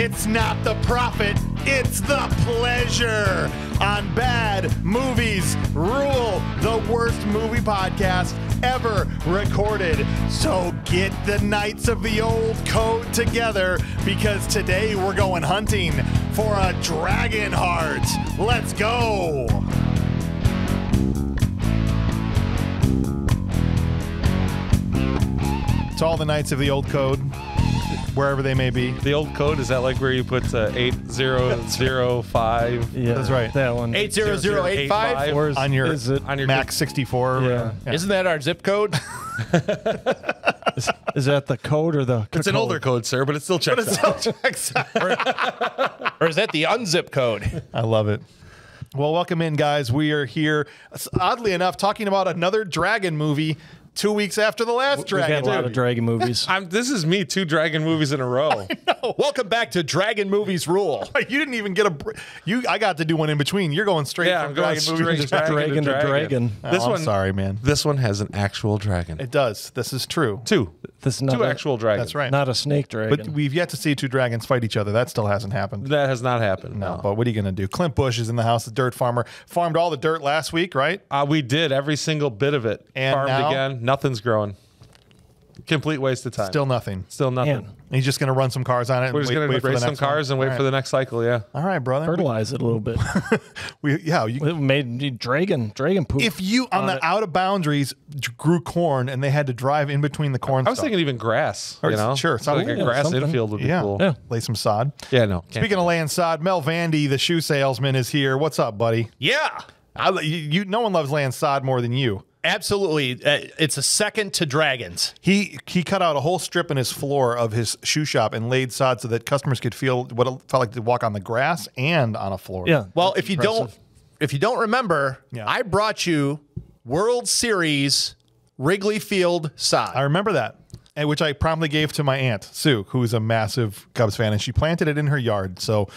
It's not the profit, it's the pleasure on Bad Movies Rule, the worst movie podcast ever recorded. So get the Knights of the Old Code together because today we're going hunting for a dragon heart. Let's go. To all the Knights of the Old Code, wherever they may be. The old code is that like where you put uh, eight zero zero five? Yeah, That's right. That one. 80085. Or is, on your, is it? on your Max 64. Yeah. Yeah. Isn't that our zip code? Is that the code or the? It's an code? older code, sir, but it still checks But it still out. or is that the unzip code? I love it. Well, welcome in, guys. We are here, oddly enough, talking about another dragon movie two weeks after the last We've dragon had a lot of dragon movies. I'm, this is me two dragon movies in a row. Welcome back to Dragon Movies Rule. You didn't even get a. br- You, I got to do one in between. You're going straight Yeah, from I'm going dragon movie straight to to dragon, dragon to dragon. Oh, This I'm one, sorry, man. This one has an actual dragon. It does. This is true. Two, This is not two a- actual dragons. That's right. Not a snake dragon. But we've yet to see two dragons fight each other. That still hasn't happened. That has not happened. No, but what are you going to do? Clint Bush is in the house, the dirt farmer. Farmed all the dirt last week, right? Uh, we did every single bit of it. And Farmed now? again. Nothing's growing. Complete waste of time. Still nothing. Still nothing. Man. He's just going to run some cars on it. We're and just wait, gonna wait for the race some next one. cars and wait All for the next cycle. Yeah. All right, brother. fertilize it a little bit. We, yeah, you, it made dragon dragon poop. if you on the out of boundaries grew corn and they had to drive in between the corn, I was stuff. thinking even grass. Or you know, sure, So like something. a grass something. infield would be yeah, cool. Yeah. lay some sod. Yeah, no. Speaking of laying sod, Mel Vandy, the shoe salesman, is here. What's up, buddy? Yeah, I, you, you, no one loves laying sod more than you. Absolutely. Uh, it's a second to Dragons. He he cut out a whole strip in his floor of his shoe shop and laid sod so that customers could feel what it felt like to walk on the grass and on a floor. yeah. Well, if you don't, if you don't remember, Yeah. I brought you World Series Wrigley Field sod. I remember that, and which I promptly gave to my aunt Sue, who is a massive Cubs fan, and she planted it in her yard. So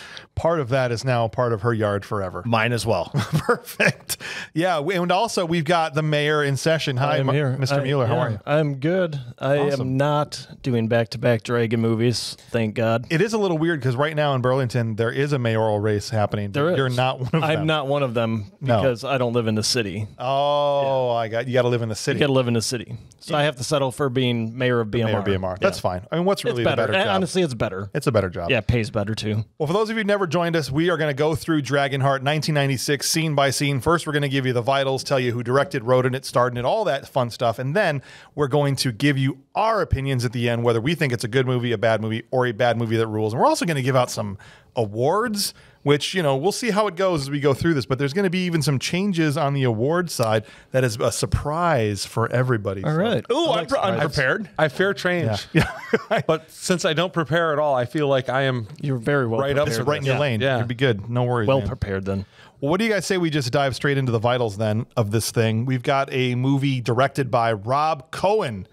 part of that is now part of her yard forever. Mine as well. Perfect. Yeah, we- and also we've got the mayor in session. Hi, I'm M- here. Mr. I- Mueller. How yeah, are you? I'm good. I Awesome. am not doing back-to-back dragon movies. Thank God. It is a little weird because right now in Burlington there is a mayoral race happening. There is. You're not one of them. I'm not one of them No. because I don't live in the city. Oh, I got you. Got to live in the city. You got to live in the city, so I have to settle for being mayor of BMR. Mayor of BMR. That's fine. I mean, what's It's really better. the better job? Honestly, it's better. it's a better job. Yeah, it pays better too. Well, for those of you who never joined us, we are going to go through Dragonheart 1996 scene by scene. First, we're going to give you the vitals, tell you who directed, wrote it, starred in it, all that fun stuff. And then we're going to give you our opinions at the end, whether we think it's a good movie, a bad movie, or a bad movie that rules. And we're also going to give out some awards, which, you know, we'll see how it goes as we go through this. But there's going to be even some changes on the award side that is a surprise for everybody. All right. Ooh, I I'm, like pre- I'm prepared. I fair change. Yeah. but since I don't prepare at all, I feel like I am You're very well Right up. Right in your Yeah. lane. Yeah. You'd be good. No worries. Well man. prepared then. Well, what do you guys say we just dive straight into the vitals then of this thing? We've got a movie directed by Rob Cohen.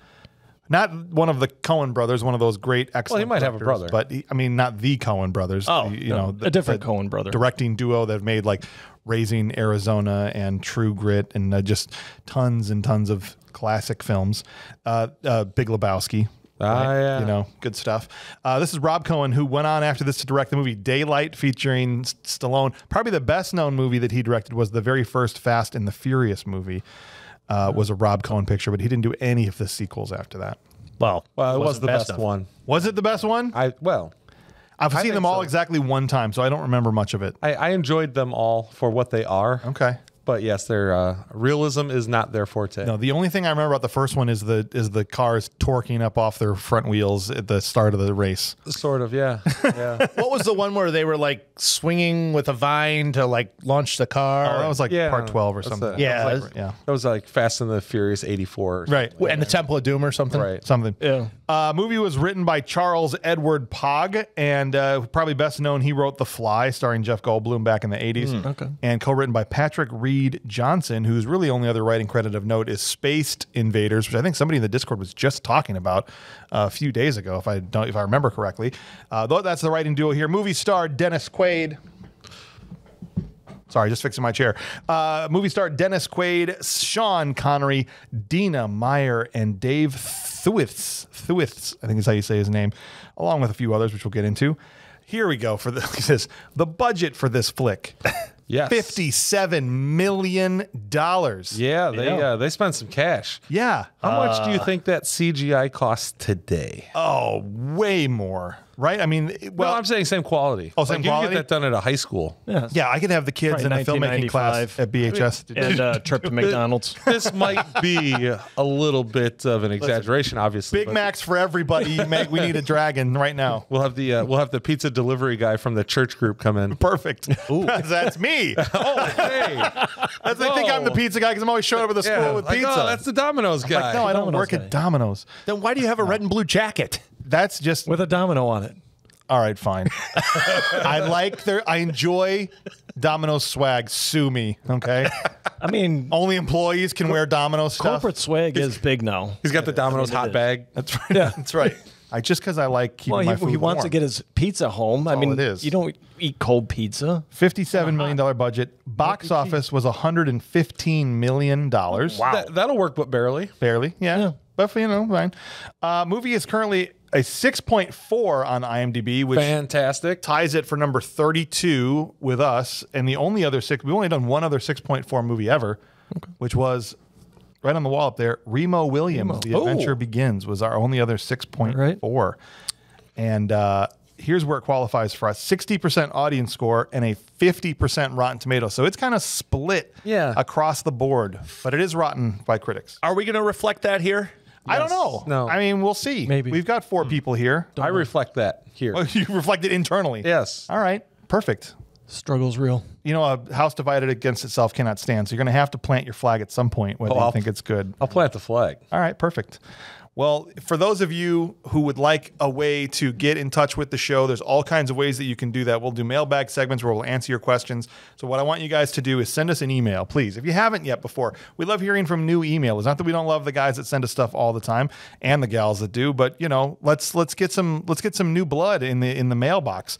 Not one of the Cohen brothers, one of those great excellent. Well, he might have a brother. but he, I mean, not the Cohen brothers. Oh, you no, know, a different Cohen brother. directing duo that made like Raising Arizona and True Grit and uh, just tons and tons of classic films. Uh, uh, Big Lebowski. Ah, yeah. You know, good stuff. Uh, this is Rob Cohen, who went on after this to direct the movie Daylight, featuring Stallone. Probably the best known movie that he directed was the very first Fast and the Furious movie. Uh, was a Rob Cohen picture, but he didn't do any of the sequels after that. Well, well, it was the best of. one. Was it the best one? I well, I've seen think them all so. exactly one time, so I don't remember much of it. I, I enjoyed them all for what they are. Okay. But yes, their uh, realism is not their forte. No, the only thing I remember about the first one is the is the cars torquing up off their front wheels at the start of the race. Sort of, yeah, yeah. what was the one where they were like swinging with a vine to like launch the car? Oh, that was like Yeah, part twelve or something. it. Yeah. That was like- yeah, that was like Fast and the Furious '84. right, and the Temple of Doom or something. right. something. Yeah. Uh, movie was written by Charles Edward Pogue, and uh, probably best known, he wrote The Fly, starring Jeff Goldblum back in the 80s. okay. And co written by Patrick Read Johnson, whose really only other writing credit of note is Spaced Invaders, which I think somebody in the Discord was just talking about uh, a few days ago, if I don't, if I remember correctly. Uh, that's the writing duo here. Movie star Dennis Quaid. Sorry, just fixing my chair. Uh, movie star Dennis Quaid, Sean Connery, Dina Meyer, and Dave Thewits. Thewits, I think is how you say his name, along with a few others, which we'll get into. Here we go for the he says the budget for this flick. Yes. Fifty-seven million dollars. Yeah, they Yeah. Uh, they spent some cash. Yeah. How much do you think that CGI costs today? Oh, way more. Right? I mean, Well, well, I'm saying same quality. Oh, same like, you quality? get that done at a high school. Yeah. yeah, I could have the kids Probably in a filmmaking class at BHS. to do And uh, trip to McDonald's. This might be a little bit of an exaggeration, obviously. Big but Macs for everybody. You make, we need a dragon right now. We'll have the uh, we'll have the pizza delivery guy from the church group come in. Perfect. That's me. oh, hey, That's, they think I'm the pizza guy because I'm always showing up at the school yeah, with like, pizza. oh, that's the Domino's guy. like, no, I don't Domino's work guy. at Domino's. Then why do you have a red and blue jacket? That's just With a domino on it. all right. Fine. I like their. I enjoy Domino's swag. Sue me, okay? I mean, Only employees can wear Domino's stuff. corporate swag is big now. He's got the Domino's I mean, hot bag. That's right. Yeah, that's right. I just because I like keeping Well, my he, food he wants to get his pizza home. I mean, it is. you don't eat cold pizza. Fifty-seven million dollar budget. Box office was hundred and fifteen million dollars. That, that'll work, but barely. barely. Yeah, Yeah. but you know, fine. Uh, movie is currently a six point four on IMDb, which Fantastic. ties it for number thirty-two with us. And the only other six, we've only done one other six point four movie ever, which was. Right on the wall up there, Remo Williams, The Adventure Oh. Begins, was our only other 6.4. And uh, here's where it qualifies for us 60% audience score and a 50% Rotten Tomatoes. So it's kind of split Yeah. across the board, but it is rotten by critics. Are we going to reflect that here? I don't know. No. I mean, we'll see. Maybe. We've got four hmm. people here. I reflect that here. Well, you reflect it internally. Yes. All right. Perfect. Struggle's real. You know, a house divided against itself cannot stand. So you're going to have to plant your flag at some point, whether Oh, you I'll- think it's good. I'll plant the flag. All right, perfect. Well, for those of you who would like a way to get in touch with the show, there's all kinds of ways that you can do that. We'll do mailbag segments where we'll answer your questions. So, what I want you guys to do is send us an email, please. If you haven't yet before, we love hearing from new emailers. Not that we don't love the guys that send us stuff all the time and the gals that do, but you know, let's let's get some let's get some new blood in the in the mailbox.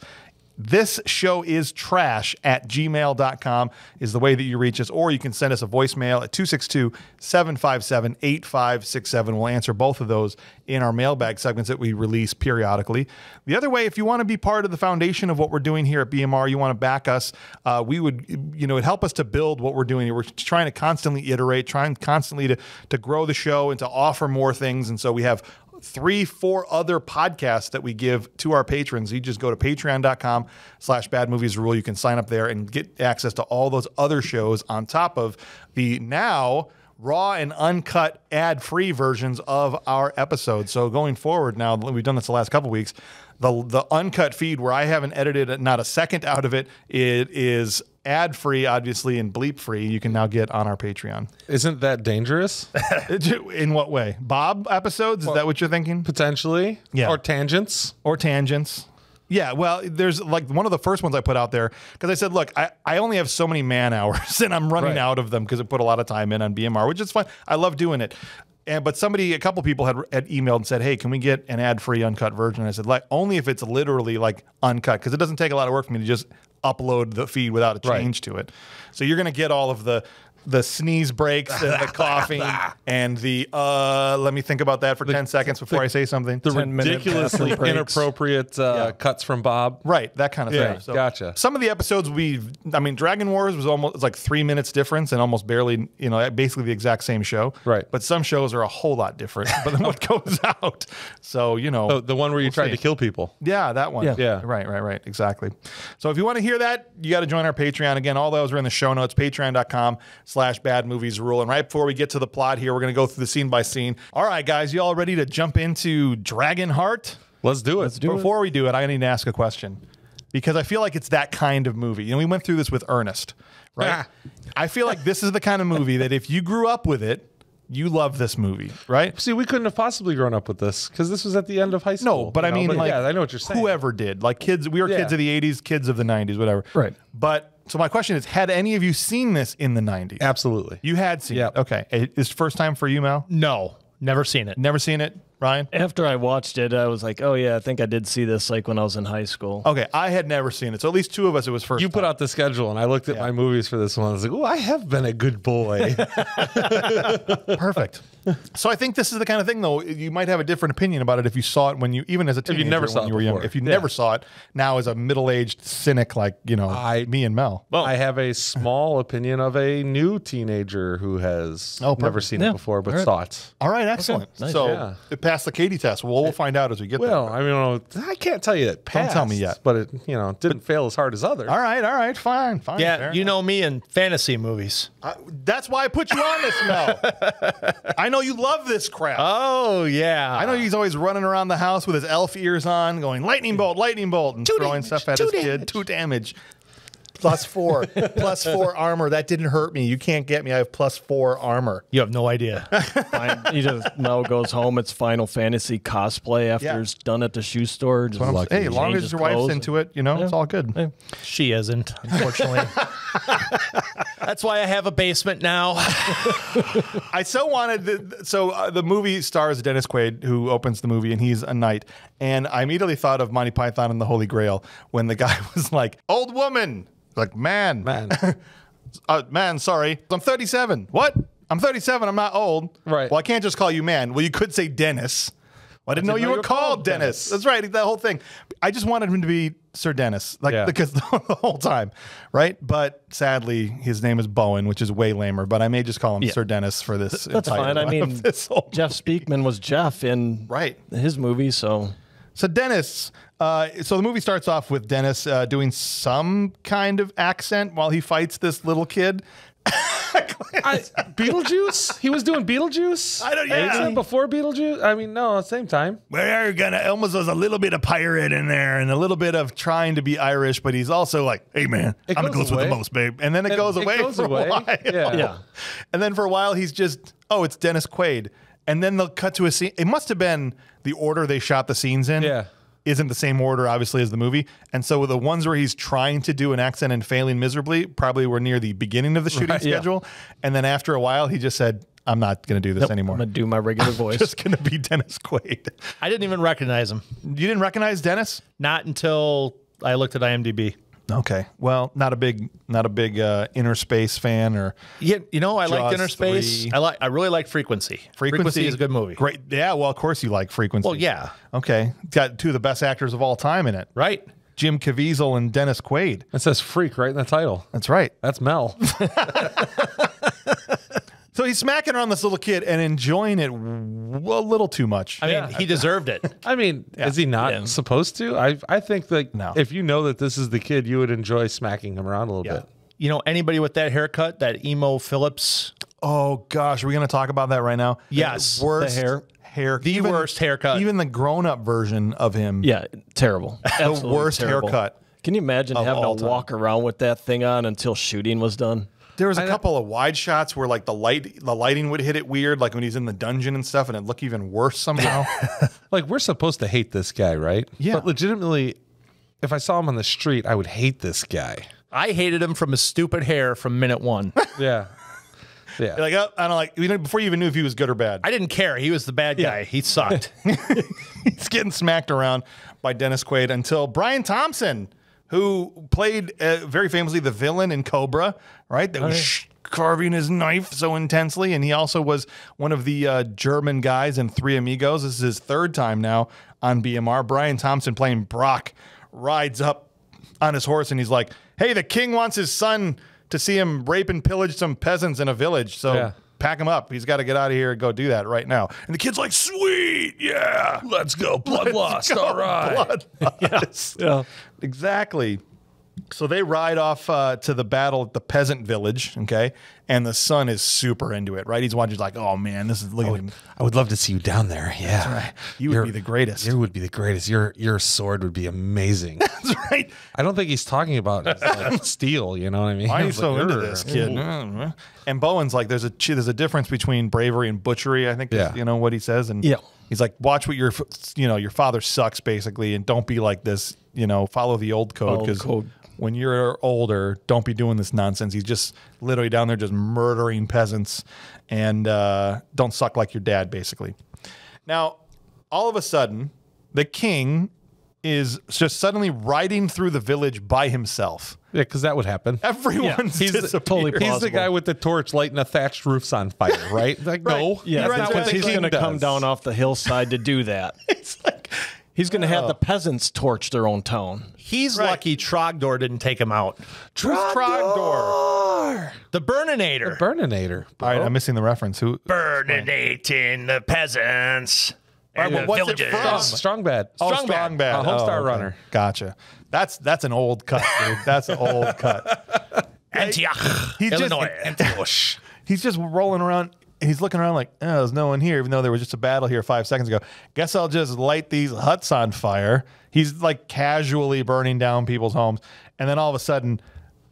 This show is trash at gmail.com is the way that you reach us, or you can send us a voicemail at 262 757 8567. We'll answer both of those in our mailbag segments that we release periodically. The other way, if you want to be part of the foundation of what we're doing here at BMR, you want to back us, uh, we would, you know, it help us to build what we're doing. We're trying to constantly iterate, trying constantly to, to grow the show and to offer more things. And so we have three, four other podcasts that we give to our patrons. You just go to patreon.com slash bad movies rule. You can sign up there and get access to all those other shows on top of the now raw and uncut ad-free versions of our episodes. So going forward now, we've done this the last couple weeks, the the uncut feed where I haven't edited not a second out of it, it is ad free, obviously, and bleep free. You can now get on our Patreon. Isn't that dangerous? In what way? Bob episodes? Is that what you're thinking? Potentially. Yeah. Or tangents. or tangents. Yeah, well, there's like one of the first ones I put out there because I said, look, I, I only have so many man hours and I'm running Right. out of them because I put a lot of time in on BMR, which is fine. I love doing it. And but somebody, a couple people had, had emailed and said, hey, can we get an ad free uncut version? I said, like only if it's literally like uncut because it doesn't take a lot of work for me to just upload the feed without a Right. change to it. So you're gonna get all of the the sneeze breaks and the coughing and the uh let me think about that for 10 seconds before I say something. The 10 minute ridiculously bathroom breaks. inappropriate uh, Yeah. cuts from Bob. Right, that kind of Yeah, thing. So gotcha. Some of the episodes we, I mean, Dragon Wars was almost it's like three minutes difference and almost barely, you know, basically the exact same show. Right. But some shows are a whole lot different. but then what goes out? So you know, Oh, the one where you tried see. to kill people. yeah, that one. Yeah. Yeah. Right, right, right. Exactly. So if you want to hear that, you got to join our Patreon. Again, all those are in the show notes, patreon.com slash bad movies rule. And right before we get to the plot here, we're going to go through the scene by scene. All right, guys, you all ready to jump into Dragonheart? Let's do it. Let's do it. Before we do it, I need to ask a question because I feel like it's that kind of movie. You know, we went through this with Ernest, right? Ah. I feel like this is the kind of movie that if you grew up with it, you love this movie, right? See, we couldn't have possibly grown up with this because this was at the end of high school. No, but I know? mean, like, yeah, I know what you're saying. Whoever did, like kids, we were Yeah. kids of the '80s, kids of the '90s, whatever. Right. But so my question is, had any of you seen this in the '90s? Absolutely. You had seen Yep. it. Okay. It- It's first time for you, Mel. No, never seen it. Never seen it. Ryan? After I watched it, I was like, oh yeah, I think I did see this like when I was in high school. Okay, I had never seen it. So at least two of us, it was first. You put time. out the schedule, and I looked at my movies for this one. I was like, "Oh, I have been a good boy." perfect. so I think this is the kind of thing, though. You might have a different opinion about it if you saw it when you, even as a teenager, if you teenager, never when saw it you were young. If you Yeah. never saw it now, as a middle-aged cynic like you know I- me and Mel. Well, I have a small opinion of a new teenager who has Oh, never seen Yeah. it before, but All right. saw it. All right, excellent. Nice. So Yeah. It passed the Katie test. Well, we'll find out as we get Well, there. I mean, I can't tell you that Don't tell me yet. but it you know didn't fail as hard as others. All right, all right, fine, fine. Yeah, you enough. know me in fantasy movies. I- that's why I put you on this, Mel. I know you love this crap. Oh yeah, I know he's always running around the house with his elf ears on, going lightning bolt, lightning bolt, and throwing damage, stuff at two his kid. damage. Two damage. Plus four. plus four armor. That didn't hurt me. You can't get me. I have plus four armor. You have no idea. Fine. he just Mel goes home. It's Final Fantasy cosplay after Yeah. it's done at the shoe store. Just Hey, as long changes as your wife's clothes. into it, you know, it's all good. Hey. she isn't, unfortunately. That's why I have a basement now. I so wanted the, so uh, the movie stars Dennis Quaid who opens the movie and he's a knight and I immediately thought of Monty Python and the Holy Grail when the guy was like old woman like man Man. uh, man sorry I'm 37 what I'm 37 I'm not old Right. well I can't just call you man well you could say Dennis well, I didn't know you were called Dennis. That's right. The whole thing. I just wanted him to be Sir Dennis, like Yeah. because the whole time, right? But sadly, his name is Bowen, which is way lamer. But I may just call him Yeah. Sir Dennis for this. That's entire fine. I mean, Jeff Speakman was Jeff in Right. his movie, so So Dennis, uh, so the movie starts off with Dennis uh, doing some kind of accent while he fights this little kid. I, Beetlejuice? He was doing Beetlejuice? I don't- Isn't yeah. it before Beetlejuice? I mean, no, same time. We're you gonna almost was a little bit of pirate in there and a little bit of trying to be Irish, but he's also like, "Hey man, It I'm the goes goes with the most, babe." And then it And goes it away goes for away. a while. Yeah. Yeah. And then for a while, he's just, "Oh, it's Dennis Quaid." And then they'll cut to a scene. It must have been the order they shot the scenes in. Yeah. Isn't the same order, obviously, as the movie. And so the ones where he's trying to do an accent and failing miserably probably were near the beginning of the shooting Right, yeah. schedule. And then after a while, he just said, I'm not going to do this Nope, anymore. I'm gonna do my regular voice. just going to be Dennis Quaid. I didn't even recognize him. You didn't recognize Dennis? Not until I looked at IMDb. Okay. Well, not a big, not a big uh, inner space fan or Yeah, you know, I like liked Innerspace. I like. I really like Frequency. Frequency. is a good movie. Great. Yeah. Well, of course you like Frequency. Well, yeah. Okay. It's got two of the best actors of all time in it. Right. Jim Caviezel and Dennis Quaid. It says freak right in the title. That's right. That's Mel. So he's smacking around this little kid and enjoying it w- a little too much. I mean, he deserved it. I mean, is he not Yeah. supposed to? I I think that No. if you know that this is the kid, you would enjoy smacking him around a little bit. You know, anybody with that haircut, that Emo Philips, oh gosh, are we going to talk about that right now? Yes. The worst The hair. hair. The worst haircut. Even the grown-up version of him. yeah, terrible. The Absolutely worst terrible. haircut. Can you imagine having to walk around with that thing on until shooting was done? There was a couple of wide shots where like the light, the lighting would hit it weird, like when he's in the dungeon and stuff, and it look even worse somehow. Like we're supposed to hate this guy, right? Yeah. But legitimately, if I saw him on the street, I would hate this guy. I hated him from his stupid hair from minute one. Yeah. Yeah. You're like, oh, I don't like. You know, before you even knew if he was good or bad. I didn't care. He was the bad guy. He sucked. He's getting smacked around by Dennis Quaid until Brian Thompson, who played uh, very famously the villain in Cobra, right? That was sh- carving his knife so intensely, and he also was one of the uh, German guys in Three Amigos. This is his third time now on BMR. Brian Thompson playing Brok rides up on his horse, and he's like, "Hey, the king wants his son to see him rape and pillage some peasants in a village, so." Yeah. Pack him up. He's got to get out of here and go do that right now. And the kid's like, "Sweet, yeah, Let's go. Bloodlust. Go, All right. bloodlust. Yeah. Exactly. So they ride off uh, to the battle at the peasant village, okay? And the son is super into it, right? He's watching, he's like, oh man, this is look at him. I would love to see you down there. Yeah. right. You would be the greatest. You would be the greatest. Your your sword would be amazing. That's right. I don't think he's talking about like, steel. You know what I mean? Why are you so like, into this kid? And Bowen's like, there's a there's a difference between bravery and butchery. I think, is, Yeah. you know what he says. And Yeah. he's like, watch what your you know your father sucks basically, and don't be like this. You know, follow the old code because code. When you're older, don't be doing this nonsense. He's just literally down there just murdering peasants, and uh, don't suck like your dad, basically. Now, all of a sudden, the king is just suddenly riding through the village by himself. Yeah, because that would happen. Everyone's He's the, disappeared. totally he's the guy with the torch lighting the thatched roofs on fire, right? Like, no, Yeah, He rides that's around not what because the he's going to come down off the hillside to do that. It's like He's going to have the oh. peasants torch their own town. He's Right. lucky Trogdor didn't take him out. Trogdor. The Burninator. Burninator. All right, I'm missing the reference. Who? Burninating the peasants. Right, but what's it from? Strong bad. Oh, Strong strong, Bad. bad. A Homestar Oh, okay. Runner. Gotcha. That's that's an old cut, dude. That's an old cut. Antioch, He's just- Illinois. Antioch. He's just rolling around. He's looking around like, oh, there's no one here, even though there was just a battle here five seconds ago. Guess I'll just light these huts on fire. He's like casually burning down people's homes. And then all of a sudden,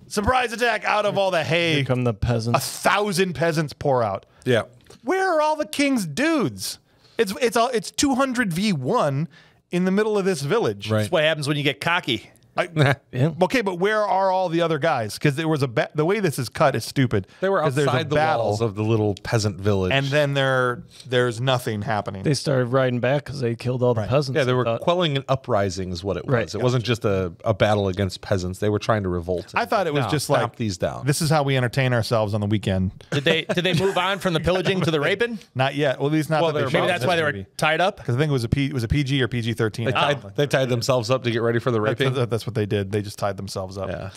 surprise attack out of all the hay. Here come the A thousand peasants pour out. Yeah. Where are all the king's dudes? It's it's all it's 200 v one in the middle of this village. Right. That's what happens when you get cocky. Yeah. Okay, but where are all the other guys? Because there was a ba- the way this is cut is stupid. They were there's a outside the battle, walls of the little peasant village. and then there there's nothing happening. They started riding back because they killed all the peasants. yeah, they were thought. quelling an uprising, is what it was. Right. It wasn't just a, a battle against peasants. They were trying to revolt. I thought it was No, just like these down. This is how we entertain ourselves on the weekend. Did they did they move on from the pillaging to the raping? Not yet. Well, at least not Well, that they they're showed Maybe that's why they were movie. tied up. Because I think it was a P, it was a PG or PG thirteen. they, tied, they tied themselves up to get ready for the raping. That's, that's what they did. They just tied themselves up. yeah.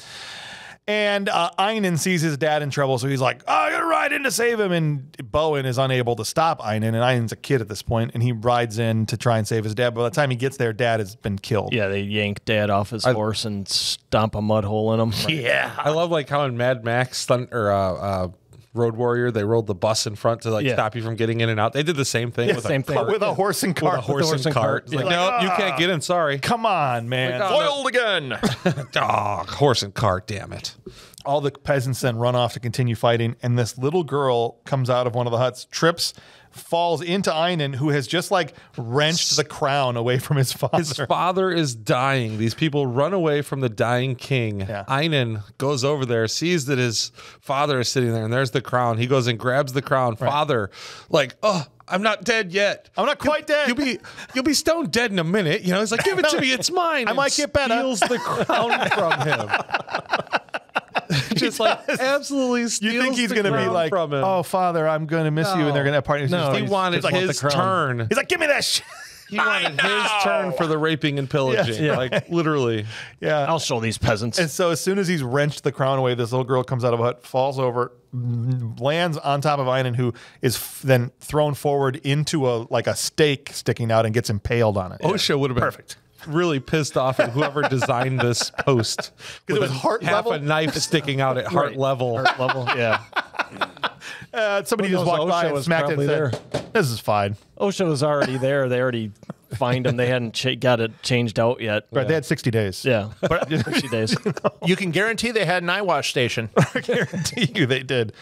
And uh, Einon sees his dad in trouble, so he's like, "Oh, I gotta ride in to save him." And Bowen is unable to stop Einon, and Einon's a kid at this point, and he rides in to try and save his dad. But by the time he gets there, dad has been killed. Yeah, they yank dad off his horse and stomp a mud hole in him. Yeah. I love like how in Mad Max Thun- or uh, uh, Road Warrior they rolled the bus in front to like Yeah. stop you from getting in and out. They did the same thing with same a thing. cart, with a horse and cart. with cart. a horse, horse and and cart. cart. It's Like, Yeah. no, you ah. can't get in. Sorry. Come on, man. Like, oh, Foiled again. Oh, horse and cart. Damn it. all the peasants then run off to continue fighting, and this little girl comes out of one of the huts, trips, falls into Einon, who has just like wrenched the crown away from his father. His father is dying. These people run away from the dying king. Yeah. Einon goes over there, sees that his father is sitting there, and there's the crown. He goes and grabs the crown. Father, like, oh, I'm not dead yet. I'm not quite dead. You'll be you'll be stone dead in a minute. You know, he's like, give it to me, it's mine. I might get better. Steals the crown from him. Just like absolutely steals you think he's going to be like, from him. "Oh, father, I'm going to miss you," and they're going to have partners. No, he he's wanted just want his the turn. He's like, "Give me that shit." He wanted his turn for the raping and pillaging. Yeah. Like literally. Yeah. I'll show these peasants. And so as soon as he's wrenched the crown away, this little girl comes out of a hut, falls over, mm, lands on top of Einon, who is f- then thrown forward into a like a stake sticking out and gets impaled on it. OSHA would have been Perfect. Really pissed off at whoever designed this post. it With was a- heart half level? a knife sticking out at heart Right. level. Heart level, yeah. Uh, somebody Who just knows, walked by and was smacked it and probably said, "This is fine." OSHA was already there. They already fined him. They hadn't cha- got it changed out yet. Right? They had sixty days. Yeah, but 60 days. You can guarantee they had an eye wash station. I guarantee you they did.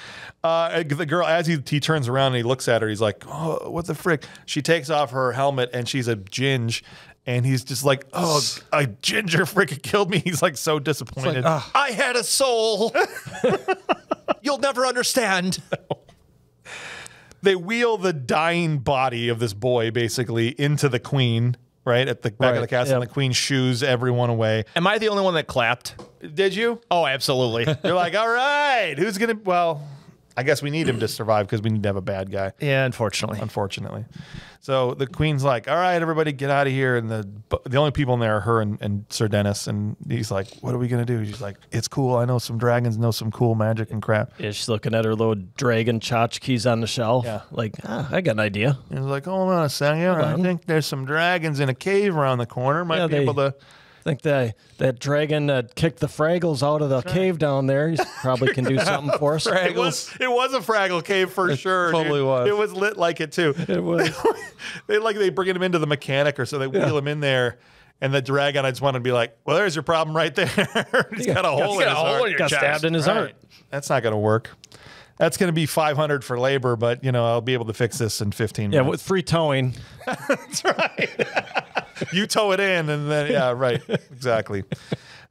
Uh, the girl, as he, he turns around and he looks at her, he's like, "Oh, what the frick?" She takes off her helmet and she's a ginge, and he's just like, "Oh, a ginger freaking killed me." He's like so disappointed. ah. I had a soul. You'll never understand. they wheel the dying body of this boy basically into the queen, right at the back of the castle, and the queen shoos everyone away. Am I the only one that clapped? Did you? Oh, absolutely. You're like, all right, who's gonna? Well, I guess we need him to survive because we need to have a bad guy. yeah, unfortunately. unfortunately. So the queen's like, "All right, everybody, get out of here." And the the only people in there are her and, and Sir Dennis. And he's like, "What are we gonna do?" She's like, "It's cool. I know some dragons, know some cool magic and crap." Yeah, she's looking at her little dragon tchotchkes on the shelf. Yeah. Like, ah, I got an idea. And he's like, "Hold on a second. I on. think there's some dragons in a cave around the corner. Might Yeah, be they- able to." I think that that dragon that kicked the Fraggles out of the cave down there, he probably can do something for us. It was it was a Fraggle cave for sure. totally dude. was. It was lit like it too. It was. they like they bring him into the mechanic or so they wheel him in there. And the dragon, I just want to be like, well, there's your problem right there. He's got a hole in got his a hole heart. in your got chest. stabbed in his Right. heart. That's not going to work. That's going to be 500 for labor, but you know, I'll be able to fix this in 15 Yeah, minutes. with free towing. you tow it in and then yeah, right. Exactly.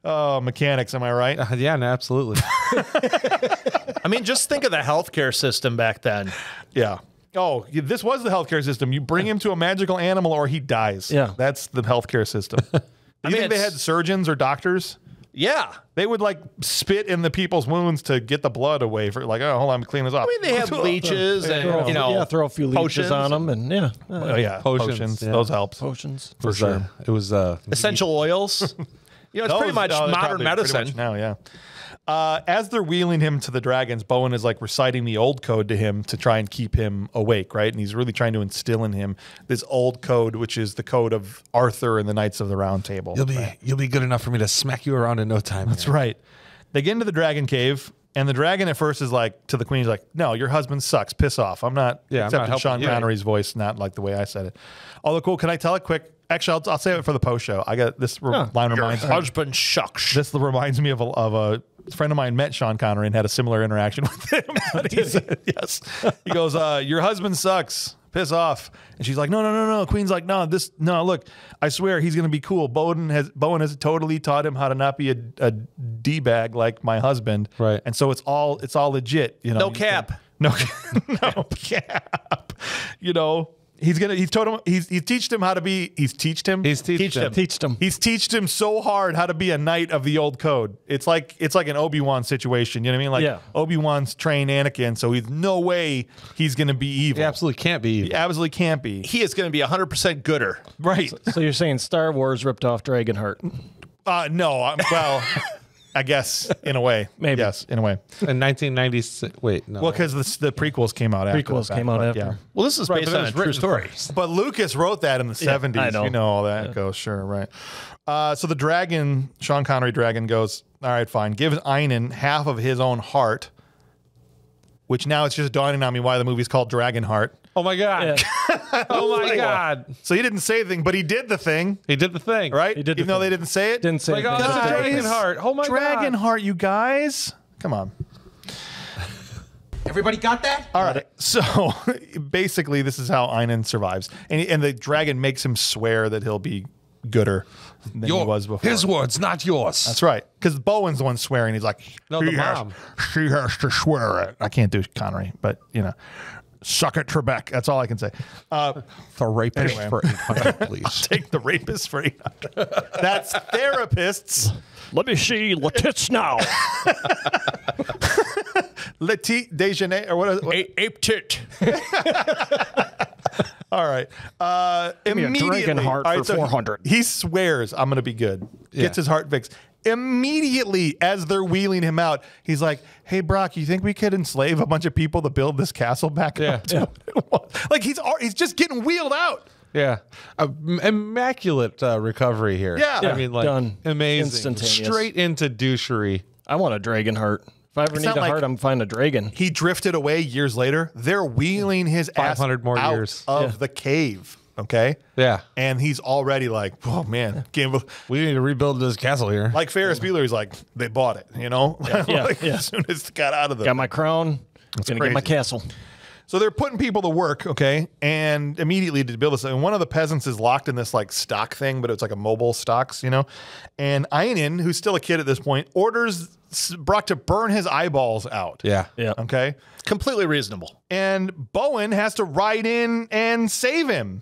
Oh, mechanics, am I right? Uh, yeah, no, absolutely. I mean, just think of the healthcare system back then. Yeah. Oh, this was the healthcare system. You bring him to a magical animal or he dies. Yeah. That's the healthcare system. Do you mean, think they had surgeons or doctors? Yeah. They would like spit in the people's wounds to get the blood away for like, oh, hold on, clean this off. I mean, they have leeches and, Throw, you know, yeah, throw a few leeches potions on them, and yeah, uh, oh yeah, Potions, potions. yeah. Those helps. potions. for sure. it was uh, essential oils. You know, it's pretty much modern probably pretty medicine. much now, yeah. Uh, as they're wheeling him to the dragons, Bowen is like reciting the old code to him to try and keep him awake, right? And he's really trying to instill in him this old code, which is the code of Arthur and the Knights of the Round Table. You'll be you'll be good enough for me to smack you around in no time. That's right. They get into the dragon cave, and the dragon at first is like to the queen, he's like, "No, your husband sucks. Piss off. I'm not." Yeah, I'm except not Sean. Connery's voice, not like the way I said it. Although, cool. Can I tell it quick? Actually, I'll, I'll save it for the post show. I got this re- line reminds Husband shucks. this reminds me of a, of a friend of mine met Sean Connery and had a similar interaction with him. But he said, yes. He goes, uh, "Your husband sucks. Piss off." And she's like, "No, no, no, no." Queen's like, "No, this, no. Look, I swear he's gonna be cool. Bowen has Bowen has totally taught him how to not be a, a d bag like my husband. Right. And so it's all it's all legit. You know, No cap. gonna- no, no cap. You know." He's gonna. He's told him. He's he's teached him how to be. He's teached him. He's teached Teach him. them. Teach them. He's teached him so hard how to be a knight of the old code. It's like it's like an Obi Wan situation. You know what I mean? Like Yeah. Obi Wan's trained Anakin, so he's no way he's going to be evil. He absolutely can't be. He absolutely can't be. He is going to be 100% gooder. Right? So you're saying Star Wars ripped off Dragonheart? Uh, no. I'm- Well, I guess in a way. Maybe. Yes, in a way. In 1996. Wait, no. Well, because the, the prequels came out after. Prequels came out but, after. Yeah. Well, this is Right, based on a true written story. first. But Lucas wrote that in the 70s. I know. You know all that goes. Sure, right. Uh, so the dragon, Sean Connery dragon, goes, All right, fine. Gives Einon half of his own heart, which now it's just dawning on me why the movie's called Dragon Heart. Oh my god. oh my god. So he didn't say anything, but he did the thing, He did the thing. right? He did the Even though thing. they didn't say it. Didn't say Like, oh, anything. it's a Guys. dragon heart. Oh my Dragon god. Heart, you guys. Come on. Everybody got that? All right. So basically, this is how Einon survives. And, and the dragon makes him swear that he'll be gooder than he was before. His words, not yours. That's right. Because Bowen's the one swearing. He's like, No, "She the has- mom. she has to swear it. I can't do Connery, but you know, suck it, Trebek. That's all I can say. Uh, the rapist Anyway. for 800, please. take the rapist for 800. That's therapists. Let me see the tits now. Leti déjeuner or what is what? Ape, ape tit. All right. Uh, me a immediately, dragon heart all for so 400. He swears, I'm going to be good. Gets his heart fixed. Immediately, as they're wheeling him out, he's like, Hey, Brok, you think we could enslave a bunch of people to build this castle back Yeah. up? to what? Like, he's, he's just getting wheeled out. Yeah, uh, immaculate uh, recovery here. Yeah. I mean, like done. amazing, Instantaneous. straight into douchery. I want a dragon heart. If I ever It's need a like- heart, I'm find a dragon. He drifted away years later. They're wheeling his ass 500 more out years. of the cave. Okay. Yeah, And he's already like, oh man, can't bel- we need to rebuild this castle here. like Ferris Bueller. He's like, they bought it, you know. Yeah, like, yeah. As soon as it got out of the Got my crown. It's gonna get my castle. So they're putting people to work, okay, and immediately to build this. And one of the peasants is locked in this like stock thing, but it's like a mobile stocks, you know. And Einon, who's still a kid at this point, orders S- Brok to burn his eyeballs out. yeah, Yeah. Okay. Completely reasonable. And Bowen has to ride in and save him,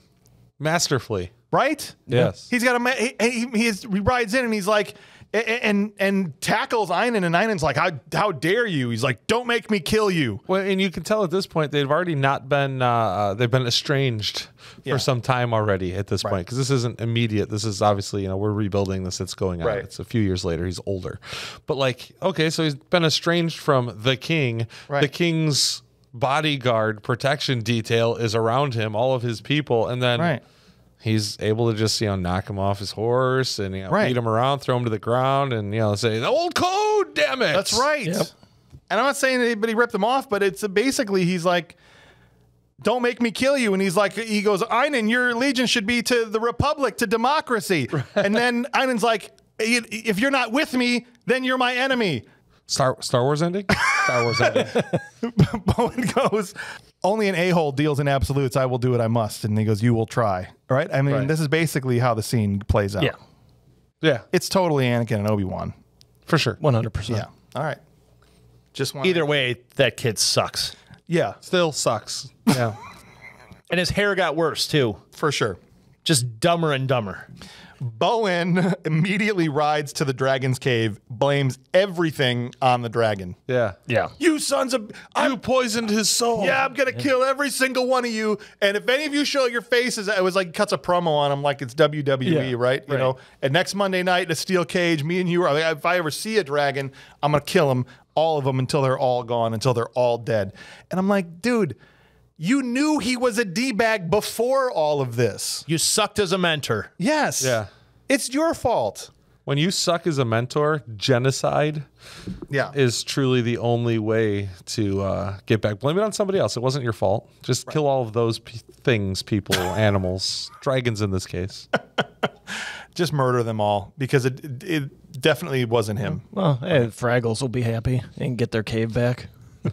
masterfully. right? Yes. He's got a. He, he, he, is, he rides in and he's like. And and tackles Einon and Einon's like how how dare you? He's like don't make me kill you. Well, and you can tell at this point they've already not been uh, uh, they've been estranged Yeah. for some time already at this point because this isn't immediate. This is obviously you know we're rebuilding this. It's going on. Right. It's a few years later. He's older, but like okay, so he's been estranged from the king. Right. The king's bodyguard protection detail is around him, all of his people, and then Right. he's able to just you know knock him off his horse and you know, Right. beat him around, throw him to the ground, and you know say the old code. Damn it! That's right. And I'm not saying anybody ripped him off, but it's basically he's like, "Don't make me kill you." And he's like, he goes, "Einon, your allegiance should be to the republic, to democracy." And then Einon's like, "If you're not with me, then you're my enemy." Star Star Wars ending. Star Wars ending. Bowen goes, "Only an a hole deals in absolutes. I will do what I must." And he goes, "You will try." All right. I mean, Right. this is basically how the scene plays out. Yeah. Yeah, It's totally Anakin and Obi Wan. for sure. 100%. Yeah. All right. Just one. Either way, that kid sucks. Yeah. Still sucks. Yeah. And his hair got worse too. for sure. Just dumber and dumber. Bowen immediately rides to the dragon's cave, blames everything on the dragon. Yeah. Yeah. You sons of I'm You poisoned his soul. Yeah, I'm gonna kill every single one of you. And if any of you show your faces, it was like cuts a promo on them like it's WWE, Yeah, right? You right. know. And next Monday night in a steel cage, me and you are. Like, if I ever see a dragon, I'm gonna kill them, all of them, until they're all gone, until they're all dead. And I'm like, dude, you knew he was a d bag before all of this. You sucked as a mentor. Yes. Yeah. It's your fault. When you suck as a mentor, genocide Yeah. is truly the only way to uh, get back. Blame it on somebody else. It wasn't your fault. Just kill all of those p- things, people, animals, dragons in this case. Just murder them all because it, it, it definitely wasn't him. Well, hey, Fraggles will be happy and get their cave back.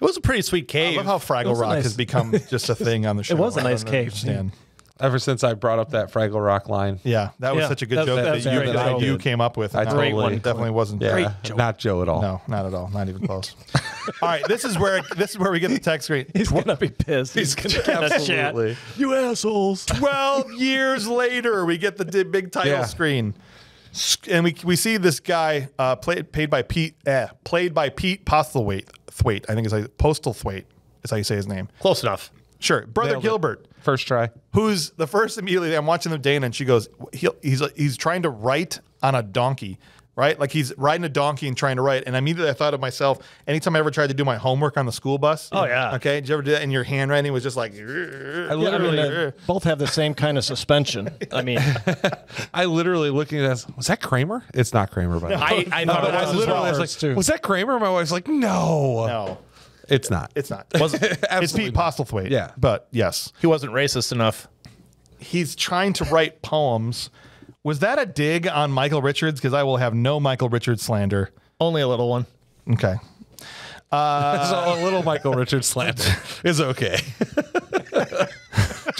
It was a pretty sweet cave. I love how Fraggle Rock nice- has become just a thing on the show. It was a nice cave. understand. Ever since I brought up that Fraggle Rock line. Yeah, that was Yeah, such a good that- joke that that, you, that I you came up with. I No, totally- it definitely wasn't. Yeah, not Joe at all. No, not at all. Not even close. all right, this is where this is where we get the text screen. He's gonna be pissed. He's, gonna get a chat. Absolutely. You assholes. Twelve years later, we get the di- big title Yeah. screen, S- and we we see this guy uh, played paid by Pete, eh, played by Pete Postlethwaite. Thwaite, I think it's like Postlethwaite is how you say his name. Close enough. Sure, brother Nailed it. Gilbert. First try. who's the first immediately I'm watching the Dana and she goes he, he's he's trying to write on a donkey right like he's riding a donkey and trying to write and immediately I thought of myself anytime I ever tried to do my homework on the school bus Oh, yeah. okay did you ever do that and your handwriting was just like I I literally, mean, uh, both have the same kind of suspension. I mean, I literally looking at this. Was that Kramer? It's not Kramer, by the way. I, I thought it I was as literally well. was like, was that Kramer? My wife's like, no, no it's not. it's not it's Pete not. Postlethwaite Yeah. but yes He wasn't racist enough. he's trying to write poems was that a dig on Michael Richards because I will have no Michael Richards slander Only a little one. okay so a little Michael Richards slander is okay.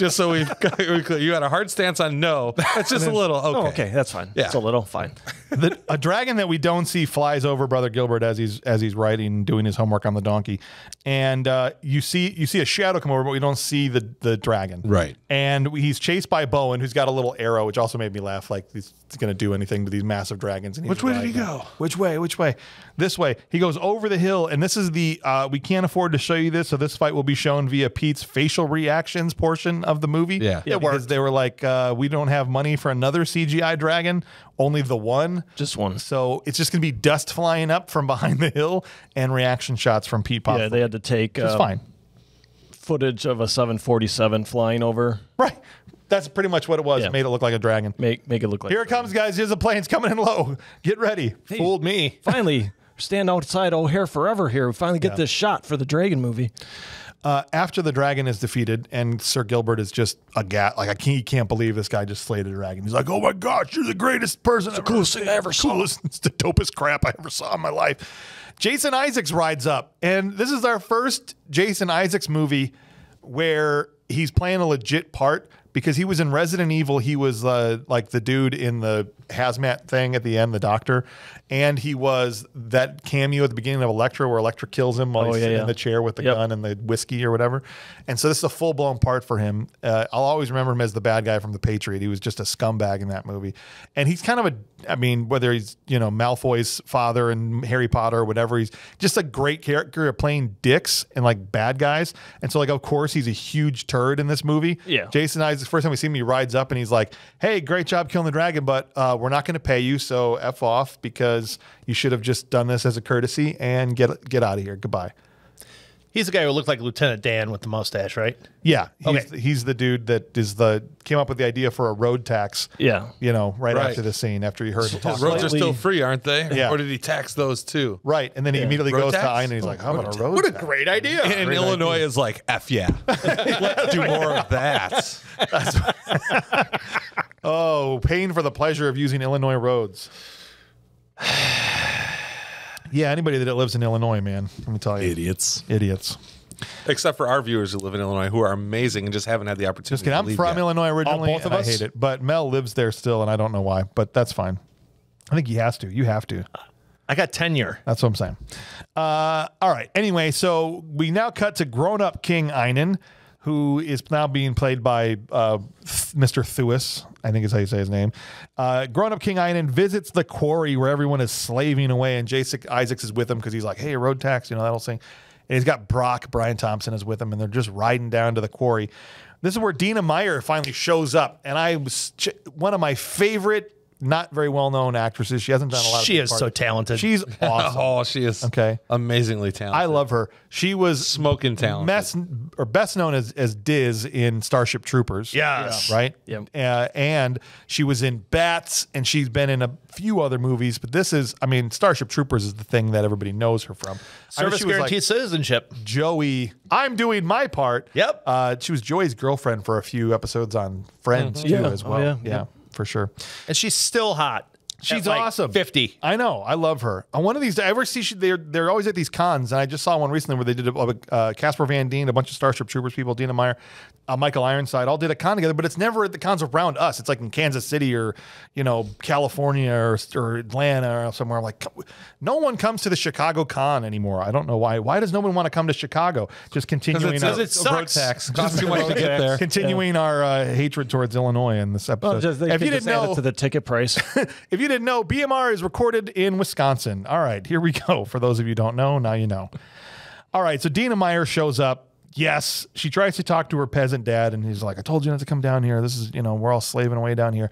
just so we've got, you had a hard stance on no. It's just a little okay. oh, okay, that's fine. Yeah. It's a little fine. the, a dragon that we don't see flies over Brother Gilbert as he's as he's writing, doing his homework on the donkey, and uh, you see you see a shadow come over, but we don't see the the dragon. Right. And he's chased by Bowen, who's got a little arrow, which also made me laugh. Like he's going to do anything to these massive dragons. And Which way did he go? Which way? Which way? This way. He goes over the hill, and this is the uh, we can't afford to show you this, so this fight will be shown via Pete's facial reactions portion of the movie. Yeah. yeah, It because they were like, uh, we don't have money for another CGI dragon, only the one. Just one. So it's just going to be dust flying up from behind the hill and reaction shots from Pete Pop. Yeah, they had to take It's um, fine. footage of a 747 flying over, Right. That's pretty much what it was. Yeah. Made it look like a dragon. make make it look like. Here it comes, guys. Here's the plane's coming in low. Get ready. Fooled me. Finally, stand outside O'Hare forever here. We finally get this shot for the Dragon movie. Uh, after the dragon is defeated, and Sir Gilbert is just a gat. Like I can't, he can't believe this guy just slayed a dragon. He's like, "Oh my gosh, you're the greatest person, the coolest thing I ever saw." Coolest, it's the dopest crap I ever saw in my life." Jason Isaacs rides up, and this is our first Jason Isaacs movie where he's playing a legit part because he was in Resident Evil. He was uh, like the dude in the hazmat thing at the end, the doctor, and he was that cameo at the beginning of Elektra where Elektra kills him while Oh, he's yeah, sitting yeah. in the chair with the Yep. gun and the whiskey or whatever. And so this is a full blown part for him. Uh, I'll always remember him as the bad guy from The Patriot. He was just a scumbag in that movie, and he's kind of a. I mean, whether he's you know Malfoy's father in Harry Potter or whatever, he's just a great character at playing dicks and like bad guys. And so like of course he's a huge turd in this movie. Yeah. Jason Isaacs. First time we see him, he rides up and he's like, "Hey, great job killing the dragon, but uh, we're not going to pay you, so f off because you should have just done this as a courtesy and get get out of here. Goodbye." He's the guy who looked like Lieutenant Dan with the mustache, right? Yeah, he's, Okay. he's the dude that is the came up with the idea for a road tax. Yeah. you know, right, Right. after the scene after he heard the talk. Roads are still free, aren't they? Yeah. Or did he tax those too? Right, and then he immediately Road goes tax? to Ein and he's like, "How about a road?" What a great idea. And Illinois is like, F yeah. Let's do more of that. Oh, paying for the pleasure of using Illinois roads. yeah, anybody that lives in Illinois, man, let me tell you, Idiots. idiots. Except for our viewers who live in Illinois who are amazing and just haven't had the opportunity Just kidding. I'm leave from yet. Illinois originally. both of us? I hate it, but Mel lives there still, and I don't know why, but that's fine. I think he has to. You have to. I got tenure. That's what I'm saying. Uh, all right. Anyway, so we now cut to grown up King Einon, who is now being played by uh, Mr. Thuis, I think is how you say his name. Uh, grown up King Einon visits the quarry where everyone is slaving away, and Jason Isaacs is with him because he's like, hey, road tax, you know, that whole thing. And he's got Brok, Brian Thompson is with him, and they're just riding down to the quarry. This is where Dina Meyer finally shows up, and I was one of my favorite, not very well known actresses. She hasn't done a lot. She big is parts. so talented. She's awesome. Oh, she is Okay. amazingly talented. I love her. She was smoking talent. best or best known as as Diz in Starship Troopers. Yes. right. Yep. Uh, and she was in Bats, and she's been in a few other movies. But this is, I mean, Starship Troopers is the thing that everybody knows her from. Service she was guaranteed like citizenship. Joey. I'm doing my part. Yep. Uh, she was Joey's girlfriend for a few episodes on Friends too, Yeah. as Oh, well. yeah. yeah, for sure. And she's still hot. She's At, like, awesome. 50. I know. I love her. On one of these, I ever see she, they're they're always at these cons, and I just saw one recently where they did a, uh, Casper Van Dien, a bunch of Starship Troopers people, Dina Meyer, uh, Michael Ironside, all did a con together. But it's never at the cons around us. It's like in Kansas City or you know California or, or Atlanta or somewhere. I'm like, no one comes to the Chicago con anymore. I don't know why. Why does no one want to come to Chicago? Just continuing. Because our- it it's road sucks. tax. Costs too much to get there. Continuing our uh, hatred towards Illinois in this episode. Well, just, if you just didn't add know, it to the ticket price. if you didn't know, BMR is recorded in Wisconsin. All right, here we go. For those of you who don't know, now you know. All right, so Dina Meyer shows up. Yes, she tries to talk to her peasant dad, and he's like, I told you not to come down here. This is, you know, we're all slaving away down here.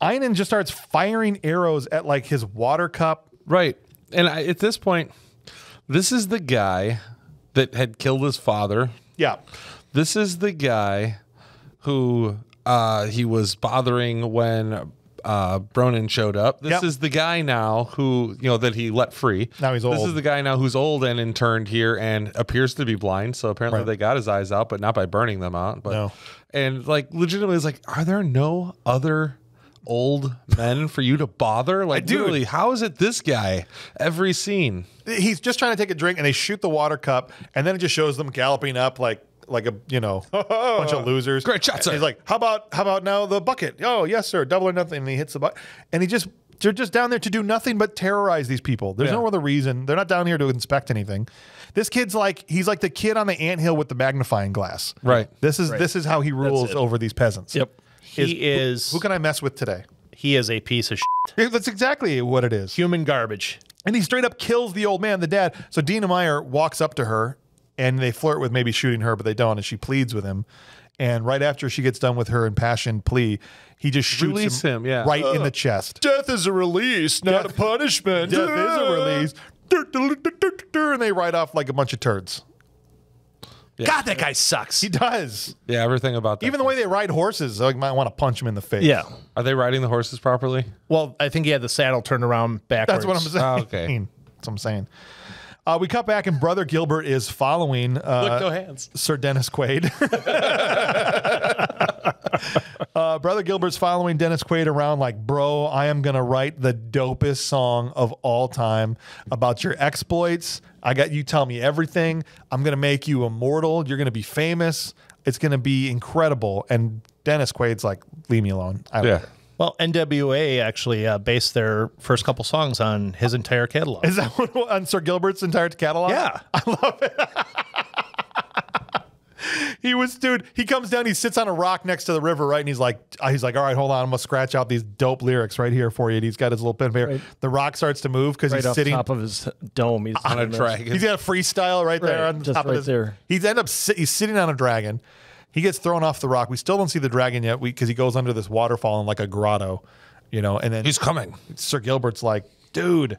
Einon just starts firing arrows at like his water cup. Right. And I, at this point, this is the guy that had killed his father. Yeah. This is the guy who uh, he was bothering when uh, Bronin showed up. This Yep. is the guy now who, you know, that he let free. Now he's old. This is the guy now who's old and interned here and appears to be blind. So apparently Right. they got his eyes out, but not by burning them out. But No. and like legitimately, it's like, are there no other old men for you to bother? Like, Dude. literally, how is it this guy every scene? He's just trying to take a drink, and they shoot the water cup, and then it just shows them galloping up like like a you know bunch of losers. Great shot, sir. He's like, how about how about now the bucket? Oh yes, sir, double or nothing. And he hits the bucket, and he just they're just down there to do nothing but terrorize these people. There's no other reason. They're not down here to inspect anything. This kid's like he's like the kid on the anthill with the magnifying glass. Right. This is this is how he rules over these peasants. Yep. He is Who can I mess with today? he is a piece of shit. Yeah, That's exactly what it is. human garbage. And he straight up kills the old man, the dad. So Dina Meyer walks up to her and they flirt with maybe shooting her, but they don't. And she pleads with him. And right after she gets done with her impassioned plea, he just shoots Release him, yeah. right in the uh, chest. Death is a release, not a punishment. Death is a release. And they ride off like a bunch of turds. God, that guy sucks. He does. Yeah, everything about that. Even the way they ride horses, I might want to punch him in the face. Yeah. Are they riding the horses properly? well, I think he had the saddle turned around backwards. Oh, That's what I'm saying. Oh, okay. That's what I'm saying. Uh, we cut back and Brother Gilbert is following uh, Look, no hands. Sir Dennis Quaid. uh, Brother Gilbert's following Dennis Quaid around like, bro, I am going to write the dopest song of all time about your exploits. I got you tell me everything. I'm going to make you immortal. You're going to be famous. It's going to be incredible. And Dennis Quaid's like, leave me alone. I don't Yeah. care. Well, NWA actually uh, based their first couple songs on his entire catalog. Is that what on Sir Gilbert's entire catalog? yeah. I love it. he was, dude. He comes down. He sits on a rock next to the river, right? And he's like, uh, he's like, all right, hold on. I'm gonna scratch out these dope lyrics right here for you. And he's got his little pen paper. Right. The rock starts to move because Right he's off sitting top of his dome. He's On a dragon. He's got a freestyle right, there on just top right of his. there. He's end up sit, he's sitting on a dragon. He gets thrown off the rock. We still don't see the dragon yet because he goes under this waterfall in like a grotto, you know. And then He's coming. Sir Gilbert's like, dude,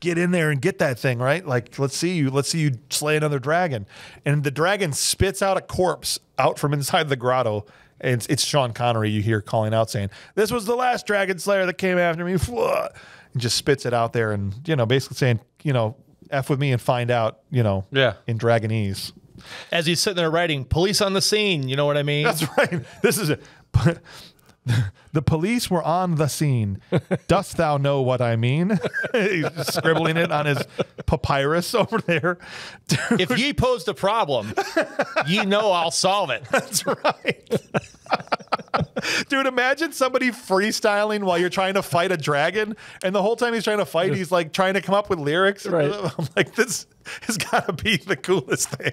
get in there and get that thing, right? Like, let's see you, let's see you slay another dragon. And the dragon spits out a corpse out from inside the grotto. And it's, it's Sean Connery you hear calling out saying, This was the last dragon slayer that came after me. And just spits it out there and, you know, basically saying, you know, F with me and find out, you know, Yeah. in Dragonese. As he's sitting there writing, police on the scene. You know what I mean? That's right. This is it. The police were on the scene. Dost thou know what I mean? He's scribbling it on his papyrus over there. Dude, if ye pose a problem, ye know I'll solve it. that's right. Dude, imagine somebody freestyling while you're trying to fight a dragon, and the whole time he's trying to fight, he's like trying to come up with lyrics. Right. I'm like, this has got to be the coolest thing.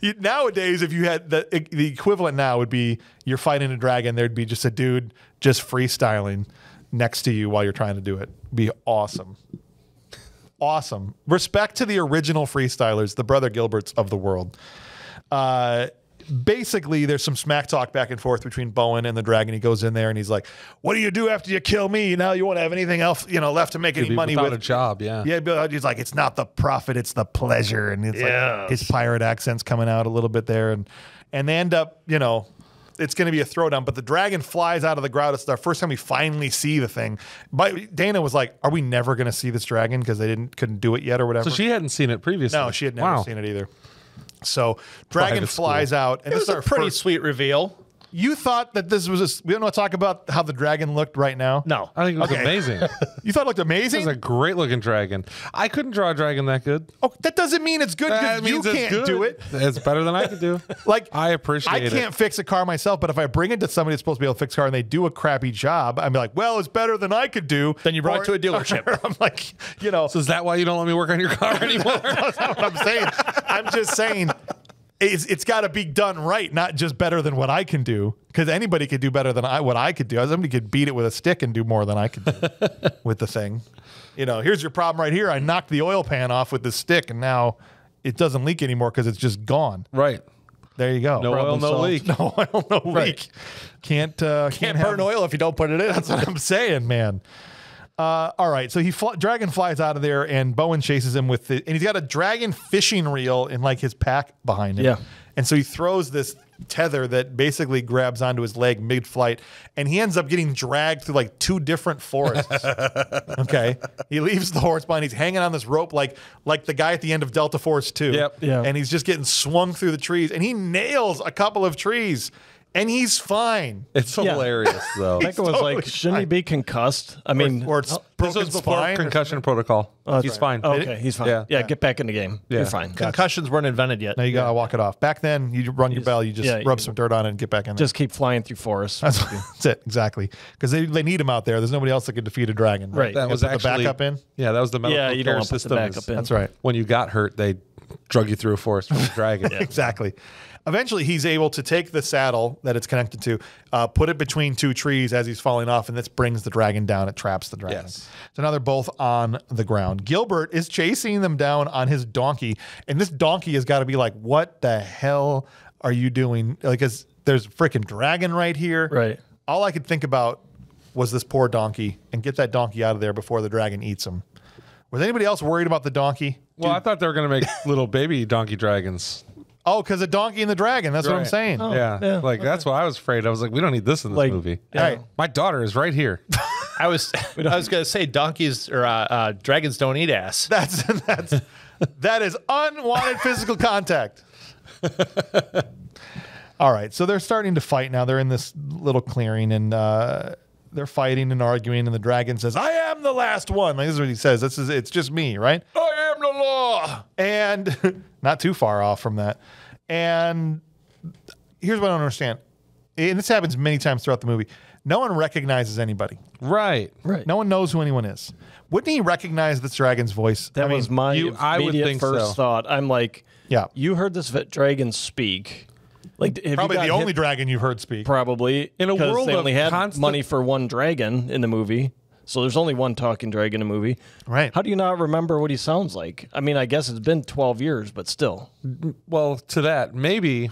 You, nowadays, if you had the the equivalent now would be you're fighting a dragon, there'd be just a dude just freestyling next to you while you're trying to do it. Be awesome. Awesome. Respect to the original freestylers, the brother Gilberts of the world. Uh, basically, there's some smack talk back and forth between Bowen and the dragon. He goes in there and he's like, "What do you do after you kill me? Now you won't have anything else, you know, left to make any Be money without with." a job, yeah. Yeah, but he's like, it's not the profit, it's the pleasure, and it's like his pirate accent's coming out a little bit there, and and they end up, you know, it's going to be a throwdown. But the dragon flies out of the ground. It's the first time we finally see the thing. But Dana was like, "Are we never going to see this dragon because they didn't couldn't do it yet or whatever?" So she hadn't seen it previously. no, she had never Wow. seen it either. So dragon Private school. flies out, and It this is a our pretty first- sweet reveal. You thought that this was a, we don't want to talk about how the dragon looked right now. No. I think it was Okay. amazing. it you thought it looked amazing. was a great looking dragon. I couldn't draw a dragon that good. oh, that doesn't mean it's good That because you means it's can't good. do it. It's better than I could do. Like I appreciate it. I it. can't fix a car myself, but if I bring it to somebody that's supposed to be able to fix a car and they do a crappy job, I'm like, well, it's better than I could do. Then you brought Or- it to a dealership. I'm like, you know, So is that why you don't let me work on your car anymore? that's not what I'm saying. I'm just saying. It's, it's got to be done right, not just better than what I can do. Because anybody could do better than I what I could do. Somebody could beat it with a stick and do more than I could do with the thing. You know, here's your problem right here. I knocked the oil pan off with the stick, and now it doesn't leak anymore because it's just gone. right. There you go. No oil, no solved. leak. No oil, no leak. Can't uh, Can't have- burn oil if you don't put it in. That's what I'm saying, man. Uh, all right, so he fl- dragon flies out of there, and Bowen chases him with the, and he's got a dragon fishing reel in like his pack behind him. Yeah. and so he throws this tether that basically grabs onto his leg mid-flight, and he ends up getting dragged through like two different forests. okay, he leaves the horse behind. He's hanging on this rope like like the guy at the end of Delta Force Two. Yep. Yeah. and he's just getting swung through the trees, and he nails a couple of trees, and he's fine. It's Yeah. hilarious though. Becca was totally like, shouldn't he be concussed? I mean, or oh, it's This broken was before spine. or concussion protocol. Oh, he's fine. oh, okay, he's fine. Yeah. Yeah, get back in the game. Yeah. You're fine. Concussions weren't invented yet. Now you gotta walk it off. Back then, you run your bell, you just yeah, rub you- some dirt on it and get back in there. Just keep flying through forests. that's, that's it, exactly. Because they, they need him out there. There's nobody else that can defeat a dragon. Right. That You was put the backup in. Yeah, that was the medical Yeah, you don't care wanna the system. backup in. That's right. When you got hurt, they drug you through a forest with a dragon. Exactly. Eventually, he's able to take the saddle that it's connected to, uh, put it between two trees as he's falling off, and this brings the dragon down. It traps the dragon. Yes. So now they're both on the ground. Gilbert is chasing them down on his donkey, and this donkey has got to be like, "What the hell are you doing?" Like, 'cause there's a freaking dragon right here. Right. All I could think about was this poor donkey, and get that donkey out of there before the dragon eats him. Was anybody else worried about the donkey? Well, I thought they were going to make little baby donkey dragons. Oh, because a donkey and the dragon. That's what I'm Right. saying. yeah. yeah, Like, that's what I was afraid. I was like, we don't need this in this Like, movie. yeah. Right. My daughter is right here. I was I was gonna say donkeys or uh, uh, dragons don't eat ass. That's that's that is unwanted physical contact. All right, so they're starting to fight now. They're in this little clearing and uh, they're fighting and arguing. And the dragon says, "I am the last one." Like, this is what he says. This is it's just me, right? I am the law, and not too far off from that. And here's what I don't understand, and this happens many times throughout the movie. No one recognizes anybody. right. Right. No one knows who anyone is. Wouldn't he recognize this dragon's voice? That I mean, was my you- I would immediate think first so. thought. I'm like, Yeah. you heard this dragon speak. Like, have Probably got the hit- only dragon you've heard speak. probably In a 'cause world they of only had constant- money for one dragon in the movie. So there's only one talking dragon in the movie. Right. How do you not remember what he sounds like? I mean, I guess it's been 12 years, but still. Well, to that, maybe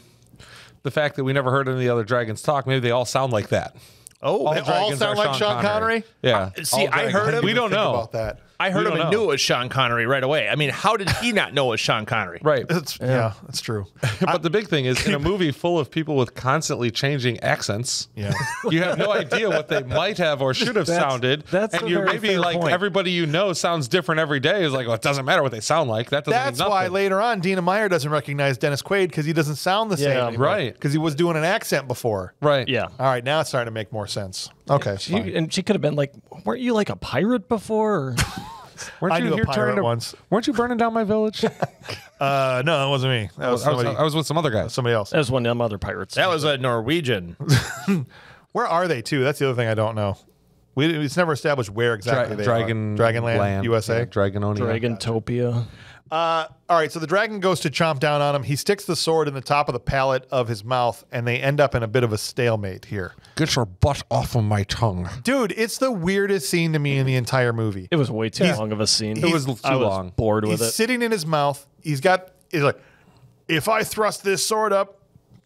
the fact that we never heard any of the other dragons talk, maybe they all sound like that. Oh, They all sound like Sean Connery? Yeah. Uh, see, I heard him. We don't know. about that. I heard We him don't and know. knew it was Sean Connery right away. I mean, how did he not know it was Sean Connery? Right. It's, yeah. that's true. but the big thing is in a movie full of people with constantly changing accents, Yeah. you have no idea what they might have or should have That's- sounded. that's and you're maybe like point. everybody you know sounds different every day. Is like, well, it doesn't matter what they sound like. That doesn't That's mean why later on Dina Meyer doesn't recognize Dennis Quaid because he doesn't sound the same. Yeah, anymore. right. Because he was doing an accent before. Right. Yeah. All right, now it's starting to make more sense. Okay. She, fine. and she could have been like, weren't you like a pirate before? Weren't I you knew a here pirate trying to, once. Weren't you burning down my village? Uh, no, that wasn't me. That was I, was, somebody, I was with some other guys. somebody else. That was one of them other pirates. That was a Norwegian. Where are they too? That's the other thing I don't know. We, it's never established where exactly they Dragon are. Dragonland, Land, USA. yeah, Dragononia. Dragantopia. Uh, all right, so the dragon goes to chomp down on him. He sticks the sword in the top of the palate of his mouth, and they end up in a bit of a stalemate here. Get your butt off of my tongue. Dude, it's the weirdest scene to me in the entire movie. It was way too long of a scene. It was too I was long. bored with He's it. sitting in his mouth. He's got. He's like, if I thrust this sword up,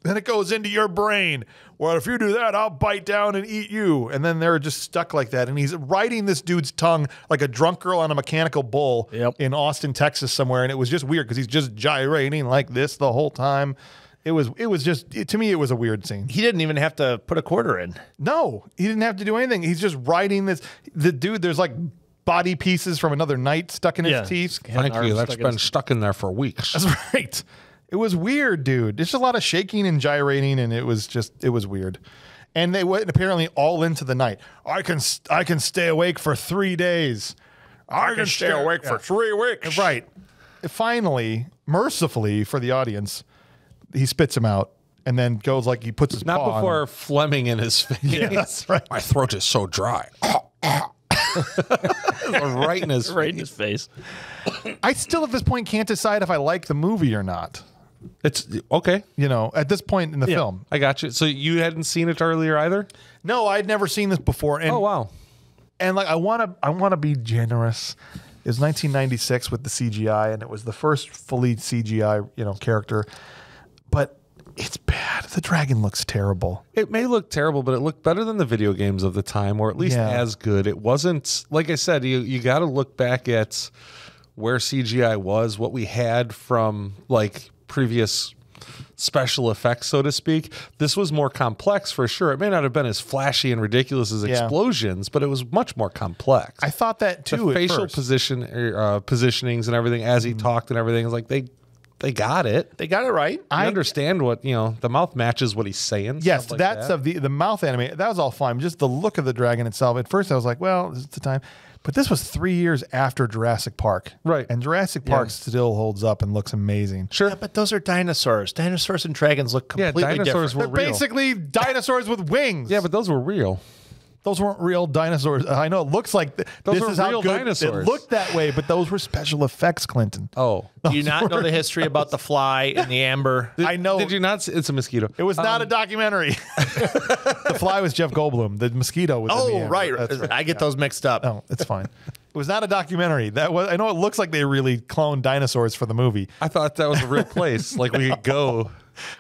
then it goes into your brain. Well, if you do that, I'll bite down and eat you. And then they're just stuck like that. And he's riding this dude's tongue like a drunk girl on a mechanical bull Yep. in Austin, Texas, somewhere. And it was just weird because he's just gyrating like this the whole time. It was. It was just. It, to me, it was a weird scene. He didn't even have to put a quarter in. No, he didn't have to do anything. He's just riding this. The dude. There's like body pieces from another night stuck in Yeah. his teeth. Thank you. That's stuck been his- stuck in there for weeks. That's right. It was weird, dude. It's just a lot of shaking and gyrating, and it was just it was weird. And they went apparently all into the night. I can I can stay awake for three days. I, can, stay awake for three weeks. Right. Finally, mercifully for the audience, he spits him out and then goes like he puts his Not paw on before him. Fleming in his face. That's right. My throat is so dry. right in his right in his face. I still at this point can't decide if I like the movie or not. It's okay. You know, at this point in the Yeah. film. I got you. So you hadn't seen it earlier either? No, I'd never seen this before. And Oh wow. and like I want to I want to be generous. It was 1996 with the CGI, and it was the first fully CGI you know character, but it's bad. The dragon looks terrible. It may look terrible, but it looked better than the video games of the time, or at least Yeah. as good. It wasn't like I said. You you got to look back at where CGI was, what we had from like previous special effects, so to speak. This was more complex for sure. It may not have been as flashy and ridiculous as Yeah. explosions, but it was much more complex. I thought that the too. at facial first. position uh, positionings and everything as he talked and everything is like they they got it. They got it right. I understand what you know. The mouth matches what he's saying. Yes, like that, that. stuff. The the mouth anime that was all fine. Just the look of the dragon itself. At first, I was like, well, it's the time. But this was three years after Jurassic Park, Right. And Jurassic Park still holds up and looks amazing. Sure. Yeah, but those are dinosaurs. Dinosaurs and dragons look Yeah, completely dinosaurs different. were They're real. basically dinosaurs with wings. Yeah, but those were real. Those weren't real dinosaurs. Uh, I know it looks like th- Those this were is how real good dinosaurs. it looked that way, but those were special effects, Clinton. Oh, Do you not know the history about the fly and the amber? I know Did you not? See, it's a mosquito. it was not um, a documentary. the fly was Jeff Goldblum. The mosquito was. in the Oh, amber. right. Right. I get those mixed up. No, it's fine. It was not a documentary. That was. I know it looks like they really cloned dinosaurs for the movie. I thought that was a real place. like we could go.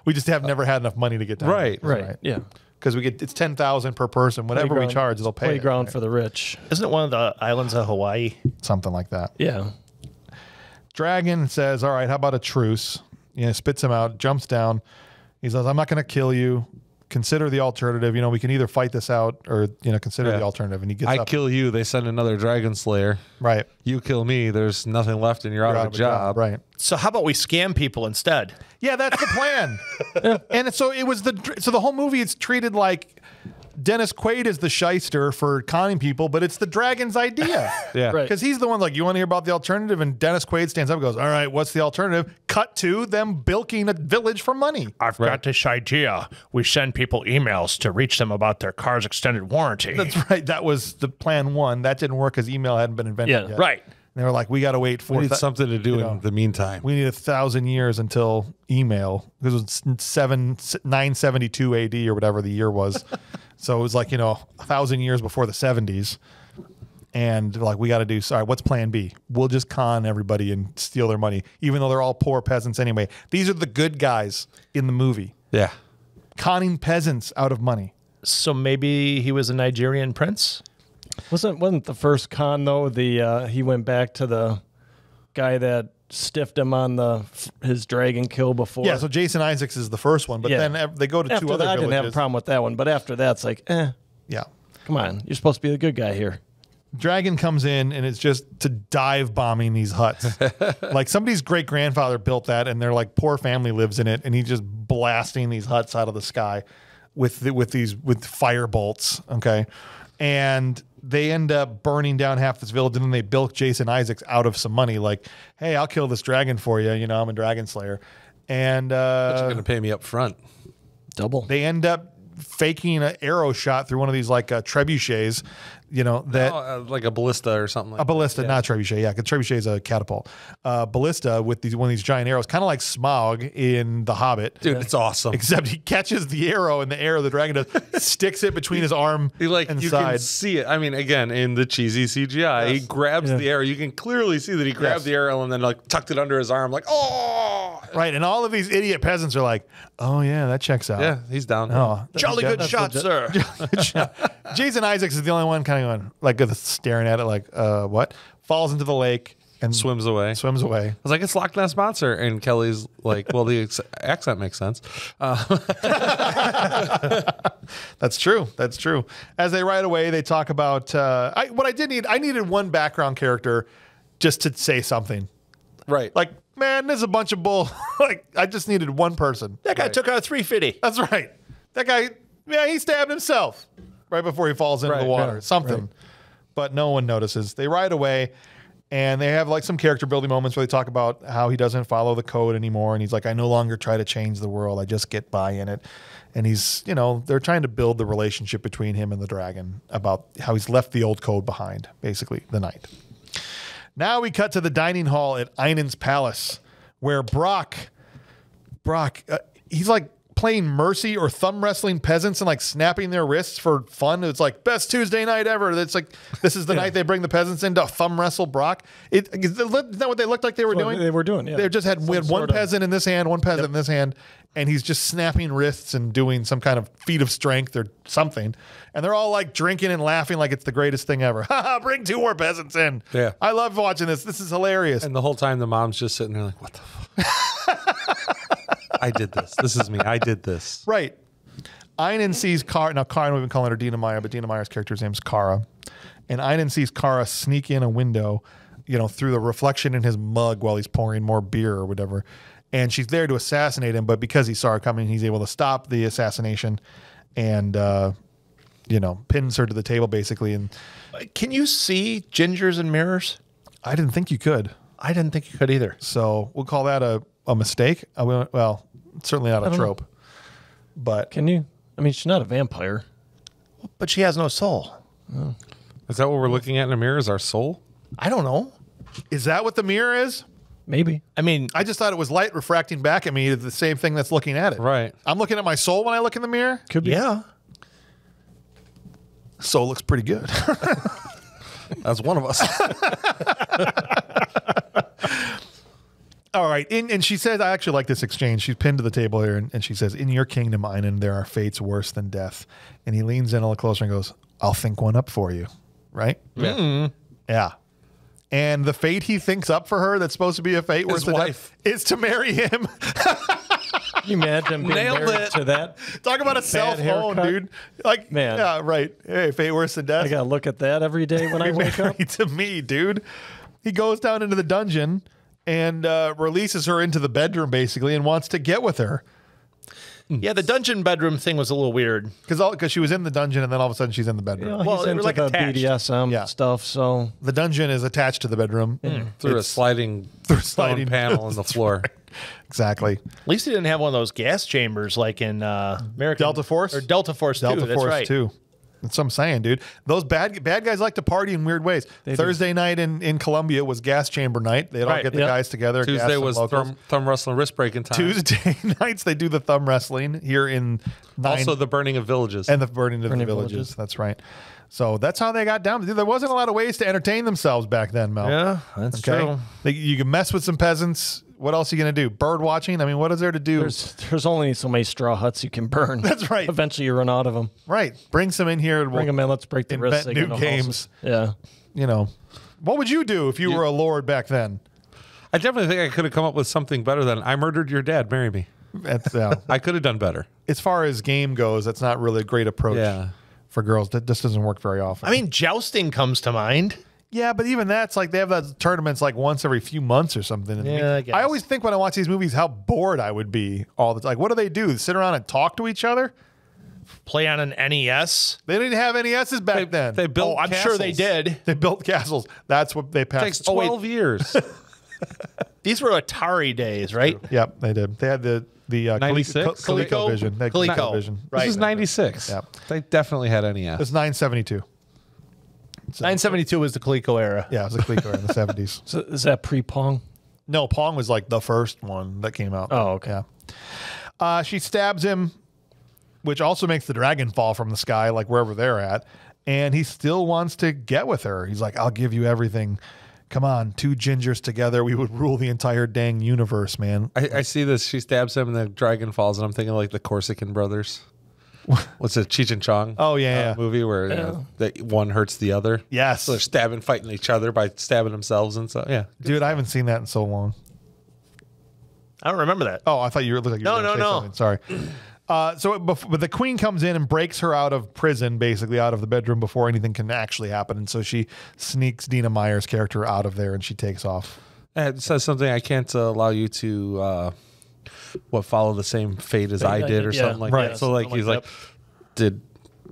We just have never had enough money to get down. Right. Right. Yeah. Because we get it's ten thousand per person. Whatever we charge, they'll pay. it. Playground for the rich. Isn't it one of the islands of Hawaii? something like that. Yeah. Dragon says, "All right, how about a truce?" You know, spits him out, jumps down. He says, "I'm not going to kill you. Consider the alternative. You know, we can either fight this out, or you know, consider Yeah. the alternative." And he gets I up. kill you. They send another dragon slayer. right. You kill me. There's nothing left, and you're, You're out, of a job. Right. So how about we scam people instead? Yeah, that's the plan. And so it was the so the whole movie is treated like Dennis Quaid is the shyster for conning people, but it's the dragon's idea. Yeah. Right. Because he's the one like, you want to hear about the alternative? And Dennis Quaid stands up and goes, All right, what's the alternative? Cut to them bilking a village for money. I've got this idea. We send people emails to reach them about their car's extended warranty. That's right. That was the plan one. That didn't work because email hadn't been invented Yeah. yet. right. And they were like, we got to wait for We need something to do in the meantime. we need a thousand years until email because it was seven nine seventy two AD or whatever the year was. so it was like you know a thousand years before the seventies, and they're like we got to do. Sorry, what's Plan B? We'll just con everybody and steal their money, even though they're all poor peasants anyway. These are the good guys in the movie, yeah. conning peasants out of money. So maybe he was a Nigerian prince? Wasn't wasn't the first con though? The uh, he went back to the guy that stiffed him on the his dragon kill before. Yeah, so Jason Isaacs is the first one, but Yeah. then they go to after two other that, I didn't have a problem with that one, but after that, it's like, eh, Yeah. come on, you're supposed to be the good guy here. Dragon comes in and it's just to dive bombing these huts. like somebody's great grandfather built that, and their like poor family lives in it, and he's just blasting these huts out of the sky with the, with these with fire bolts. Okay, and they end up burning down half this village, and then they bilk Jason Isaacs out of some money. Like, hey, I'll kill this dragon for you. You know, I'm a dragon slayer, and You're uh, going to pay me up front. Double. they end up faking an arrow shot through one of these like uh, trebuchets, you know that Oh, uh, like a ballista or something like a ballista, not trebuchet. Yeah, 'cause trebuchet is a catapult. Uh, ballista with these one of these giant arrows, kind of like Smaug in The Hobbit. Dude, it's awesome. Except he catches the arrow and the arrow the dragon does sticks it between his arm He like and you side. can see it. I mean, again, in the cheesy CGI, he grabs the arrow. You can clearly see that he grabbed Yes. the arrow and then like tucked it under his arm, like oh, Right, and all of these idiot peasants are like, "Oh yeah, that checks out." yeah, he's down. Oh, Jolly good shot, sir. Jason Isaacs is the only one kind of going like staring at it, like, "Uh, what?" Falls into the lake and Swims away. Swims away. I was like, it's Loch Ness monster, and Kelly's like, well, the ex- accent makes sense. That's true. That's true. As they ride away, they talk about uh, I, what I did need. I needed one background character just to say something. Right. Like, man, there's a bunch of bull. like, I just needed one person. That guy took out a 350. That's right. That guy, yeah, he stabbed himself right before he falls into Right, the water. yeah, Something. But no one notices. They ride away and they have like some character building moments where they talk about how he doesn't follow the code anymore. And he's like, I no longer try to change the world. I just get by in it. And he's, you know, they're trying to build the relationship between him and the dragon about how he's left the old code behind, basically, the night. Now we cut to the dining hall at Einon's palace, where Brok, Brok, uh, he's like playing mercy or thumb wrestling peasants and like snapping their wrists for fun. It's like best Tuesday night ever. It's like this is the night they bring the peasants in to thumb wrestle Brok. It, is that what they looked like they were That's doing? they were doing, yeah. They just had, we had one sort of- peasant in this hand, one peasant in this hand, and he's just snapping wrists and doing some kind of feat of strength or something. And they're all like drinking and laughing like it's the greatest thing ever. Bring two more peasants in. Yeah. I love watching this. This is hilarious. and the whole time, the mom's just sitting there like, what the fuck? I did this. This is me. I did this. Right. Einon sees Kara. Now, Kara, we've been calling her Dina Meyer, but Dina Meyer's character's name's Kara. And Einon sees Kara sneak in a window, you know, through the reflection in his mug while he's pouring more beer or whatever. And she's there to assassinate him, but because he saw her coming, he's able to stop the assassination and, uh, you know, pins her to the table basically. And Can you see gingers and mirrors? I didn't think you could. I didn't think you could either. So we'll call that a, a mistake. I will, well, certainly not a trope. But Can you? I mean, she's not a vampire. But she has no soul. Oh. Is that what we're looking at in a mirror? Is our soul? I don't know. is that what the mirror is? Maybe. I mean, I just thought it was light refracting back at me, the same thing that's looking at it. Right. I'm looking at my soul when I look in the mirror. Could be. yeah. Soul looks pretty good. That's one of us. All right. In, and she says, I actually like this exchange. She's pinned to the table here, and, and she says, In your kingdom, Einon, there are fates worse than death. And he leans in a little closer and goes, I'll think one up for you. Right? yeah. Mm. Yeah. And the fate he thinks up for her that's supposed to be a fate worse His than wife. death is to marry him. Can you imagine being Nailed married it. to that? Talk about a cell phone, haircut. dude. Like, Man. yeah, right. Hey, fate worse than death. I gotta look at that every day when I wake up. to me, dude. He goes down into the dungeon and uh, releases her into the bedroom basically and wants to get with her Yeah, the dungeon bedroom thing was a little weird. because because she was in the dungeon and then all of a sudden she's in the bedroom. You know, Well, he's they were into like the attached. BDSM Yeah. stuff, so The dungeon is attached to the bedroom. Through a It's- sliding, Through stone sliding- panel in the floor. exactly. At least he didn't have one of those gas chambers like in uh, American Delta Force? or Delta Force Delta Two. That's Force right. too. That's what I'm saying, dude. Those bad bad guys like to party in weird ways. do. Thursday night in, in Colombia was gas chamber night. They'd all Right. get the Yep. guys together. gas Tuesday some was locals. thumb, thumb wrestling wrist breaking time. Tuesday nights they do the thumb wrestling here in nine, Also, the burning of villages. and the burning of the villages. villages. That's right. So that's how they got down. There wasn't a lot of ways to entertain themselves back then, Mel. Yeah, that's true. You can mess with some peasants. What else are you going to do? Bird watching? I mean, what is there to do? there's there's only so many straw huts you can burn. That's right. Eventually, you run out of them. right. Bring some in here. And Bring we'll, them in. Let's break the invent wrists. new games. houses. Yeah. you know, what would you do if you, were a lord back then? I definitely think I could have come up with something better than I murdered your dad, marry me. That's, uh, I could have done better. as far as game goes, that's not really a great approach Yeah. for girls. That just doesn't work very often. I mean, jousting comes to mind. Yeah, but even that's like they have that tournaments like once every few months or something. Yeah, I I, guess. always think when I watch these movies how bored I would be all the time. Like, what do they do? Sit around and talk to each other? Play on an NES. They didn't have NESs back They, then. they built Oh, I'm sure they did. They built castles. That's what they It takes passed. Oh, 12 years. These were Atari days, right? Yep, they did. They had the the uh, 96? Coleco, Coleco Vision. They Coleco. Vision. Right. This is 96. Yep. They definitely had NES. It's 972. 972 was the Coleco era. Yeah, it was the Coleco era in the 70s. So is that pre Pong? No, Pong was like the first one that came out. Oh, okay. Yeah. Uh, she stabs him, which also makes the dragon fall from the sky, like wherever they're at. And he still wants to get with her. He's like, I'll give you everything. Come on, two gingers together. We would rule the entire dang universe, man. I, I see this. She stabs him, and the dragon falls, and I'm thinking like the Corsican brothers. What's it, Cheech and Chong? Oh, yeah, uh, yeah. movie where you know, the one hurts the other. Yes. so they're stabbing, fighting each other by stabbing themselves and stuff. Yeah, Dude, I haven't seen that in so long. I don't remember that. Oh, I thought you were looked like you No, were no, say no. something. Sorry. Uh, so, bef- but the queen comes in and breaks her out of prison, basically out of the bedroom before anything can actually happen, and so she sneaks Dina Meyer's character out of there, and she takes off. it says something. I can't uh, allow you to uh, what follow the same fate as I I did, or yeah. something like Right. that. So like Something he's like like, did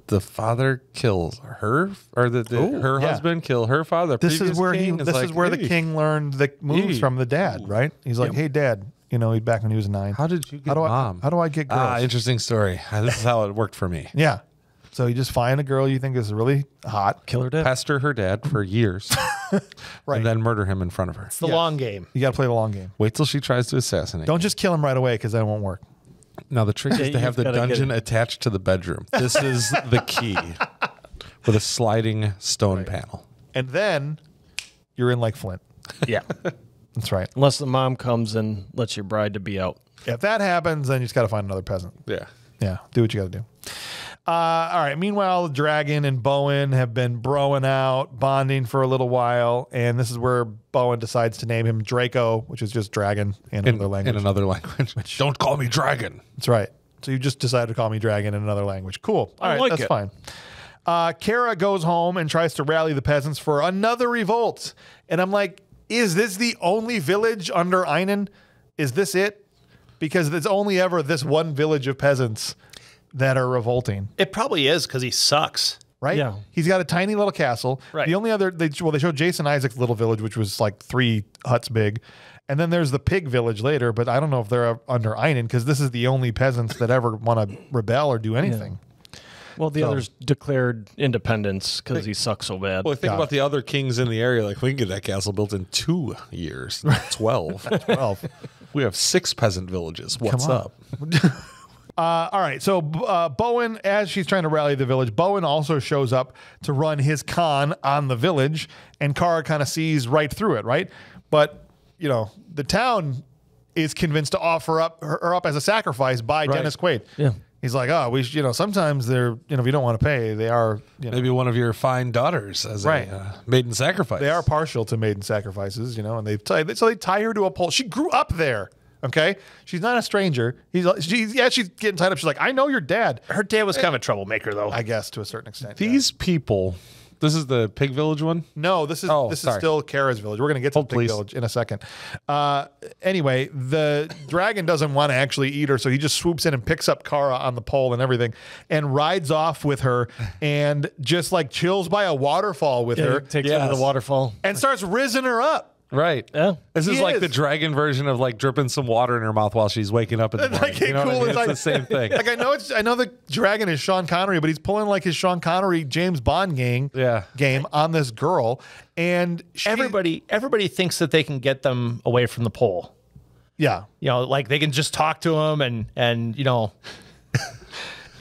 the father kill her, or did the, Ooh, her yeah. husband kill her father? This is where he. It's This like, is where the king learned the moves Hey. from the dad, right? He's like, "Hey, dad, you know, he back when he was nine. How did you get how do mom? I? How do I get girls? Ah, interesting story. This is how it worked for me. yeah. So you just find a girl you think is really hot. kill her dad, Pester her dad for years, Right. and then murder him in front of her. It's the Yes. long game. You got to play the long game. Wait till she tries to assassinate. Don't just kill him right away because that won't work. Now the trick Yeah, is to have the dungeon attached to the bedroom. This is the key, with a sliding stone panel. And then you're in like Flint. Yeah. That's right. Unless the mom comes and lets your bride to be out. If that happens, then you just got to find another peasant. Yeah. Yeah, do what you got to do. Uh, all right. Meanwhile, the dragon and Bowen have been broing out, bonding for a little while, and this is where Bowen decides to name him Draco, which is just dragon in, In, another language. in another language. Don't call me dragon. That's right. So you just decided to call me dragon in another language. Cool. All I right, like that's it. fine. Uh, Kara goes home and tries to rally the peasants for another revolt, and I'm like, is this the only village under Einon? Is this it? Because there's only ever this one village of peasants that are revolting. It probably is because he sucks. right? Yeah. He's got a tiny little castle. Right. The only other they well they showed Jason Isaac's little village, which was like three huts big, and then there's the pig village later. But I don't know if they're under Einon because this is the only peasants that ever want to rebel or do anything. Well, the So- others declared independence because he sucks so bad. Well, think Got about the other kings in the area. Like we can get that castle built in two years, not twelve. We have six peasant villages. What's up? uh, all right. So uh, Bowen, as she's trying to rally the village, Bowen also shows up to run his con on the village, and Kara kind of sees right through it, right? But you know, the town is convinced to offer up her, her up as a sacrifice by Dennis Quaid. Yeah. He's like, oh, we, you know, sometimes they're, you know, if you don't want to pay, they are, you know, Maybe one of your fine daughters as Right. a uh, maiden sacrifice. they are partial to maiden sacrifices, you know, and they tie, so they tie her to a pole. She grew up there. Okay, she's not a stranger. He's, she's yeah, she's getting tied up. She's like, I know your dad. Her dad was kind of a troublemaker, though. I guess to a certain extent. yeah. These people. This is the pig village one. No, this is Oh, this is still Kara's village. We're gonna get to Hold, Pig please. Village in a second. Uh, anyway, the dragon doesn't want to actually eat her, so he just swoops in and picks up Kara on the pole and everything, and rides off with her, and just like chills by a waterfall with yeah, her, he takes her to the waterfall. and starts rizzing her up. Right. Yeah. This is He like is. the dragon version of like dripping some water in her mouth while she's waking up in the morning. Like, you know what I mean? It's I- the same thing. Like I know it's I know the dragon is Sean Connery, but he's pulling like his Sean Connery James Bond gang Yeah. game on this girl, and she, everybody, everybody thinks that they can get them away from the pole. yeah. You know, like they can just talk to him and and you know,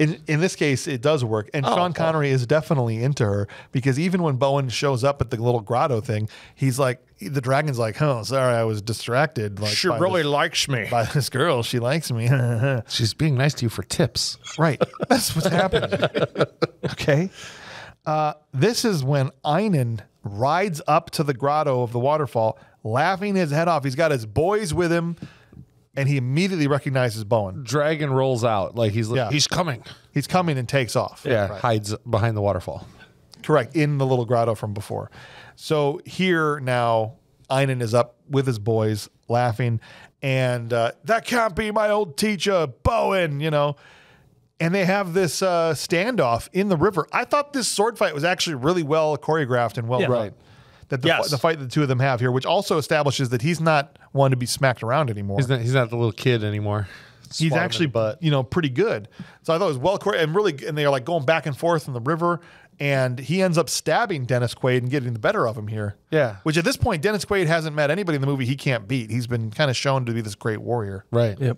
In in this case, it does work, and Oh, Sean Connery is definitely into her because even when Bowen shows up at the little grotto thing, he's like, the dragon's like, "Oh, sorry, I was distracted." Like, she really this, likes me. by this girl. She likes me, She's being nice to you for tips. right? That's what's happening. okay, uh, this is when Einon rides up to the grotto of the waterfall, laughing his head off. He's got his boys with him, and he immediately recognizes Bowen. Dragon rolls out like he's Yeah. he's coming. He's coming and takes off. Yeah, hides behind the waterfall. Correct, in the little grotto from before. So here now, Einon is up with his boys, laughing, and uh, that can't be my old teacher, Bowen, you know. And they have this uh, standoff in the river. I thought this sword fight was actually really well choreographed and well Yeah. done. Right. That the, Yes. the fight that the two of them have here, which also establishes that he's not one to be smacked around anymore. He's not, he's not the little kid anymore. he's Swat him in actually the butt. you know pretty good. So I thought it was well coor- and really and they're like going back and forth in the river and he ends up stabbing Dennis Quaid and getting the better of him here. Yeah. Which at this point Dennis Quaid hasn't met anybody in the movie he can't beat. He's been kind of shown to be this great warrior. Right. Yep.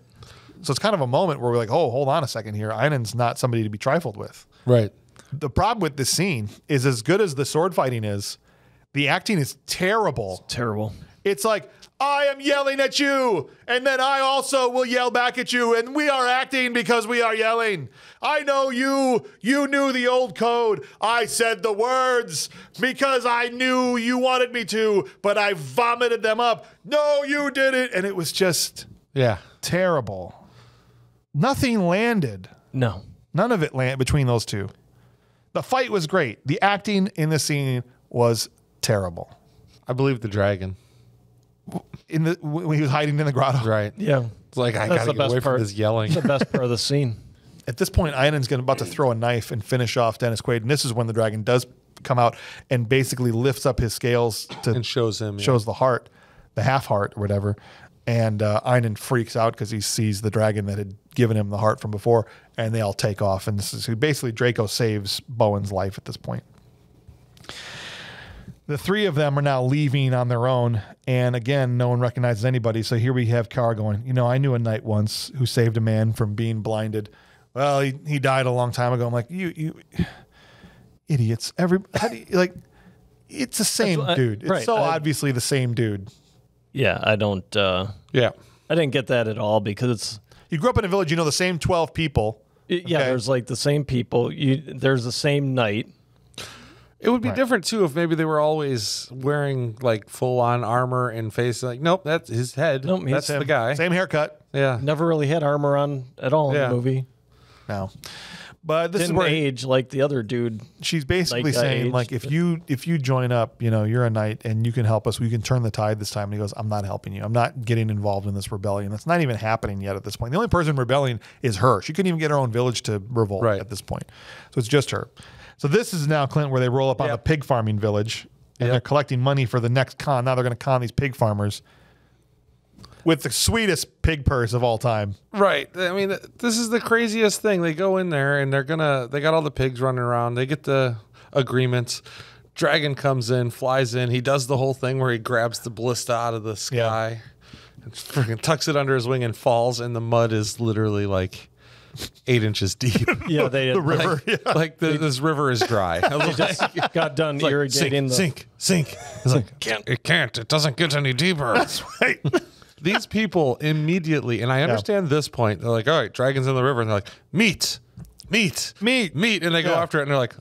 So it's kind of a moment where we're like, "Oh, hold on a second here. Einon's not somebody to be trifled with." Right. The problem with this scene is as good as the sword fighting is, the acting is terrible. Terrible. It's like, I am yelling at you, and then I also will yell back at you, and we are acting because we are yelling. I know you, you knew the old code. I said the words because I knew you wanted me to, but I vomited them up. No, you didn't. And it was just Yeah. terrible. Nothing landed. No. None of it landed between those two. The fight was great. The acting in the scene was terrible. I believe the dragon. In the when he was hiding in the grotto. Right. Yeah. It's like I That's gotta the get best away part. from this yelling. It's the best part of the scene. At this point, Einon's going about to throw a knife and finish off Dennis Quaid, and this is when the dragon does come out and basically lifts up his scales to and shows him. yeah. shows the heart, the half heart or whatever. And uh, Einen freaks out because he sees the dragon that had given him the heart from before, and they all take off. And this is basically Draco saves Bowen's life at this point. The three of them are now leaving on their own, and again, no one recognizes anybody. So here we have Kara going, You know, I knew a knight once who saved a man from being blinded. Well, he, he died a long time ago. I'm like, You, you idiots. Every, how do you, like, it's the same what I- dude. It's right, so I- obviously the same dude. Yeah, I don't. uh Yeah. I didn't get that at all because it's. You grew up in a village, you know the same 12 people. it- yeah, Okay. there's like the same people. You there's the same night. It would be different too if maybe they were always wearing like full on armor and face like, nope, that's his head. Nope, that's him. the guy. Same haircut. Yeah. Never really had armor on at all Yeah. in the movie. No. But this Didn't is where age like the other dude. she's basically like, uh, saying, aged. like, if you if you join up, you know, you're a knight and you can help us, we can turn the tide this time. And he goes, I'm not helping you. I'm not getting involved in this rebellion. That's not even happening yet at this point. The only person rebelling is her. She couldn't even get her own village to revolt Right. at this point. So it's just her. So this is now Clint where they roll up on Yep. a pig farming village and they're collecting money for the next con. Now they're going to con these pig farmers with the sweetest pig purse of all time. Right. I mean, this is the craziest thing. They go in there and they're gonna. They got all the pigs running around. They get the agreements. Dragon comes in, flies in. He does the whole thing where he grabs the ballista out of the sky, and freaking tucks it under his wing and falls, and the mud is literally like eight inches deep. Yeah, they The river. yeah. like the, this river is dry. Like, got done like, irrigating sink, the. sink, sink. It's like can't, it can't. It doesn't get any deeper. That's Right. These people immediately, and I understand this point. They're like, all right, dragons in the river, and they're like, meat, meat, Meat. meat, and they go Yeah. after it, and they're like,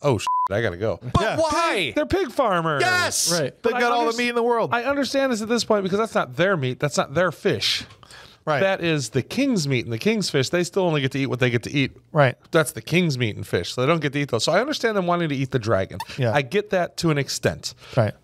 oh, shit, I gotta go. But Yeah. why? They're pig farmers. Yes. Right. They've But got all the meat in the world. I understand this at this point because that's not their meat. That's not their fish. Right. That is the king's meat and the king's fish. They still only get to eat what they get to eat. right. That's the king's meat and fish. So they don't get to eat those. So I understand them wanting to eat the dragon. Yeah. I get that to an extent. Right.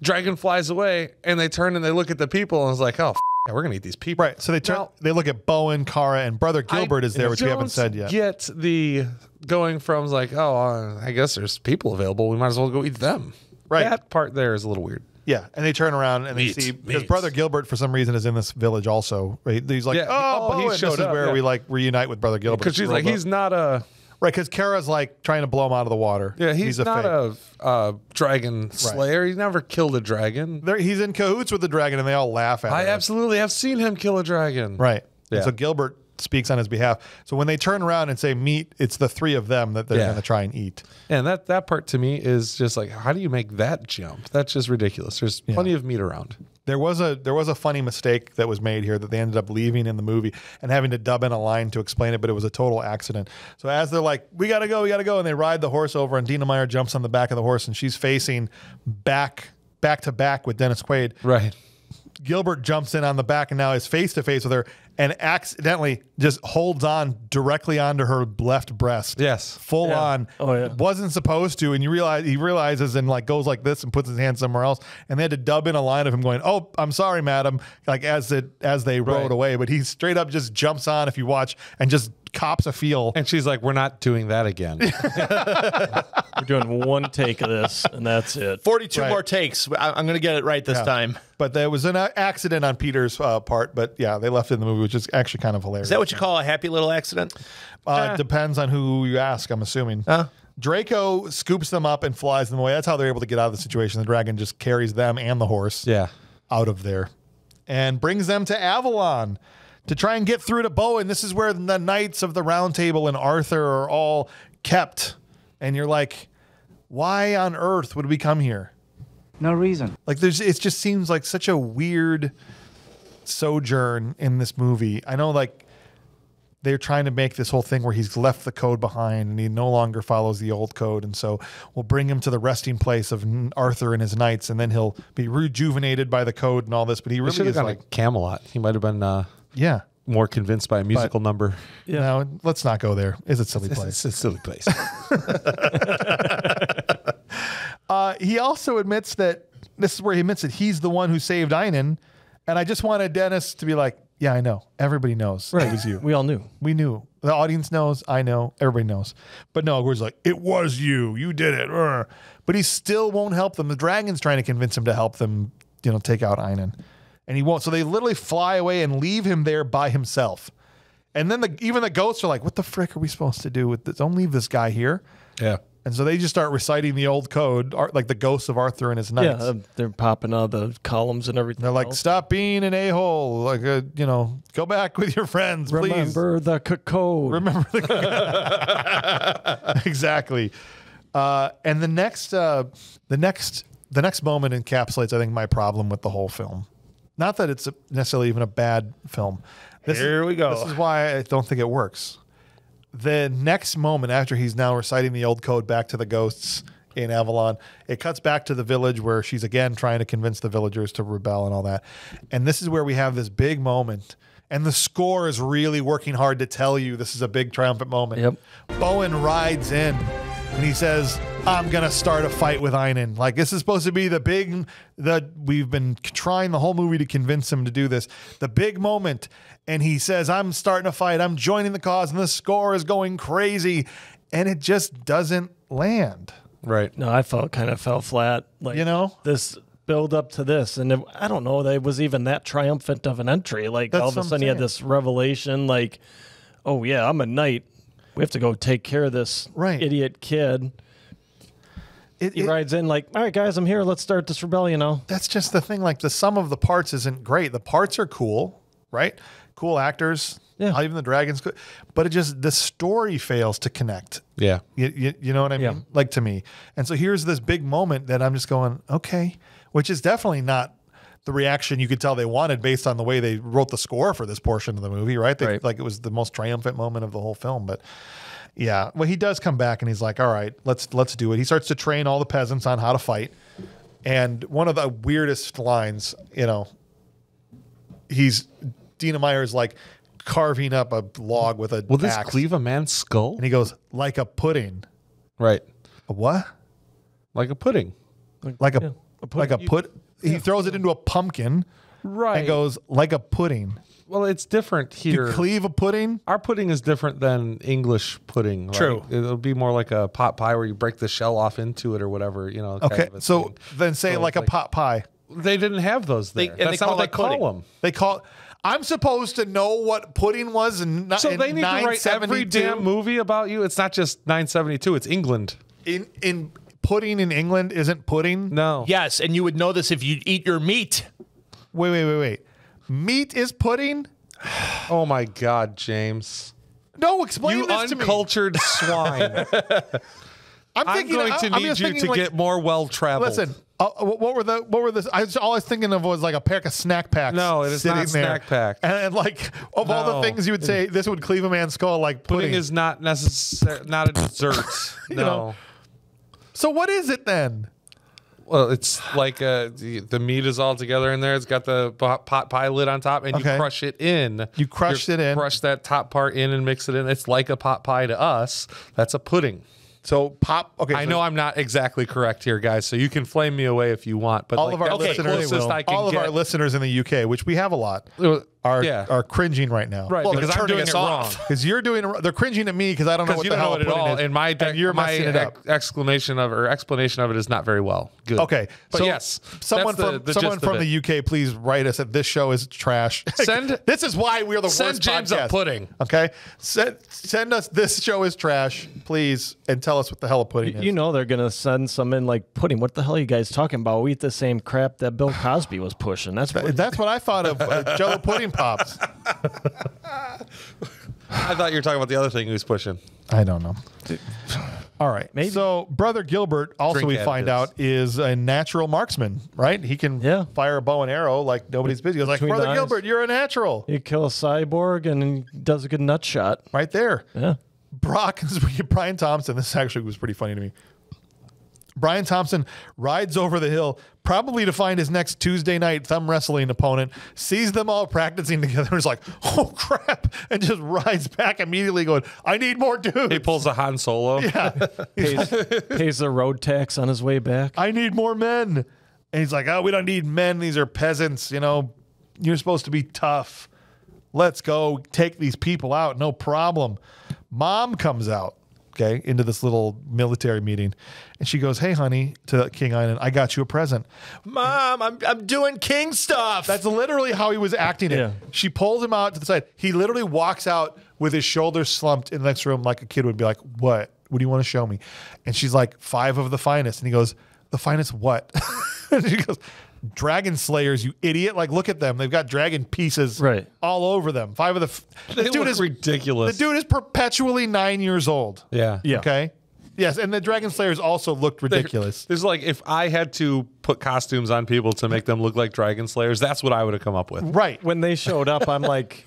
Dragon flies away and they turn and they look at the people and it's like, oh, f- yeah, we're going to eat these people. Right. So they turn. Now- they look at Bowen, Kara, and brother Gilbert is there, which we haven't said yet. Get the going from like, oh, uh, I guess there's people available. We might as well go eat them. Right. That part there is a little weird. Yeah, and they turn around and Meat, they see because meat. brother Gilbert for some reason is in this village also. Right? He's like, Yeah, oh, oh, he showed this is up, where yeah. we like reunite with brother Gilbert Because she's like, Rolled he's not a right because Kara's like trying to blow him out of the water. yeah, he's, a not fake. a uh, dragon slayer. He's never killed a dragon. They're- he's in cahoots with the dragon, and they all laugh at him. I him. absolutely have seen him kill a dragon. right. And so Gilbert speaks on his behalf. So when they turn around and say meat, it's the three of them that they're Yeah. going to try and eat. And that that part to me is just like, how do you make that jump? That's just ridiculous. There's plenty of meat around. There was a there was a funny mistake that was made here that they ended up leaving in the movie and having to dub in a line to explain it, but it was a total accident. So as they're like, "We gotta go, we gotta go," and they ride the horse over, and Dina Meyer jumps on the back of the horse, and she's facing back back to back with Dennis Quaid. Right. Gilbert jumps in on the back, and now is face to face with her, and accidentally just holds on directly onto her left breast. Yes. full Yeah. on. Oh, yeah. wasn't supposed to, and you realize he realizes and like goes like this and puts his hand somewhere else, and they had to dub in a line of him going, "Oh, I'm sorry, madam," like as it as they rode Right. away. But he straight up just jumps on if you watch and just cops a feel. And she's like, "We're not doing that again." We're doing one take of this, and that's it. 42 Right. more takes. I- I'm going to get it right this Yeah. time. But there was an uh, accident on Peter's uh, part. But yeah, they left it in the movie, which is actually kind of hilarious. Is that what you call a happy little accident? Uh, Depends on who you ask. I'm assuming. Huh? Draco scoops them up and flies them away. That's how they're able to get out of the situation. The dragon just carries them and the horse yeah. out of there and brings them to Avalon to try and get through to Bowen. This is where the knights of the Round Table and Arthur are all kept. And you're like, why on earth would we come here? No reason. Like, there's it just seems like such a weird sojourn in this movie. I know, like, they're trying to make this whole thing where he's left the code behind and he no longer follows the old code. And so we'll bring him to the resting place of Arthur and his knights, and then he'll be rejuvenated by the code and all this. But he really is gone like, Camelot. He might have been uh, yeah. more convinced by a musical number. No, let's not go there. It's a silly It's, place. it's a silly place. Uh, he also admits that this is where he admits that he's the one who saved Einon. And I just wanted Dennis to be like, yeah, I know. Everybody knows right. it was you. We all knew. We knew. The audience knows. I know. Everybody knows. But no, Gord's like, it was you. You did it. But he still won't help them. The dragon's trying to convince him to help them, you know, take out Einon. And he won't. So they literally fly away and leave him there by himself. And then the, even the ghosts are like, what the frick are we supposed to do with this? Don't leave this guy here. yeah. And so they just start reciting the old code, like the ghosts of Arthur and his knights. uh, they're popping out the columns and everything. They're like, else. stop being an a hole. Like, uh, you know, go back with your friends, please. remember the c- code. Remember the code. exactly. Uh, and the next, uh, the next, the next moment encapsulates, I think, my problem with the whole film. Not that it's necessarily even a bad film. This Here is, we go. This is why I don't think it works. The next moment after he's now reciting the old code back to the ghosts in Avalon, it cuts back to the village where she's again trying to convince the villagers to rebel and all that. And this is where we have this big moment. And the score is really working hard to tell you this is a big triumphant moment. Yep. Bowen rides in and he says, I'm gonna start a fight with Einon. Like this is supposed to be the big that we've been trying the whole movie to convince him to do this. The big moment. And he says, I'm starting a fight, I'm joining the cause, and the score is going crazy. And it just doesn't land. Right. No, I felt kind of fell flat. Like You know? this build up to this, and it, I don't know that it was even that triumphant of an entry. Like That's all of a what I'm sudden, you had this revelation. Like, oh yeah, I'm a knight. We have to go take care of this Right. idiot kid. It, He it- rides in like, all right, guys, I'm here. Let's start this rebellion now. that's just the thing. Like the sum of the parts isn't great. The parts are cool, right? Cool actors. Yeah. Even the dragons, cool. but it just the story fails to connect. Yeah. You, you, you know what I mean? Yeah. Like to me. And so here's this big moment that I'm just going, okay, which is definitely not the reaction you could tell they wanted based on the way they wrote the score for this portion of the movie, right? They, Right. Like it was the most triumphant moment of the whole film. But yeah, well, he does come back and he's like, all right, let's let's do it. He starts to train all the peasants on how to fight. And one of the weirdest lines, you know, he's Dina Meyer's like carving up a log with a Will this axe. cleave a man's skull? and he goes, like a pudding. Right. A what? Like a pudding. like a, Yeah, a like a pudding. put. He throws it into a pumpkin Right. and goes like a pudding. Well, it's different You here. cleave a pudding. Our pudding is different than English pudding. right? True. It'll be more like a pot pie where you break the shell off into it or whatever, you know. kind Okay, of so thing. then say So like a pot pie. they didn't have those They- there. and they That's not call what it they call pudding. them. They call. I'm supposed to know what pudding was in, So in they need to write every damn movie about you. It's not just 972. It's England. in in pudding in England isn't pudding. No. Yes, and you would know this if you eat your meat. Wait, wait, wait, wait. Meat is pudding. Oh my God, James. No, explain You this to me. uncultured swine. I'm I'm thinking. going to I'm need you to like- get more well traveled. Listen, uh, what were the what were the? I was, all I was thinking of was like a pack of snack packs. No, it is not there. snack pack. And, and, like of all the things you would say, this would cleave a man's skull like pudding. pudding is not necessary. Not a dessert. no. know. so what is it then? Well, it's like uh, the, the meat is all together in there. It's got the pot, pie lid on top, and Okay. you crush it in. You crush it in. Crush that top part in and mix it in. It's like a pot pie to us. That's a pudding. So pop. Okay, I so know I'm not exactly correct here, guys. So you can flame me away if you want. But all like, of our listeners, closest I can all of get. our listeners in the UK, which we have a lot, Uh, are yeah. are cringing right now. right Well, because I'm doing it wrong. Because you're doing, it- they're cringing at me because I don't know what you the don't hell know a it at all, is. and my and you're my it ex- exclamation of or explanation of it is not very well. Good. Okay, but so yes, someone the- from the someone from the UK, please write us that this show is trash. Send- this is why we're the send worst James a pudding. Okay, send send us this show is trash, please, and tell us what the hell a pudding is. You know they're gonna send some in like pudding. What the hell are you guys talking about? We eat the same crap that Bill Cosby was pushing. That's what That's what I thought of uh, Jello pudding pops. I thought you were talking about the other thing he was pushing. I don't know. All right. Maybe. So, Brother Gilbert, also Drink we find additives. out, is a natural marksman, right? He can Yeah. fire a bow and arrow like nobody's busy. Like, Brother eyes. Gilbert, you're a natural. you kill a cyborg and he does a good nut shot. Right there. Yeah. Brok, Brian Thompson, this actually was pretty funny to me. Brian Thompson rides over the hill, probably to find his next Tuesday night thumb wrestling opponent, sees them all practicing together, and is like, oh crap, and just rides back immediately going, I need more dudes. He pulls a Han Solo. Pays, pays the road tax on his way back. I need more men. And he's like, oh, we don't need men. These are peasants. You know, you're supposed to be tough. Let's go take these people out. No problem. Mom comes out, okay, into this little military meeting. And she goes, hey, honey, to King Island, I got you a present. Mom, I'm, I'm doing king stuff. That's literally how he was acting it. Yeah. She pulls him out to the side. He literally walks out with his shoulders slumped in the next room like a kid would be like, What? What do you want to show me? And she's like, Five of the finest. And he goes, The finest what? and she goes, Dragon Slayers, you idiot. Like, look at them. They've got dragon pieces Right. all over them. Five of the. F- They the dude look is ridiculous. The dude is perpetually nine years old. Yeah. Yeah. Okay. Yes. And the Dragon Slayers also looked ridiculous. There's like if I had to put costumes on people to make them look like dragon slayers, that's what I would have come up with. right. When they showed up, I'm like,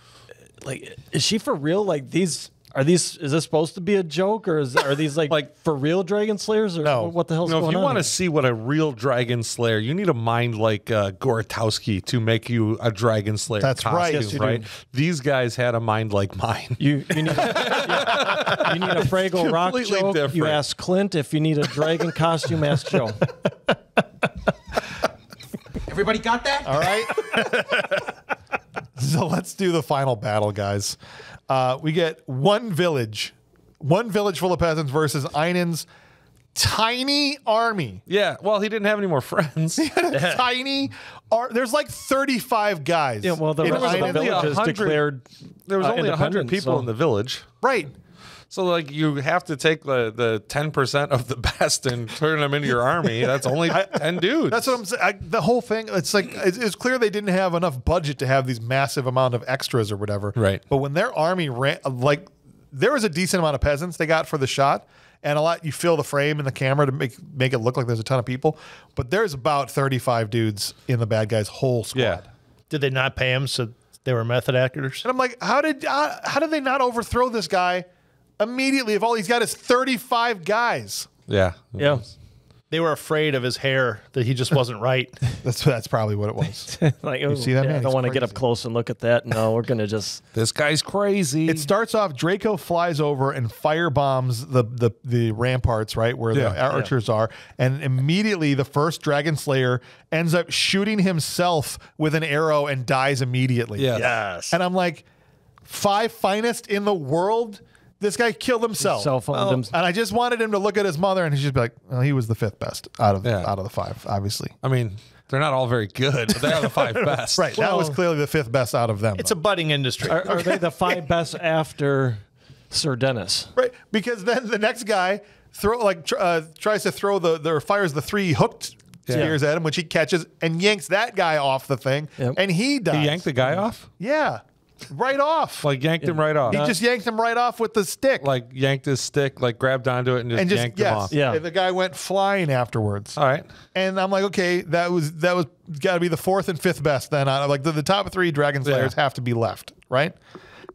like, is she for real? Like these are these? Is this supposed to be a joke or is are these like Like- for real dragon slayers or No. what the hell's You know, if you on? want to see what a real dragon slayer, you need a mind like uh, Goratowski to make you a dragon slayer. That's right. Yes, you do. right? These guys had a mind like mine. You you need you, you need a Fraggle Rock Completely joke. You ask Clint if you need a dragon costume. Ask Joe. Everybody got that? All right. so let's do the final battle, guys. Uh, we get one village, one village full of peasants versus Einon's tiny army. Yeah, well, he didn't have any more friends. tiny. Ar- there's like 35 guys. Yeah, well, the in rest of the Einon. only a villages hundred- declared There was uh, only 100 independent, people so- in the village. Right. So, like, you have to take the, the 10% of the best and turn them into your army. That's only 10 dudes. That's what I'm saying. I, the whole thing, it's like, it's, it's clear they didn't have enough budget to have these massive amount of extras or whatever. Right. But when their army ran, like, there was a decent amount of peasants they got for the shot. And a lot, you fill the frame and the camera to make make it look like there's a ton of people. But there's about 35 dudes in the bad guy's whole squad. Yeah. Did they not pay him so they were method actors? And I'm like, how did how, how did they not overthrow this guy immediately if all he's got is 35 guys? Yeah. Yeah. They were afraid of his hair that he just wasn't right. That's that's probably what it was. like, You see that, yeah, man? I don't want to get up close and look at that. No, we're gonna just This guy's crazy. It starts off. Draco flies over and fire bombs the the, the ramparts right where the Yeah. archers are, and immediately the first dragon slayer ends up shooting himself with an arrow and dies immediately. Yeah. yes. and I'm like, five finest in the world. This guy killed himself. cell phone. them. And I just wanted him to look at his mother, and he'd just be like, well, "He was the fifth best out of Yeah. out of the five, obviously." I mean, they're not all very good, but they are the five best. Right, that was clearly the fifth best out of them. it's a budding industry. Are, are they the five best after Sir Dennis? Right, because then the next guy throw like tr- uh, tries to throw the the fires the three hooked spears at him, which he catches and yanks that guy off the thing, Yep. and he dies. He yanked the guy off? yeah, right off. Like, yanked him right off. he just yanked him right off with the stick, like, yanked his stick, like, grabbed onto it and just, and just yanked yes, him off. Yeah. And the guy went flying afterwards. All right. And I'm like, okay, that was that was got to be the fourth and fifth best. Then out of like the, the top three dragon slayers Yeah. have to be left, right?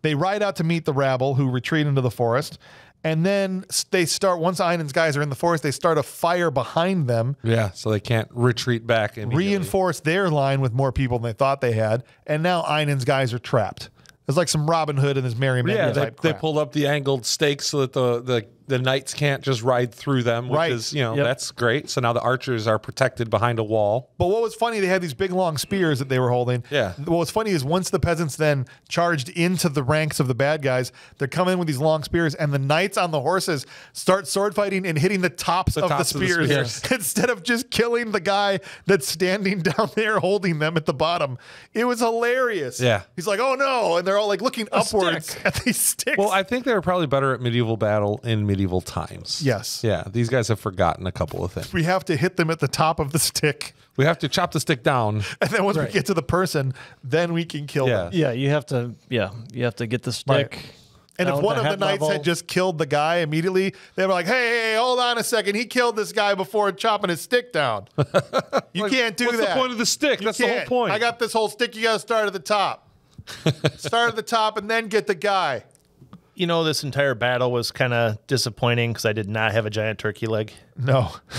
They ride out to meet the rabble who retreat into the forest, And then they start once Einon's guys are in the forest, they start a fire behind them, Yeah, so they can't retreat back and reinforce their line with more people than they thought they had, and now Einon's guys are trapped. It's like some Robin Hood and his Merry Men Yeah, they, they pulled up the angled stakes so that the, the, the knights can't just ride through them, which Right. is, you know, Yep. that's great. So now the archers are protected behind a wall. But what was funny, they had these big long spears that they were holding. Yeah. What was funny is once the peasants then charged into the ranks of the bad guys, they're coming in with these long spears, and the knights on the horses start sword fighting and hitting the tops, of, tops the of the spears, spears. instead of just killing the guy that's standing down there holding them at the bottom. It was hilarious. Yeah. He's like, "Oh no!" and they're all like looking upwards at these sticks. Well, I think they were probably better at medieval battle in medieval times. Yes. Yeah, these guys have forgotten a couple of things. we have to hit them at the top of the stick, We have to chop the stick down. and then once we get to the person, then we can kill Yeah. them. Yeah, you have to. Yeah, you have to get the stick. Right. And if one to of the knights level. had just killed the guy immediately, they were like, hey, hey, hey, hold on a second. He killed this guy before chopping his stick down. You can't do What's that. the point of the stick? You That's the whole point. I got this whole stick. You got to start at the top. start at the top and then get the guy. You know, this entire battle was kind of disappointing because I did not have a giant turkey leg. No,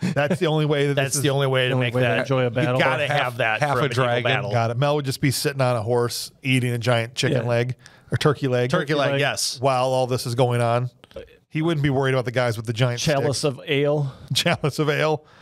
that's the only way that That's this is- the only way to only make way to that. enjoy a battle. You gotta Half- have that. half for a medieval dragon. Battle. Got it. Mel would just be sitting on a horse eating a giant chicken Yeah. leg or turkey leg. Turkey leg, leg. yes. While all this is going on, he wouldn't be worried about the guys with the giant chalice sticks. of ale. chalice of ale.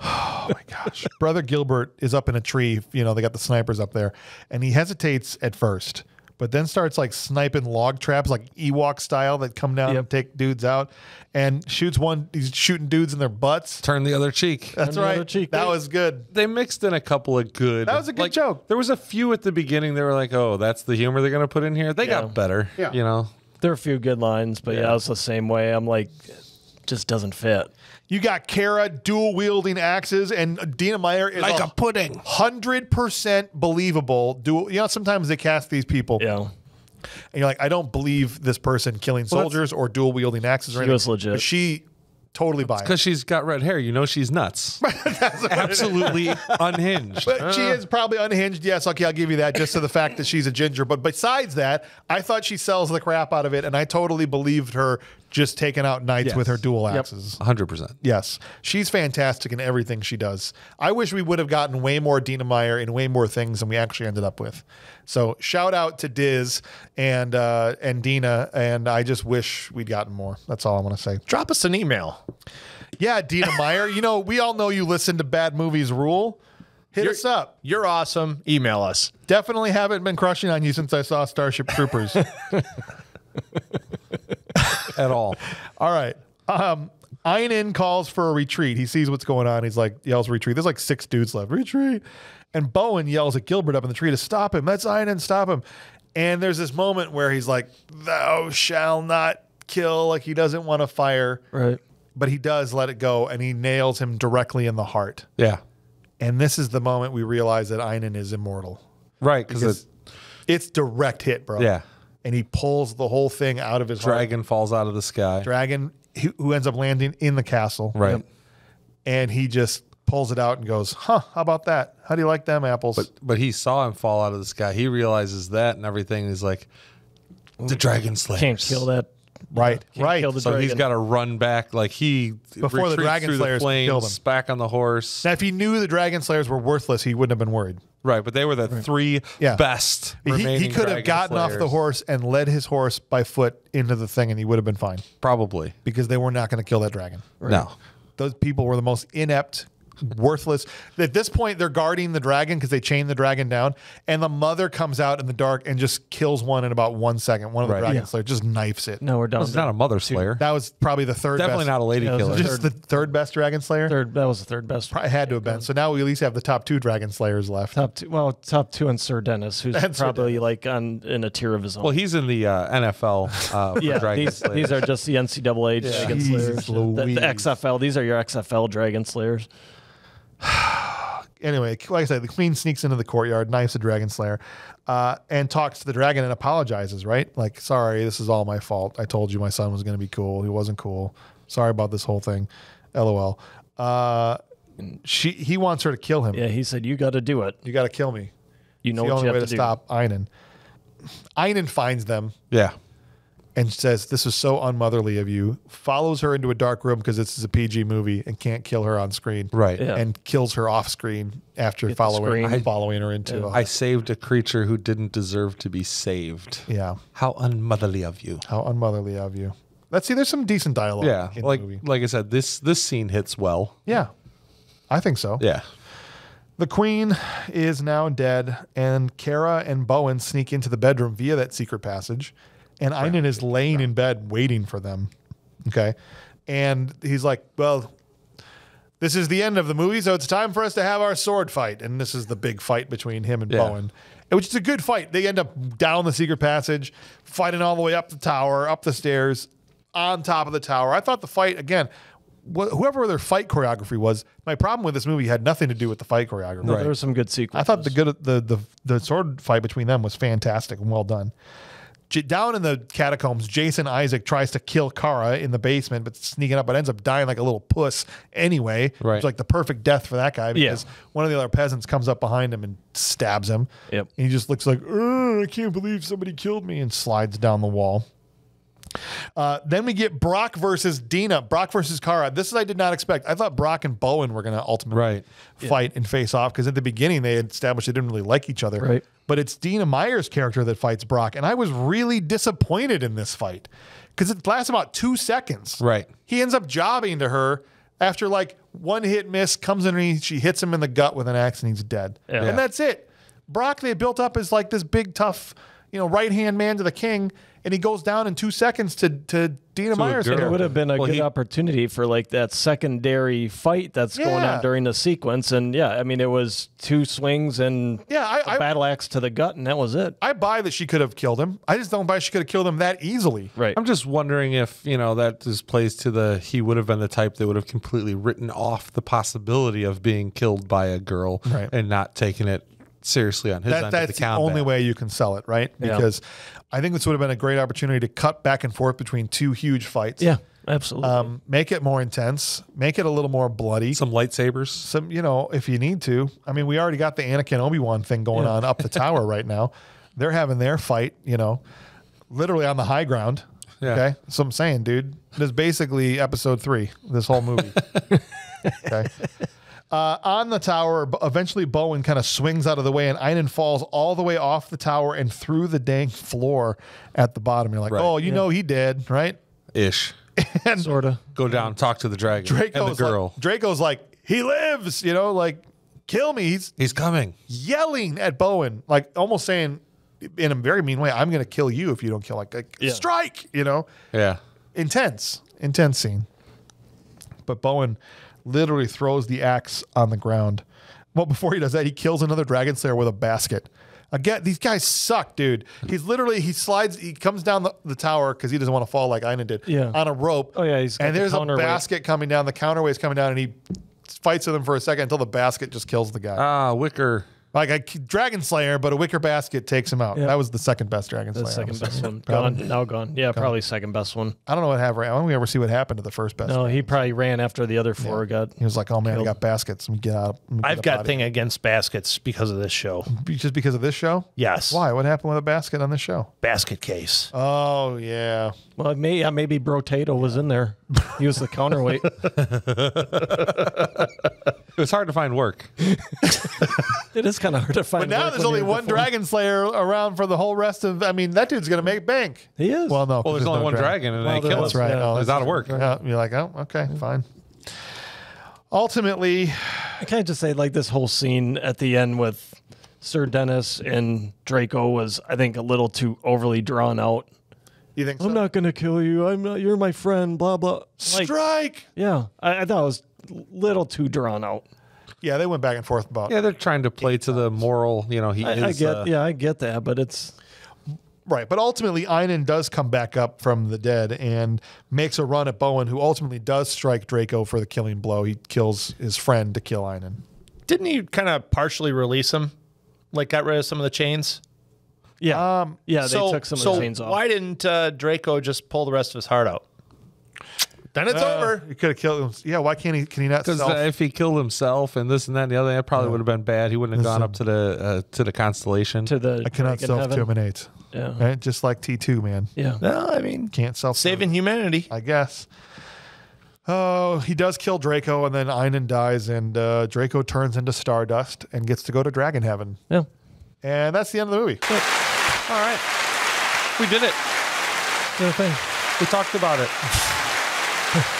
Oh my gosh. Brother Gilbert is up in a tree. You know, they got the snipers up there, and he hesitates at first, but then starts like sniping log traps, like Ewok style, that come down and take dudes out, and shoots one. He's shooting dudes in their butts. Turn the other cheek. That's the other right. cheek. That was good. they mixed in a couple of good. That was a good like, joke. There was a few at the beginning. They were like, "Oh, that's the humor they're going to put in here." They Yeah. got better. Yeah. You know, There are a few good lines, but yeah, it's the same way. I'm like, just doesn't fit. You got Kara dual wielding axes, and Dina Meyer is like a a pudding. hundred percent believable. Dual. You know, sometimes they cast these people. Yeah, and you're like, I don't believe this person killing Well, soldiers or dual wielding axes or She anything. was legit. But she totally buys it. Because she's got red hair, you know she's nuts. Absolutely unhinged. But she is probably unhinged. Yes, okay, I'll give you that just to the fact that she's a ginger. But besides that, I thought she sells the crap out of it, and I totally believed her just taking out knights Yes. with her dual axes. 100%. Yes, she's fantastic in everything she does. I wish we would have gotten way more Dina Meyer in way more things than we actually ended up with. So shout out to Diz and uh, and Dina, and I just wish we'd gotten more. That's all I want to say. Drop us an email. Yeah, Dina Meyer. You know we all know you listen to Bad Movies Rule. Hit You're- us up. You're awesome. Email us. Definitely haven't been crushing on you since I saw Starship Troopers. At all. all right. Um, Einon calls for a retreat. He sees what's going on. He's like, yells retreat. There's like six dudes left. Retreat. And Bowen yells at Gilbert up in the tree to stop him. That's Einon, stop him. And there's this moment where he's like, Thou shall not kill. Like he doesn't want to fire, right. but he does let it go and he nails him directly in the heart. Yeah. And this is the moment we realize that Einon is immortal. Right. Because the it's direct hit, bro. Yeah. And he pulls the whole thing out of his heart. dragon falls out of the sky. dragon who who ends up landing in the castle. Right. And he just pulls it out and goes, Huh, how about that? How do you like them apples? But but he saw him fall out of the sky. He realizes that and everything. He's like, the dragon slayers. Can't kill that. Right, Can't right. kill the So he's got to run back. Like he Before the retreats dragon through slayers the can kill flames, them. back on the horse. now, if he knew the dragon slayers were worthless, he wouldn't have been worried. Right, but they were the three Yeah. best. He, he could have dragon gotten off the horse and led his horse by foot into the thing, and he would have been fine Probably. because they were not going to kill that dragon. Right? No. Those people were the most inept, worthless. At this point, they're guarding the dragon because they chained the dragon down, and the mother comes out in the dark and just kills one in about one second. One of the Right. dragon Yeah. slayers just knifes it. No, we're down. It's not a mother slayer. That was probably the third Definitely best. not a lady Yeah, killer. a Just the third best dragon slayer. third. That was the third best. Probably had to have been. So now we at least have the top two dragon slayers left. Top two. Well, top two and Sir Dennis, who's And Sir probably like on in a tier of his own. well, he's in the uh, NFL uh, for yeah, Dragon these, these are just the NCAA Dragon Jesus Slayers. The, the XFL. These are your XFL Dragon Slayers. Anyway, like I said, the queen sneaks into the courtyard, knifes the dragon slayer, uh, and talks to the dragon and apologizes. Right, like, sorry, this is all my fault. I told you my son was going to be cool. He wasn't cool. Sorry about this whole thing. LOL. Uh, she he wants her to kill him. Yeah, he said you got to do it. You got to kill me. You know It's the what only you way to to, do. stop Einon. Einon finds them yeah. And says, This is so unmotherly of you. Follows her into a dark room because this is a PG movie and can't kill her on screen. Right. Yeah. And kills her off screen after following, screen. following her into a- I saved a creature who didn't deserve to be saved. Yeah. How unmotherly of you. How unmotherly of you. Let's see, there's some decent dialogue Yeah, in like the movie. like I said, this this scene hits well. Yeah. I think so. Yeah, The queen is now dead, and Kara and Bowen sneak into the bedroom via that secret passage. And Einon is laying in bed waiting for them. Okay. And he's like, Well, this is the end of the movie, so it's time for us to have our sword fight. And this is the big fight between him and Yeah. Bowen, which is a good fight. They end up down the secret passage, fighting all the way up the tower, up the stairs, on top of the tower. I thought the fight, again, wh- whoever their fight choreography was, my problem with this movie had nothing to do with the fight choreography. No, There was some good sequences. I thought the good the, the the sword fight between them was fantastic and well done. J- down in the catacombs, Jason Isaac tries to kill Kara in the basement, but sneaking up, but ends up dying like a little puss anyway. Right. It's like the perfect death for that guy Yeah. because one of the other peasants comes up behind him and stabs him. Yep. And he just looks like, I can't believe somebody killed me, and slides down the wall. Uh, then we get Brok versus Dina. Brok versus Kara. This is I did not expect. I thought Brok and Bowen were going to ultimately Right. fight and face off because at the beginning they established they didn't really like each other. Right. But it's Dina Meyer's character that fights Brok, and I was really disappointed in this fight because it lasts about two seconds. Right. He ends up jobbing to her after like one hit miss, comes underneath, she hits him in the gut with an axe, and he's dead. Yeah. And that's it. Brok they built up as like this big tough, you know, right hand man to the king, and he goes down in two seconds to to Dina a Meyer's. It would have been a Well, good he- opportunity for like that secondary fight that's going on during the sequence. And yeah, I mean, it was two swings and Yeah, I- a I- battle axe to the gut, and that was it. I buy that she could have killed him. I just don't buy she could have killed him that easily. Right. I'm just wondering if you know that just plays to the he would have been the type that would have completely written off the possibility of being killed by a girl Right. and not taking it seriously on his That, end that's of the the, combat. only way you can sell it, right? Yeah. Because I think this would have been a great opportunity to cut back and forth between two huge fights. yeah, absolutely. Um, make it more intense, make it a little more bloody. Some lightsabers. Some, you know, if you need to. I mean, we already got the Anakin Obi Wan thing going Yeah. on up the tower right now. They're having their fight, you know, literally on the high ground. Yeah. Okay. So I'm saying, dude, this is basically episode three, this whole movie. okay. Uh, on the tower, b- eventually Bowen kind of swings out of the way and Einon falls all the way off the tower and through the dang floor at the bottom. You're like, Right. oh, you know he did, right? Ish. And sort of. Go down, talk to the dragon Draco's and the girl. Like, Draco's like, he lives, you know, like, kill me. He's He's coming. yelling at Bowen, like almost saying in a very mean way, I'm going to kill you if you don't kill, like, like Yeah. strike, you know? Yeah. Intense, intense scene. But Bowen literally throws the axe on the ground. Well, before he does that, he kills another dragon slayer with a basket. Again, these guys suck, dude. He's literally he slides, he comes down the, the tower because he doesn't want to fall like Einon did Yeah. on a rope. Oh, yeah, he's got and the there's a counterweight. basket coming down. The counterweight's coming down, and he fights with him for a second until the basket just kills the guy. Ah, Wicker. Like a Dragon Slayer, but a wicker basket takes him out. Yeah. That was the second best Dragon The Slayer. second best one. Gone. Now gone. Yeah, probably second best one. I don't know what happened. I don't we ever see what happened to the first best. No, he probably ran after the other four got. He was like, "Oh man, I got baskets. Let me get out." me get I've got out thing against baskets because of this show. just because of this show. Yes. Why? What happened with a basket on this show? Basket case. Oh yeah, Well, may, yeah, maybe Brotato was in there. He was the counterweight. It was hard to find work. it is kind of hard to find. but now work there's only one before- Dragon Slayer around for the whole rest of. I mean, that dude's gonna make bank. He is. Well, no. Well, there's no only one dragon, and Well, they there kill was- him. That's right. Yeah. Oh, He's out of work. Yeah, you're like, oh, okay, fine. Ultimately, I can't just say like this whole scene at the end with Sir Dennis and Draco was, I think, a little too overly drawn out. you think? I'm not gonna kill you. I'm not. You're my friend. Blah blah. Like, strike. yeah, I, I thought it was a little too drawn out. Yeah, they went back and forth about. Yeah, they're trying to play to the moral. You know, he I, is. I get. uh, yeah, I get that, but it's Right, but ultimately, Einon does come back up from the dead and makes a run at Bowen, who ultimately does strike Draco for the killing blow. He kills his friend to kill Einon. Didn't he kind of partially release him? Like got rid of some of the chains? yeah, Um, yeah. They so, took some so of the chains off. why didn't uh, Draco just pull the rest of his heart out? Then it's over. He could have killed him. Yeah, why can't he? Can he not Because if he killed himself and this and that and the other, that probably would have been bad. He wouldn't have gone up to the uh, to the constellation. to the I cannot self terminate. Yeah. Right? Just like T two, man. Yeah. No, I mean, Can't self saving humanity. I guess. Oh, he does kill Draco, and then Einon dies, and uh, Draco turns into Stardust and gets to go to Dragon Heaven. Yeah. And that's the end of the movie. All right, we did it. Good thing. We talked about it.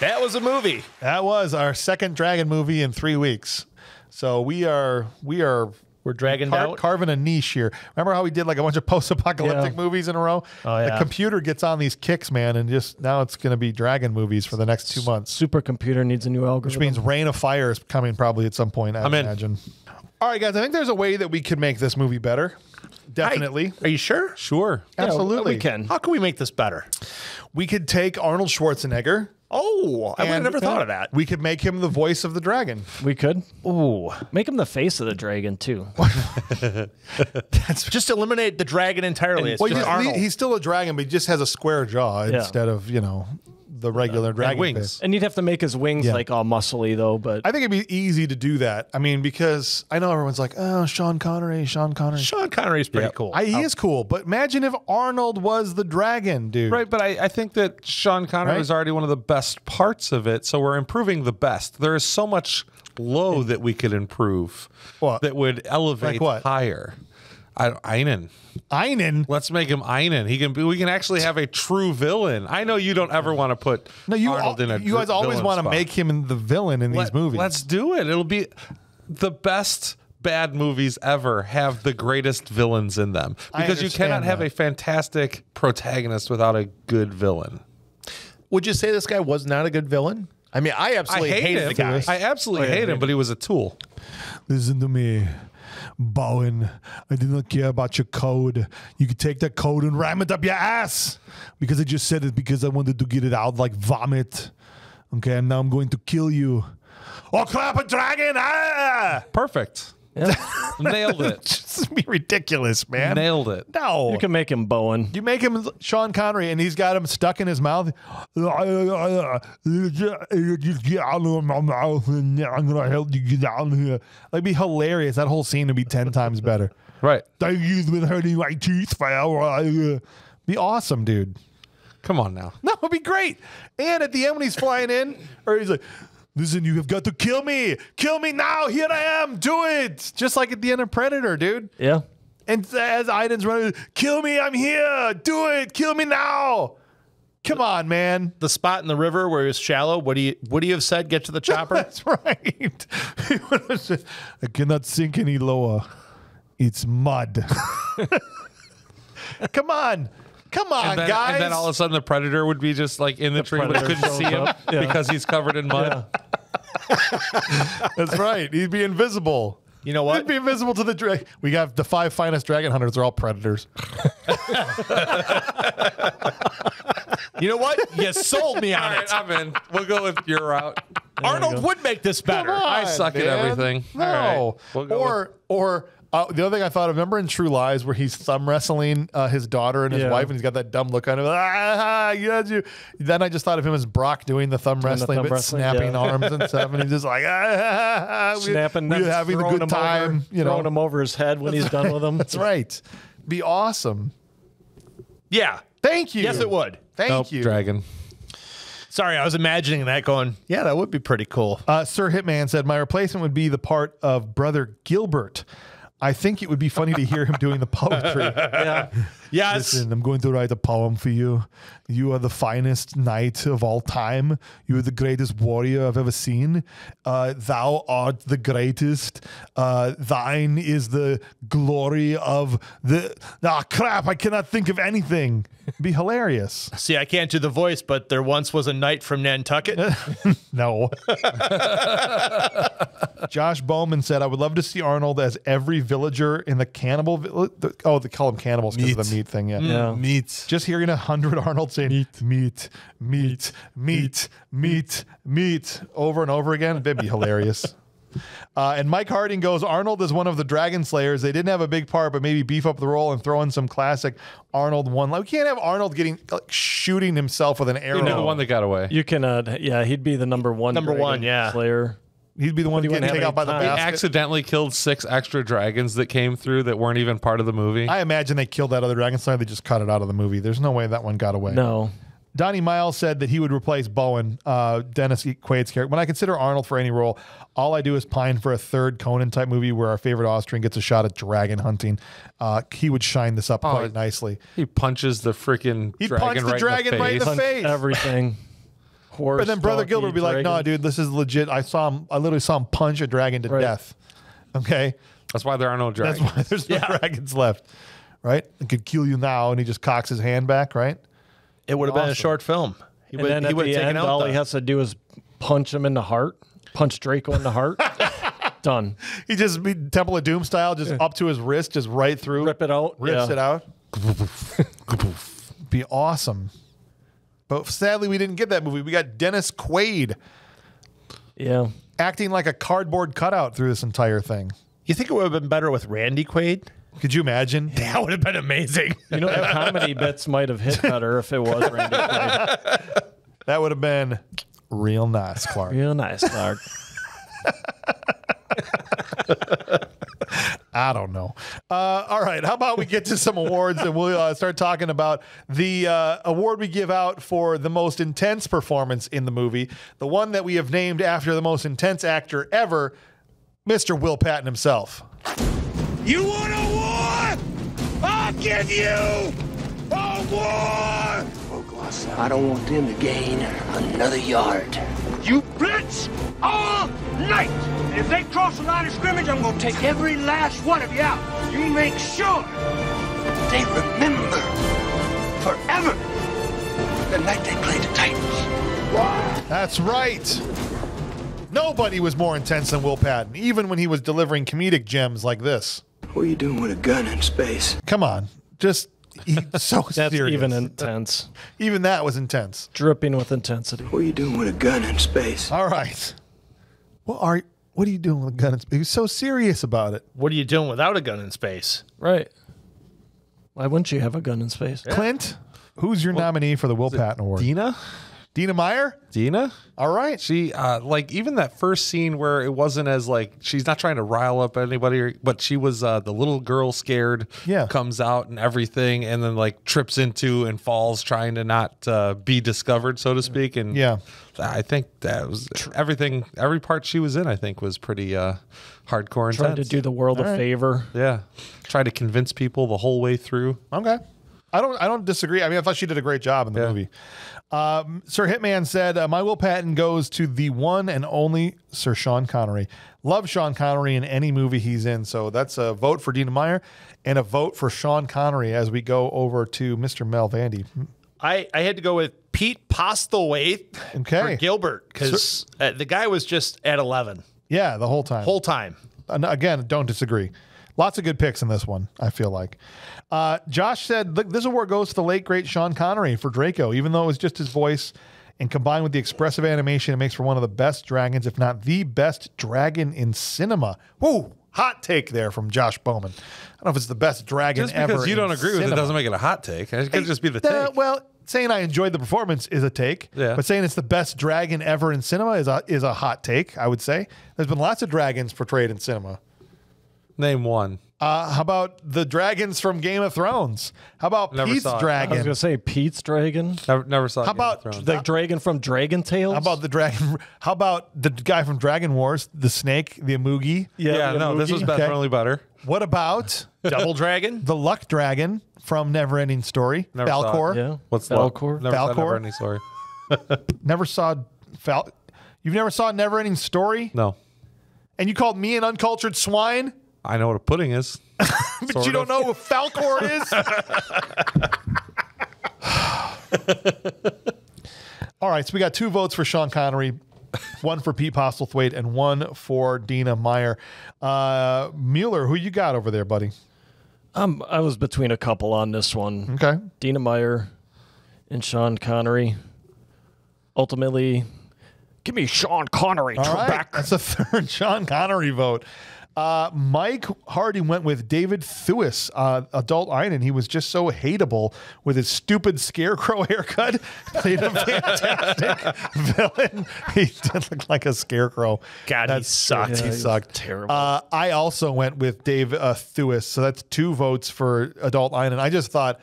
That was a movie. That was our second Dragon movie in three weeks. So we are we are We're dragging car- out. carving a niche here. Remember how we did like a bunch of post-apocalyptic Yeah. movies in a row? Oh, The computer gets on these kicks, man, and just now it's going to be Dragon movies for the next two months. Supercomputer needs a new algorithm, Which means Reign of Fire is coming probably at some point. I I'm in. imagine. All right, guys. I think there's a way that we could make this movie better. Definitely, Are you sure? Sure. Yeah, absolutely. we can. How can we make this better? We could take Arnold Schwarzenegger. Oh, I would have never thought uh, of that. We could make him the voice of the dragon. We could Ooh. make him the face of the dragon too. Just eliminate the dragon entirely. It's Well, just he's, Arnold. he's still a dragon, but he just has a square jaw instead of you know the regular uh, dragon wings. face. And you'd have to make his wings Yeah. like all muscly though. But I think it'd be easy to do that. I mean, because I know everyone's like, "Oh, Sean Connery, Sean Connery." Sean Connery's pretty Yep. cool. I, he is cool, but imagine if Arnold was the dragon, dude. Right, but I, I think that Sean Connery Right? is already one of the best parts of it, so we're improving the best. There is so much low that we could improve What? that would elevate Like what? higher. I, Einon. Einon. Let's make him Einon. He can. Be, we can actually have a true villain. I know you don't ever want to put No, you Arnold al- in a you guys always want to make him the villain in these movies. Let's do it. It'll be the best bad movies ever have the greatest villains in them because you cannot understand have a fantastic protagonist without a good villain. Would you say this guy was not a good villain? I mean, I I absolutely hate hated him. the guy. I absolutely hate him, but he was a tool. Listen to me, Bowen. I do not care about your code. You could take that code and ram it up your ass because I just said it because I wanted to get it out like vomit. Okay, and now I'm going to kill you. Oh crap! A dragon! Ah! Perfect. Nailed it. Just be ridiculous, man. Nailed it. No, you can make him Bowen. You make him Sean Connery, and he's got him stuck in his mouth. Just get out of my mouth, and I'm gonna help you get down here. That'd be hilarious. That whole scene would be ten times better. Right. Thank you for hurting my teeth, pal. Be awesome, dude. Come on now. No, it'd be great. And at the end, when he's flying in, or he's like, "Listen, you have got to kill me. Kill me now. Here I am. Do it." Just like at the end of Predator, dude. Yeah. And as Aiden's running, kill me, I'm here. Do it. Kill me now. Come on, man. the spot in the river where it was shallow. Would he would he have said, "Get to the chopper"? That's right. He would have said, I cannot sink any lower. It's mud. Come on. Come on, And then, guys. and then all of a sudden the predator would be just like in the, tree, but predator couldn't see him. Yeah. because he's covered in mud. That's right. He'd be invisible. You know what? He'd be invisible to the dragon. We got the five finest dragon hunters. They're all predators. You know what? You sold me on right, it. I'm in. We'll go with your route. Arnold would make this better. I suck at everything. No. All right. We'll go or or uh, the other thing I thought of, remember in True Lies where he's thumb wrestling uh, his daughter and his Yeah. wife, and he's got that dumb look on him. Ah, you got you. Then I just thought of him as Brok doing the thumb the wrestling, thumb but wrestling, snapping yeah. arms and stuff, and he's just like ah, we- Snapping we're them, having a good time. over, you know, throwing him over his head when he's done with them. that's right. Be awesome. Yeah. Thank you. Yes, it would. Thank Nope, you. dragon. Sorry, I was imagining that going, yeah, that would be pretty cool. Uh, Sir Hitman said, My replacement would be the part of Brother Gilbert. I think it would be funny to hear him doing the poetry. yeah. Yes. Listen, I'm going to write a poem for you. You are the finest knight of all time. You are the greatest warrior I've ever seen. Uh, thou art the greatest. Uh, thine is the glory of the. Ah, crap! I cannot think of anything. Be hilarious. See, I can't do the voice, but there once was a knight from Nantucket. No. Josh Bowman said, I would love to see Arnold as every villager in the cannibal. vill- the- Oh, they call them cannibals because of the meat thing. Yeah. Yeah. Meat. Just hearing a hundred Arnold saying meat, meat, meat, meat, meat, meat over and over again, that'd be hilarious. Uh, and Mike Harding goes, Arnold is one of the Dragon Slayers. They didn't have a big part, but maybe beef up the role and throw in some classic Arnold one. Like, we can't have Arnold getting like, shooting himself with an arrow. You know, the one that got away. You can, uh, yeah, he'd be the number one. Number one, yeah. Slayer. He'd be the one he getting taken out by the any time. basket. accidentally killed six extra dragons that came through that weren't even part of the movie. I imagine they killed that other Dragon Slayer. They just cut it out of the movie. There's no way that one got away. No. Donnie Miles said that he would replace Bowen, uh, Dennis Quaid's character. When I consider Arnold for any role, all I do is pine for a third Conan type movie where our favorite Austrian gets a shot at dragon hunting. Uh, he would shine this up quite nicely. he punches the freaking He'd dragon punch the right dragon in the right in face. the Punch face. Everything. Horse. But then Brother Gilbert would be like, "No, dragon." dude, this is legit. I saw him. I literally saw him punch a dragon to Right. death. Okay, That's why there are no that's dragons. why there's no dragons left. Right? I could kill you now, and he just cocks his hand back. Right? It would have been a short film. He And then he at the end, out all the, he has to do is punch him in the heart. Punch Draco in the heart. Done. He just be Temple of Doom style, just up to his wrist, just right through. Rip it out. rips yeah. it out. Be awesome. But sadly, we didn't get that movie. We got Dennis Quaid Yeah. acting like a cardboard cutout through this entire thing. You think it would have been better with Randy Quaid? Could you imagine? That would have been amazing. You know, the comedy bits might have hit better if it was Randy Quaid. That would have been real nice, Clark. Real nice, Clark. I don't know. Uh, all right, how about we get to some awards and we'll uh, start talking about the uh, award we give out for the most intense performance in the movie, the one that we have named after the most intense actor ever, Mr. Will Patton himself. You want a war? I'll give you a war! I don't want them to gain another yard. You blitz all night! And if they cross the line of scrimmage, I'm gonna take every last one of you out. You make sure they remember forever the night they played the Titans. That's right. Nobody was more intense than Will Patton, even when he was delivering comedic gems like this. What are you doing with a gun in space? Come on, just he, so That's serious. even intense. even that was intense. Dripping with intensity. What are you doing with a gun in space? All right. What are what are you doing with a gun? In space? He was so serious about it. What are you doing without a gun in space? Right. Why wouldn't you have a gun in space? Clint, who's your nominee for the Will Patton Award? Dina? Dina Meyer? Dina? All right. She uh like even that first scene where it wasn't as like she's not trying to rile up anybody, or- but she was uh the little girl scared. Yeah. comes out and everything, and then like trips into and falls trying to not uh, be discovered, so to speak. And Yeah. I think that was everything. Every part she was in, I think, was pretty uh hardcore and Tried to do the world a favor. yeah. Try to convince people the whole way through. Okay. I don't I don't disagree. I mean, I thought she did a great job in the Yeah. movie. Um, Sir Hitman said, uh, "My Will Patton goes to the one and only Sir Sean Connery. Love Sean Connery in any movie he's in. So that's a vote for Dina Meyer and a vote for Sean Connery as we go over to Mr. Mel Vandy. I, I had to go with Pete Postlethwaite Okay. for Gilbert because uh, the guy was just at 11 Yeah, the whole time. whole time. And again, don't disagree. Lots of good picks in this one, I feel like. Uh, Josh said, Look, this award goes to the late, great Sean Connery for Draco, even though it was just his voice and combined with the expressive animation, it makes for one of the best dragons, if not the best dragon in cinema. Woo! Hot take there from Josh Bowman. I don't know if it's the best dragon Just ever. because you don't agree with it doesn't make it a hot take. It could just be the Uh, take. well, saying I enjoyed the performance is a take. Yeah. But saying it's the best dragon ever in cinema is a is a hot take. I would say there's been lots of dragons portrayed in cinema. Name one. Uh, how about the dragons from Game of Thrones? How about Never Pete's saw it. I was dragon? gonna say Pete's dragon. Never, never saw. How Game of about Thrones. The dragon from Dragon Tales. How about the dragon? How about the guy from Dragon Wars, the snake, the Imoogi? yeah, the no, this was Moogie? definitely better. What about Double Dragon? the luck dragon from Neverending Story? Never saw it. Falkor. Yeah. What's Falkor? Never saw Falkor? Never Ending Story. Never saw Fal. You've never saw Neverending Story, No, and you called me an uncultured swine, I know what a pudding is. but Sort you don't of. know what Falkor is. All right, so we got two votes for Sean Connery, one for Pete Postlethwaite, and one for Dina Meyer. Uh, Mueller, who you got over there, buddy? Um, I was between a couple on this one. Okay. Dina Meyer and Sean Connery. Ultimately, Give me Sean Connery. All right, Trebek. that's a third Sean Connery vote. Uh, Mike Hardy went with David Thewlis, uh, adult Einon. He was just so hateable with his stupid scarecrow haircut. Played a fantastic villain. He did look like a scarecrow. God, he sucked. He Yeah, he sucked. terrible. Uh, I also went with Dave uh, Thewlis. So that's two votes for adult Einon. I just thought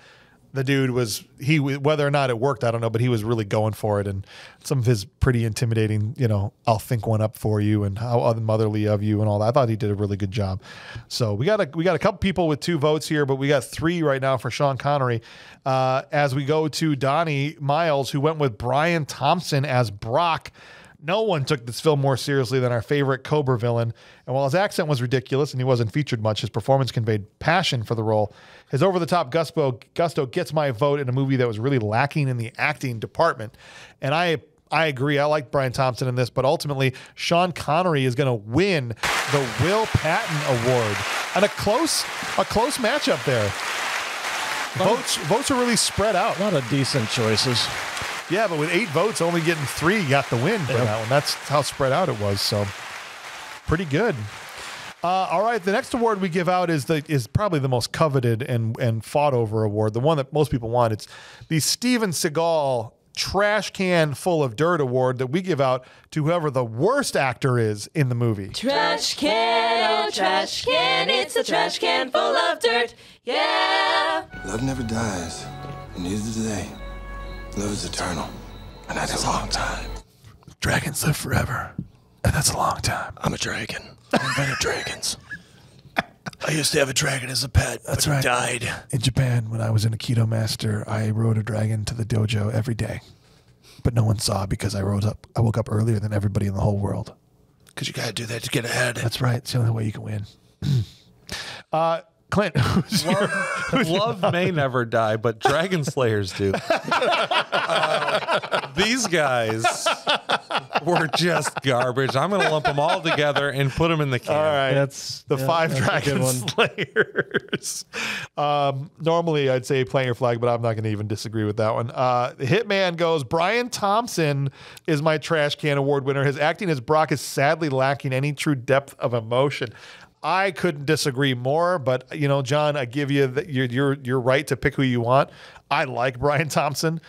the dude was he whether or not it worked i don't know but he was really going for it. And some of his pretty intimidating you know i'll think one up for you and how unmotherly of you and all that. I thought he did a really good job. So we got a we got a couple people with two votes here but we got three right now for sean connery. Uh, as we go to donnie miles who went with brian thompson as brok no one took this film more seriously than our favorite Cobra villain, and while his accent was ridiculous and he wasn't featured much, his performance conveyed passion for the role. His over the top gusto, gusto gets my vote in a movie that was really lacking in the acting department. And I I agree. I like Brian Thompson in this, but ultimately, Sean Connery is going to win the Will Patton Award. And a close a close matchup there. Votes votes are really spread out. A lot of decent choices. Yeah, but with eight votes, only getting three got the win for that one. That's how spread out it was. So pretty good. Uh, all right, the next award we give out is the is probably the most coveted and and fought over award, the one that most people want. It's the Steven Seagal Trash Can Full of Dirt Award that we give out to whoever the worst actor is in the movie. Trash can, oh trash can, it's a trash can full of dirt. Yeah. Love never dies, and neither do they. Love is eternal, and that's a long time. Dragons live forever, and that's a long time. I'm a dragon. I invented dragons. I used to have a dragon as a pet. That's right. It died. In Japan, when I was in a Keto Master, I rode a dragon to the dojo every day, but no one saw because I rose up. I woke up earlier than everybody in the whole world. Because you gotta do that to get ahead. That's right. It's the only way you can win. uh, Clint, who's your- Love may never die, but Dragon Slayers do. Uh, these guys were just garbage. I'm going to lump them all together and put them in the can. all right, That's the yeah, five that's dragon one. slayers. Um, normally, I'd say plant your flag, but I'm not going to even disagree with that one. Uh, the Hitman goes. Brian Thompson is my trash can award winner. His acting as Brok is sadly lacking any true depth of emotion. I couldn't disagree more, but you know, John, I give you that you're you're you're right to pick who you want. I like Brian Thompson.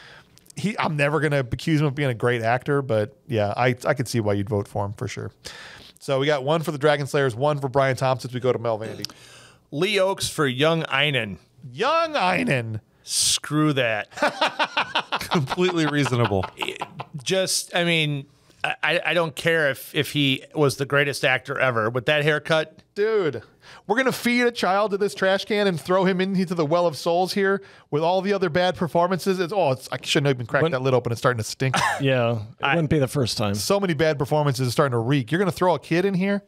He, I'm never going to accuse him of being a great actor, but yeah, I I could see why you'd vote for him for sure. So we got one for the Dragon Slayers, one for Brian Thompson. as We go to Mel Vandy. Lee Oakes for Young Einon. Young Einon. Screw that. Completely reasonable. Just, I mean, I, I don't care if if he was the greatest actor ever with that haircut. Dude, we're going to feed a child to this trash can and throw him into the well of souls here with all the other bad performances. It's, oh, it's, I shouldn't have even cracked that lid open. It's starting to stink. Yeah, it wouldn't be the first time. so many bad performances are starting to reek. You're going to throw a kid in here?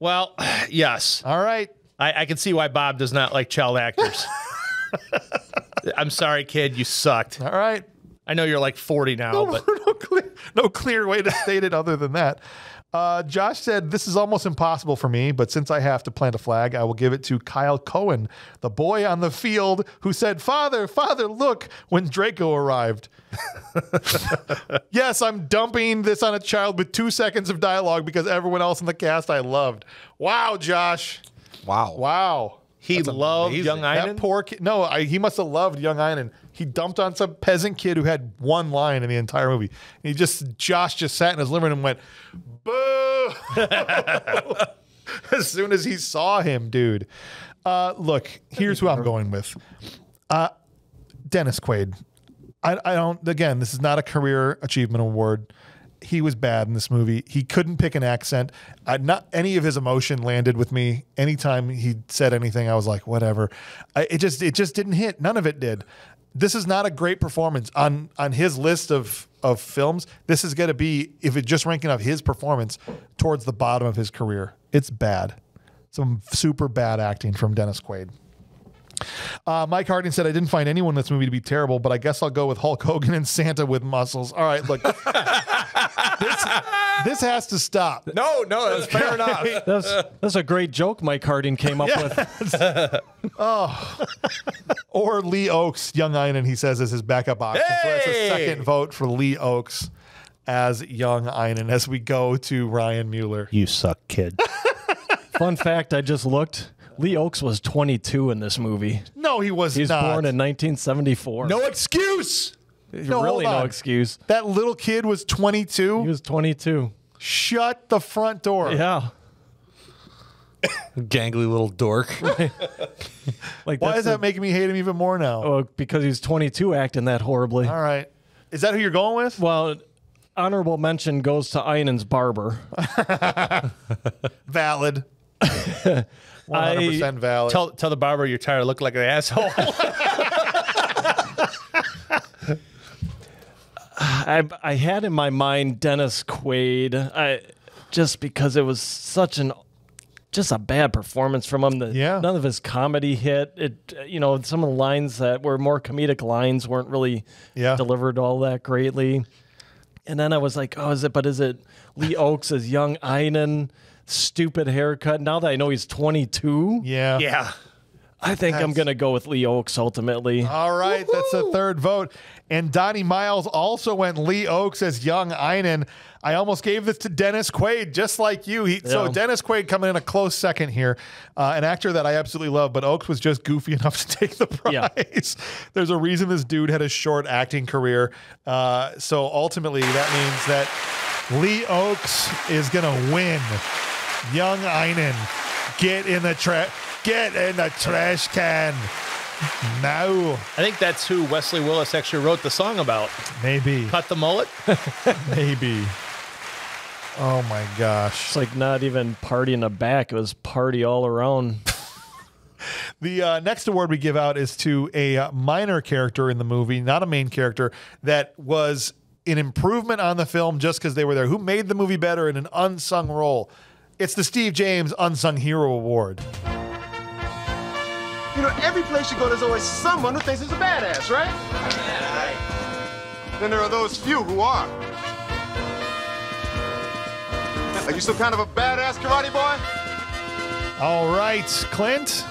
Well, yes, All right. I, I can see why Bob does not like child actors. I'm sorry, kid, you sucked. All right. I know you're like 40 now, No, but no, clear, no clear way to state it other than that. Uh, Josh said, This is almost impossible for me, but since I have to plant a flag, I will give it to Kyle Cohen, the boy on the field who said, Father, Father, look, when Draco arrived. yes, I'm dumping this on a child with two seconds of dialogue because everyone else in the cast I loved. Wow, Josh. Wow. Wow. he loved amazing. Young That Einon. poor kid. No, I, he must have loved Young Einon. He dumped on some peasant kid who had one line in the entire movie. And he just, Josh just sat in his living room and went, boo. as soon as he saw him, dude. Uh, look, here's who I'm going with. Uh, Dennis Quaid. I, I don't, again, this is not a career achievement award. He was bad in this movie. He couldn't pick an accent. Uh, not any of his emotion landed with me. Anytime he said anything, I was like, whatever. I, it just, it just didn't hit. None of it did. This is not a great performance on on his list of of films. This is going to be if it just ranking of his performance towards the bottom of his career. It's bad. Some super bad acting from Dennis Quaid. Uh, Mike Harding said, I didn't find anyone in this movie to be terrible, but I guess I'll go with Hulk Hogan and Santa with muscles. All right, look. this, this has to stop. No, no, that's fair enough. That's that's a great joke Mike Harding came up with. Oh. or Lee Oakes, Young Einon, he says, is his backup option. So that's a second vote for Lee Oakes. as young Einon as we go to Ryan Mueller. You suck, kid. Fun fact: I just looked. Lee Oakes was 22 in this movie. No, he was not. He was not. born in 1974. no excuse. No, really no excuse. That little kid was 22. He was 22. Shut the front door. Yeah. Gangly little dork. Like Why that's is that the- making me hate him even more now? Oh, because he's 22 acting that horribly. All right. Is that who you're going with? Well, honorable mention goes to Einon's barber. Valid. 100% valid. tell tell the barber you're tired of looking like an asshole. I I had in my mind Dennis Quaid. I just because it was such an just a bad performance from him. The, Yeah. None of his comedy hit. It you know some of the lines that were more comedic lines weren't really Yeah. delivered all that greatly. And then I was like, oh, is it? But is it Lee Oakes as young Einon? Stupid haircut. Now that I know he's 22, yeah. yeah. I think I'm gonna go with Lee Oakes ultimately. All right, that's the third vote. And Donnie Miles also went Lee Oakes as young Einon. I almost gave this to Dennis Quaid, just like you. He, So Dennis Quaid coming in a close second here, uh, an actor that I absolutely love, but Oakes was just goofy enough to take the prize. Yeah. There's a reason this dude had a short acting career. Uh, so ultimately, that means that Lee Oakes is gonna win. Young Einon, get in the trash. Get in the trash can. Now, I think that's who Wesley Willis actually wrote the song about. maybe. Cut the mullet. Maybe. Oh my gosh. It's like not even party in the back; it was party all around. The uh, next award we give out is to a uh, minor character in the movie, not a main character, that was an improvement on the film just because they were there. Who made the movie better in an unsung role? It's the Steve James Unsung Hero Award. You know, every place you go, there's always someone who thinks he's a badass, right? Then there are those few who are. Are you some kind of a badass karate boy? All right, Clint.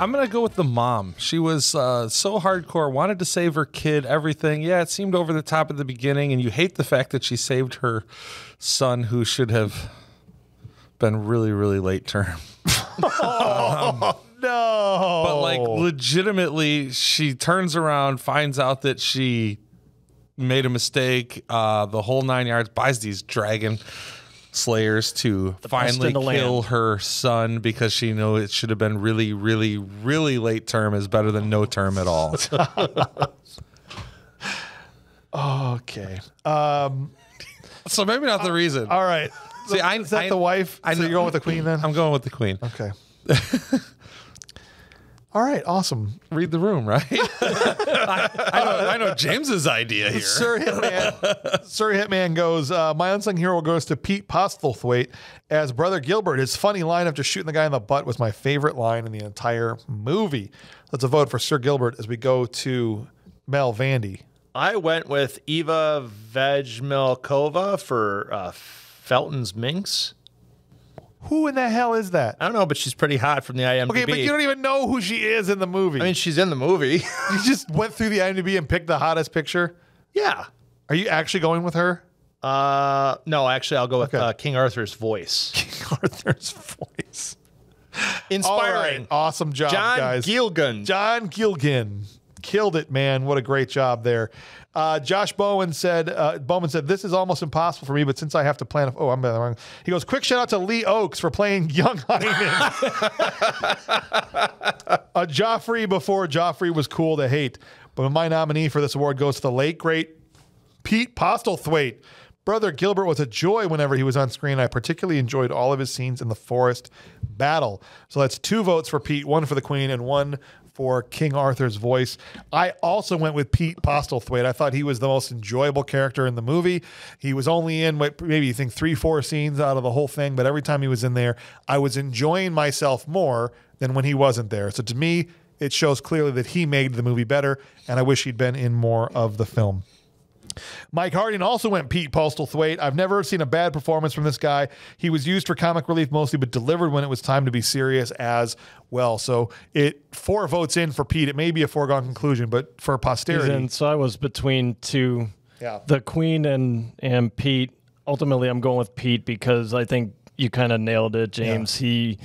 I'm gonna go with the mom. She was uh, so hardcore, wanted to save her kid, everything. Yeah, it seemed over the top at the beginning, and you hate the fact that she saved her son, who should have been really, really late term. No. But like, legitimately, she turns around, finds out that she made a mistake, uh, the whole nine yards, buys these dragon slayers to best finally kill land. her son because she knew it should have been really, really, really late term is better than no term at all. okay. Um, so maybe not the reason. all right. See, I- is that I- the wife? I so know- you're going with the queen then? I'm going with the queen. Okay. All right. Awesome. Read the room, right? I, I know, I know James's idea here. Sir Hitman, Sir Hitman goes, uh, my unsung hero goes to Pete Postlethwaite as Brother Gilbert. His funny line after shooting the guy in the butt was my favorite line in the entire movie. Let's a vote for Sir Gilbert as we go to Mel Vandy. I went with Eva Vejmelkova for uh, Felton's Minx. Who in the hell is that? I don't know, but she's pretty hot from the IMDb. Okay, but you don't even know who she is in the movie. I mean, she's in the movie. you just went through the IMDb and picked the hottest picture. yeah. Are you actually going with her? Uh, no, actually, I'll go with Okay. uh, King Arthur's voice. King Arthur's voice. Inspiring. right. Awesome job, guys. John guys. Gielgud. John Gielgud killed it, man. What a great job there. Uh, Josh Bowen said, uh, Bowman said, this is almost impossible for me, but since I have to plan, oh, I'm wrong. He goes, quick shout out to Lee Oakes for playing young Einon. uh, Joffrey before Joffrey was cool to hate. But my nominee for this award goes to the late, great Pete Postlethwaite. Brother Gilbert was a joy whenever he was on screen. I particularly enjoyed all of his scenes in the forest battle. So that's two votes for Pete, one for the Queen, and one for King Arthur's voice. I also went with Pete Postlethwaite. I thought he was the most enjoyable character in the movie. He was only in what maybe you think three, four scenes out of the whole thing, but every time he was in there, I was enjoying myself more than when he wasn't there. So to me, it shows clearly that he made the movie better, and I wish he'd been in more of the film. Mike Harding also went Pete Postlethwaite. I've never seen a bad performance from this guy. He was used for comic relief mostly, but delivered when it was time to be serious as well. So it four votes in for Pete. It may be a foregone conclusion, but for posterity, in, so I was between two. Yeah. The Queen and and Pete. Ultimately, I'm going with Pete because I think you kind of nailed it, James. He,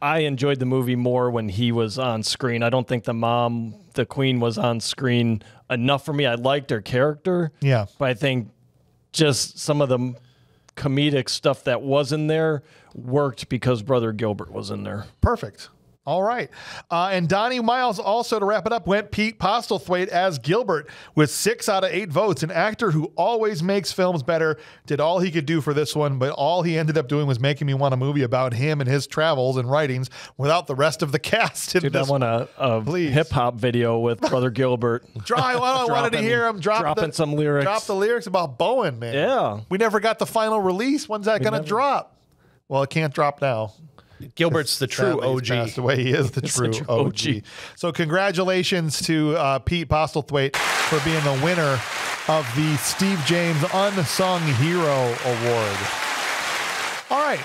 I enjoyed the movie more when he was on screen. I don't think the mom, the Queen, was on screen enough for me. I liked her character. Yeah. but I think just some of the comedic stuff that was in there worked because Brother Gilbert was in there. Perfect. All right. Uh, and Donnie Miles also, to wrap it up, went Pete Postlethwaite as Gilbert with six out of eight votes. An actor who always makes films better, did all he could do for this one, but all he ended up doing was making me want a movie about him and his travels and writings without the rest of the cast. In Dude, I this want a, a hip hop video with Brother Gilbert. Dry, I wanted to Dropping- hear him drop dropping the, some lyrics. Drop the lyrics about Bowen, man. Yeah. We never got the final release. When's that going to drop? Well, it can't drop now. Gilbert's the true OG. passed away. He is the true, true OG. OG. So congratulations to uh, Pete Postlethwaite for being the winner of the Steve James Unsung Hero Award. All right.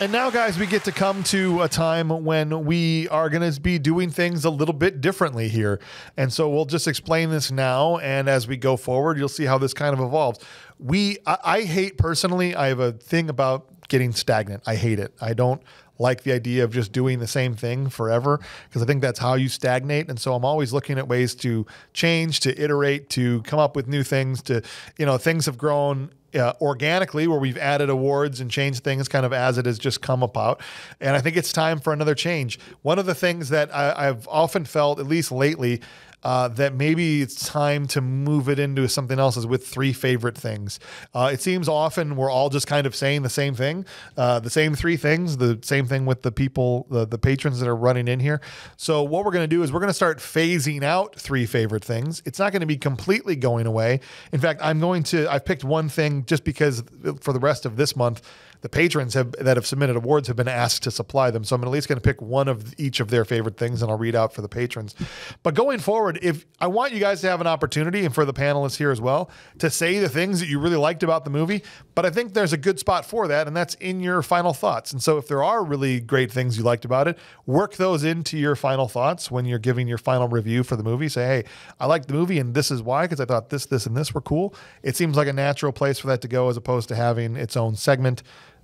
And now, guys, we get to come to a time when we are going to be doing things a little bit differently here. And so we'll just explain this now. And as we go forward, you'll see how this kind of evolves. We, I, I hate personally, I have a thing about getting stagnant. I hate it. I don't like the idea of just doing the same thing forever because I think that's how you stagnate. And so I'm always looking at ways to change, to iterate, to come up with new things. To, you know, things have grown uh, organically where we've added awards and changed things kind of as it has just come about. And I think it's time for another change. One of the things that I, I've often felt, at least lately, uh, that maybe it's time to move it into something else is with three favorite things. Uh, it seems often we're all just kind of saying the same thing, uh, the same three things, the same thing with the people, the, the patrons that are running in here. So, what we're going to do is we're going to start phasing out three favorite things. It's not going to be completely going away. In fact, I'm going to, I've picked one thing just because for the rest of this month, the patrons have that have submitted awards have been asked to supply them. So I'm at least going to pick one of each of their favorite things, and I'll read out for the patrons. But going forward, if I want you guys to have an opportunity, and for the panelists here as well, to say the things that you really liked about the movie. But I think there's a good spot for that, and that's in your final thoughts. And so if there are really great things you liked about it, work those into your final thoughts when you're giving your final review for the movie. Say, hey, I liked the movie, and this is why, because I thought this, this, and this were cool. It seems like a natural place for that to go, as opposed to having its own segment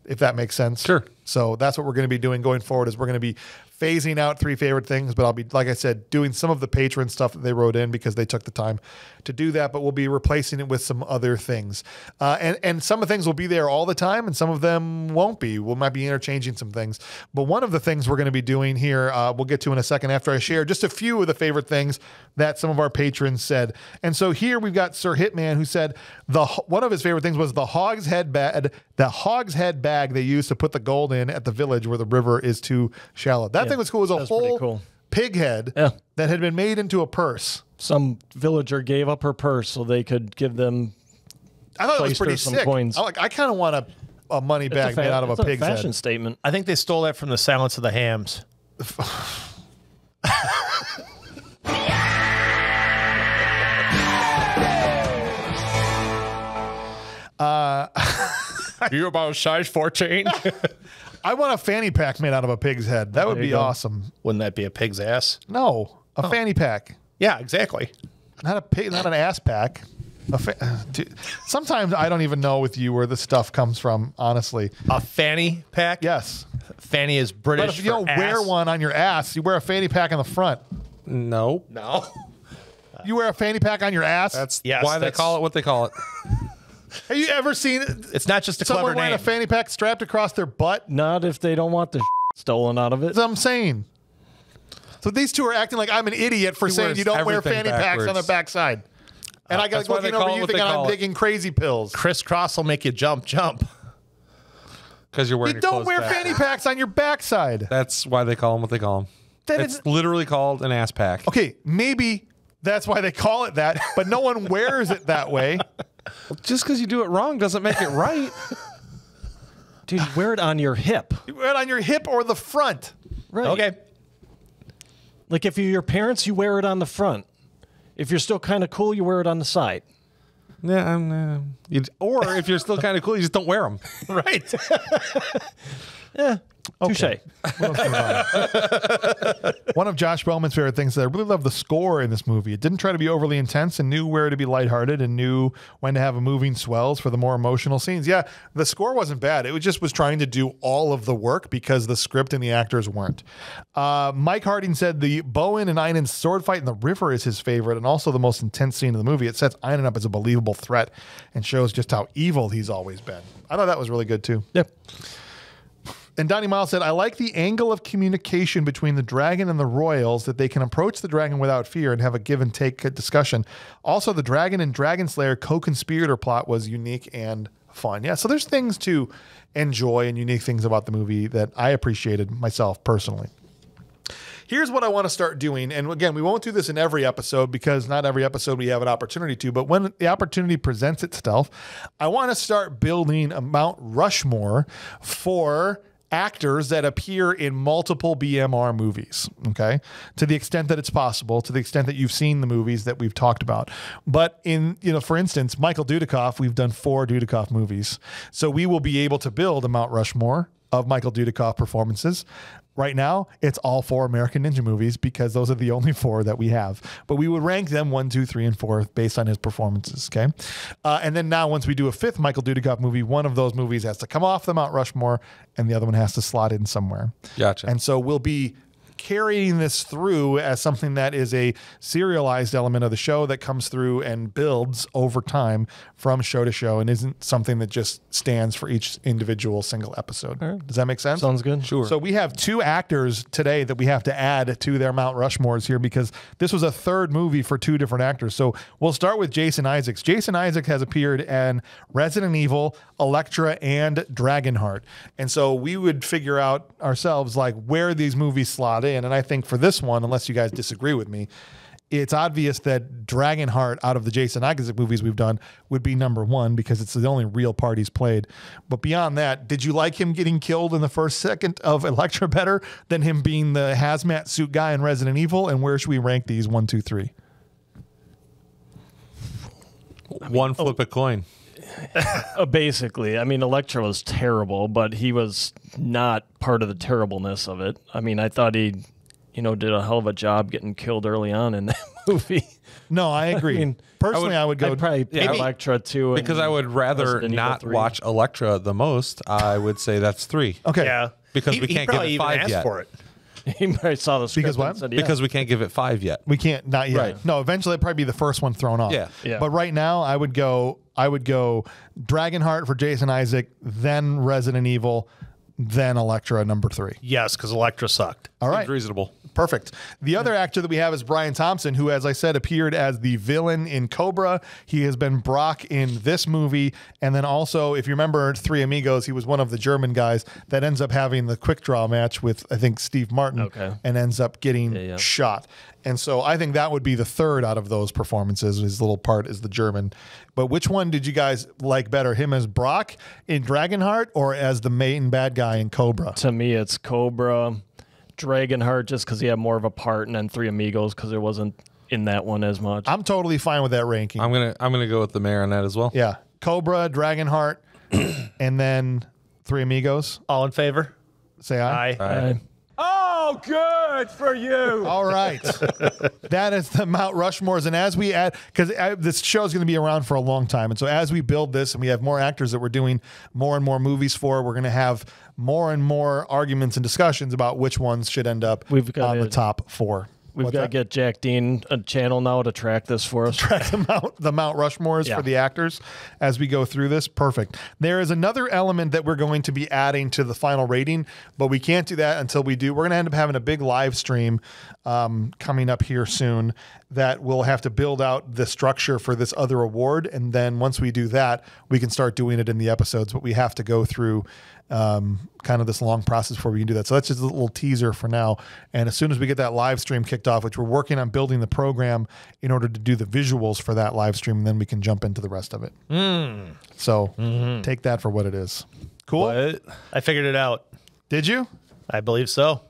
if that makes sense. Sure. So that's what we're going to be doing going forward is we're going to be phasing out three favorite things, but I'll be like I said, doing some of the patron stuff that they wrote in because they took the time to do that, but we'll be replacing it with some other things. Uh, and and some of the things will be there all the time and some of them won't be. We might be interchanging some things. But one of the things we're going to be doing here, uh, we'll get to in a second after I share just a few of the favorite things that some of our patrons said. And so here we've got Sir Hitman who said the one of his favorite things was the hog's head bag, the hog's head bag they used to put the gold in at the village where the river is too shallow. That thing was cool. It was a that's pretty whole cool. pig head Yeah. that had been made into a purse. Some villager gave up her purse so they could give them. I thought it was pretty some sick. coins. I like. I kind of want a, a money It's a bag fa- made out of it's a pig's fashion head. statement. I think they stole that from the Silence of the Hams. Uh, you about size 14? I want a fanny pack made out of a pig's head. That would be go. awesome. Wouldn't that be a pig's ass? No, a oh. fanny pack, Yeah, exactly. not a pig, not an ass pack. A fa- uh, Dude, sometimes I don't even know with you where the stuff comes from. Honestly, A fanny pack? yes. Fanny is British. But if you for don't wear one on your ass, you wear a fanny pack on the front. Nope. No. You wear a fanny pack on your ass. That's Yes, why they call it what they call it. Have you ever seen It's not just a someone clever wearing name. a fanny pack strapped across their butt? Not if they don't want the stolen out of it. That's what I'm saying. So these two are acting like I'm an idiot for saying wears you don't wear everything fanny packs on the backwards. backside. And I got that's why looking they call over it you what they thinking I'm call it. taking crazy pills. Crisscross will make you jump, jump. Because you're wearing You your don't clothes wear back. fanny packs on your backside. That's why they call them what they call them. That it's is- literally called an ass pack. Okay, maybe that's why they call it that, but no one wears it that way. Just because you do it wrong doesn't make it right. Dude, wear it on your hip. You wear it on your hip or the front. Right. Okay. Like if you're your parents, you wear it on the front. If you're still kind of cool, you wear it on the side. yeah, I'm, uh, or if you're still kind of cool, you just don't wear them. Right. Yeah, touche. One of Josh Bellman's favorite things is I really love the score in this movie. It didn't try to be overly intense and knew where to be lighthearted and knew when to have a moving swells for the more emotional scenes. Yeah, the score wasn't bad. It was just was trying to do all of the work because the script and the actors weren't. Uh, Mike Harding said the Bowen and Einon's sword fight in the river is his favorite and also the most intense scene in the movie. It sets Einen up as a believable threat and shows just how evil he's always been. I thought that was really good too. Yep. And Donnie Miles said, I like the angle of communication between the dragon and the royals that they can approach the dragon without fear and have a give and take discussion. Also, the dragon and dragon slayer co conspirator plot was unique and fun. Yeah, so there's things to enjoy and unique things about the movie that I appreciated myself personally. Here's what I want to start doing. And again, we won't do this in every episode because not every episode we have an opportunity to. But when the opportunity presents itself, I want to start building a Mount Rushmore for actors that appear in multiple BMR movies, okay? To the extent that it's possible, to the extent that you've seen the movies that we've talked about. But in, you know, for instance, Michael Dudikoff, we've done four Dudikoff movies. So we will be able to build a Mount Rushmore of Michael Dudikoff performances. Right now, it's all four American Ninja movies because those are the only four that we have. But we would rank them one, two, three, and four based on his performances. Okay. Uh, and then now, once we do a fifth Michael Dudikoff movie, one of those movies has to come off the Mount Rushmore and the other one has to slot in somewhere. Gotcha. And so we'll be carrying this through as something that is a serialized element of the show that comes through and builds over time from show to show and isn't something that just stands for each individual single episode. Does that make sense? Sounds good. Sure. So we have two actors today that we have to add to their Mount Rushmores here because this was a third movie for two different actors. So we'll start with Jason Isaacs. Jason Isaac has appeared in Resident Evil, Elektra, and Dragonheart. And so we would figure out ourselves like where these movies slot in. And I think for this one, unless you guys disagree with me, it's obvious that Dragonheart out of the Jason Isaac movies we've done would be number one because it's the only real part he's played. But beyond that, did you like him getting killed in the first second of Elektra better than him being the hazmat suit guy in Resident Evil? And where should we rank these one, two, three? One flip a coin. Uh, basically, I mean, Elektra was terrible, but he was not part of the terribleness of it. I mean, I thought he, you know, did a hell of a job getting killed early on in that movie. No, I agree. I mean, Personally, I would, go. I'd probably pick Maybe- Elektra too, Because I would rather not watch Elektra the most. I would say that's three. okay. Yeah. Because He- we can't give probably it even five asked yet. for it. he probably saw the script Because what? and said, yeah. Because we can't give it five yet. We can't not yet. Right. No, eventually it'd probably be the first one thrown off. Yeah. Yeah. But right now I would go I would go Dragonheart for Jason Isaac, then Resident Evil, then Elektra number three. Yes, because Elektra sucked. All right. Seems reasonable. Perfect. The other actor that we have is Brian Thompson, who, as I said, appeared as the villain in Cobra. He has been Brok in this movie. And then also, if you remember Three Amigos, he was one of the German guys that ends up having the quick draw match with, I think, Steve Martin Okay. and ends up getting yeah. shot. And so I think that would be the third out of those performances. His little part is the German. But which one did you guys like better? Him as Brok in Dragonheart or as the main bad guy in Cobra? to me, it's Cobra, Dragonheart, just because he had more of a part, and then Three Amigos because it wasn't in that one as much. I'm totally fine with that ranking. I'm gonna I'm gonna go with the mayor on that as well. Yeah. Cobra, Dragonheart, and then Three Amigos. All in favor? Say aye. Aye. I- Oh, good for you. All right. that is the Mount Rushmores. And as we add, because uh, this show is going to be around for a long time. And so as we build this and we have more actors that we're doing more and more movies for, we're going to have more and more arguments and discussions about which ones should end up We've got on the top four. We've got to get Jack Dean a channel now to track this for us. track the Mount, the Mount Rushmores Yeah. for the actors as we go through this. Perfect. There is another element that we're going to be adding to the final rating, but we can't do that until we do. We're going to end up having a big live stream um, coming up here soon that we'll have to build out the structure for this other award. And then once we do that, we can start doing it in the episodes, but we have to go through um, kind of this long process before we can do that. So that's just a little teaser for now. And as soon as we get that live stream kicked off, which we're working on building the program in order to do the visuals for that live stream, and then we can jump into the rest of it. So take that for what it is. Cool. I figured it out. Did you? I believe so.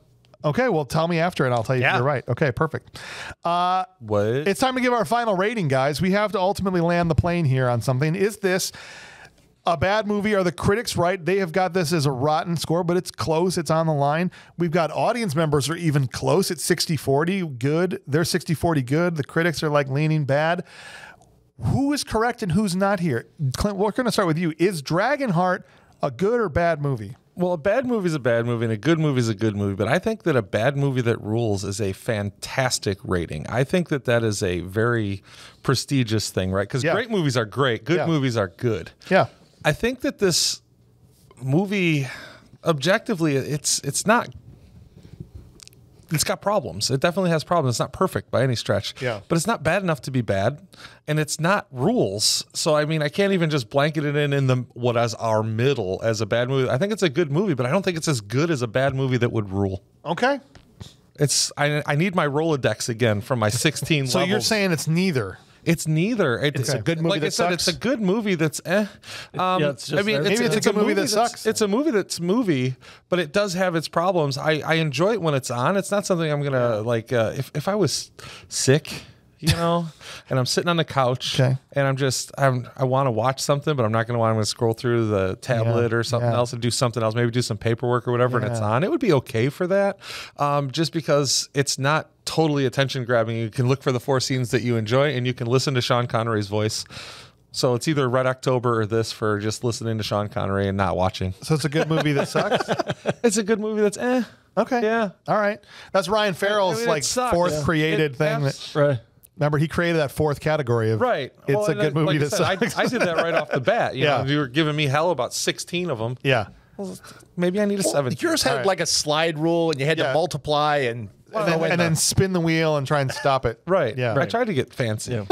Okay, well, tell me after and I'll tell you if you're right. Okay, perfect. Uh, What? It's time to give our final rating, guys. We have to ultimately land the plane here on something. Is this A bad movie. Are the critics right? They have got this as a rotten score, but it's close. It's on the line. We've got audience members are even close. It's 60 40 good. They're 60 40 good. The critics are like leaning bad. Who is correct and who's not here? Clint, we're going to start with you. Is Dragonheart a good or bad movie? Well, a bad movie is a bad movie, and a good movie is a good movie. But I think that a bad movie that rules is a fantastic rating. I think that that is a very prestigious thing, right? Because Yeah. great movies are great, good Yeah. movies are good. Yeah. I think that this movie, objectively, it's it's not. It's got problems. It definitely has problems. It's not perfect by any stretch. Yeah. But it's not bad enough to be bad, and it's not rules. So I mean, I can't even just blanket it in in the what as our middle as a bad movie. I think it's a good movie, but I don't think it's as good as a bad movie that would rule. Okay. It's I, I need my Rolodex again from my 16 So you're saying it's neither. It's neither. It- It's a good movie Like I that said, sucks? it's a good movie that's eh. Um, yeah, it's I mean, there. it's, Maybe it's a good movie that sucks. It's a movie that's movie, but it does have its problems. I, I enjoy it when it's on. It's not something I'm gonna like. Uh, if if I was sick, you know, and I'm sitting on the couch, Okay. and I'm just I'm I want to watch something, but I'm not gonna want. Gonna scroll through the tablet Yeah, or something yeah. else and do something else. Maybe do some paperwork or whatever, and it's on. It would be okay for that, um, just because it's not totally attention grabbing. You can look for the four scenes that you enjoy, and you can listen to Sean Connery's voice. So it's either Red October or this for just listening to Sean Connery and not watching. So it's a good movie that sucks. It's a good movie that's eh. Okay. Yeah. All right. That's Ryan Farrell's I mean, like sucks. fourth Yeah. created It thing. That, Right. remember, he created that fourth category of Right. It's Well, a good I- movie like that I, said, sucks. I, I did that right off the bat. You Yeah. know, you were giving me hell about 16 of them. yeah. Maybe I need a seven. Yours had Alright. like a slide rule, and you had Yeah. to multiply and. And, then, and then spin the wheel and try and stop it. Right. Yeah. I tried to get fancy.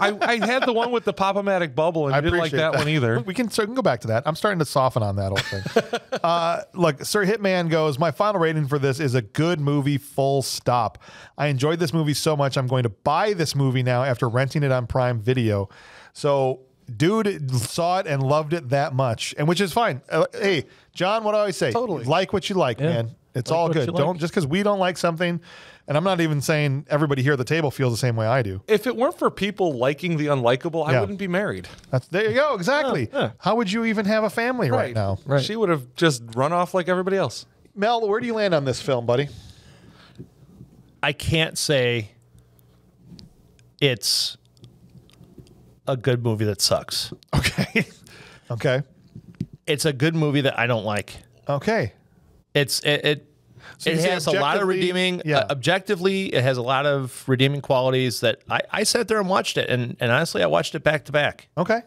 I, I had the one with the Pop-O-Matic bubble, and I didn't like appreciate that, one either. We can, so we can go back to that. I'm starting to soften on that whole thing. uh, look, Sir Hitman goes, My final rating for this is a good movie, full stop. I enjoyed this movie so much, I'm going to buy this movie now after renting it on Prime Video. So, dude saw it and loved it that much, and which is fine. Uh, hey, John, what do I always say? Totally. Like what you like, man. It's Like all good. Don't just because we don't like something, and I'm not even saying everybody here at the table feels the same way I do. If it weren't for people liking the unlikable, I wouldn't be married. That's there you go. Exactly. How would you even have a family right, now? Right. She would have just run off like everybody else. Mel, where do you land on this film, buddy? I can't say it's a good movie that sucks. Okay. okay. It's a good movie that I don't like. Okay. It's it. it So it has a lot of redeeming. yeah. uh, objectively, it has a lot of redeeming qualities that I, I sat there and watched it, and and honestly, I watched it back to back. Okay.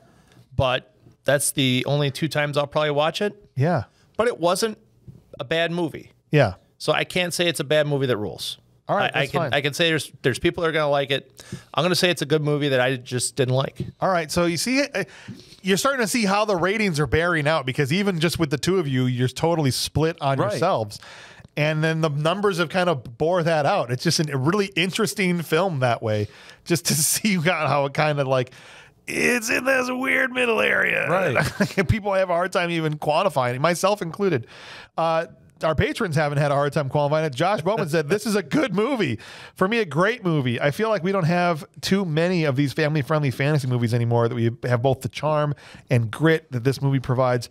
But that's the only two times I'll probably watch it. Yeah. But it wasn't a bad movie, Yeah. so I can't say it's a bad movie that rules. All right, I, I can fine. I can say there's there's people that are gonna like it. I'm gonna say it's a good movie that I just didn't like. All right. So you see, uh, you're starting to see how the ratings are bearing out because even just with the two of you, you're totally split on Right. yourselves. And then the numbers have kind of bore that out. It's just a really interesting film that way, just to see how how it kind of like it's in this weird middle area. Right. People have a hard time even quantifying it, myself included. Uh, our patrons haven't had a hard time qualifying it. Josh Bowman said, This is a good movie. For me, a great movie. I feel like we don't have too many of these family friendly fantasy movies anymore that we have both the charm and grit that this movie provides.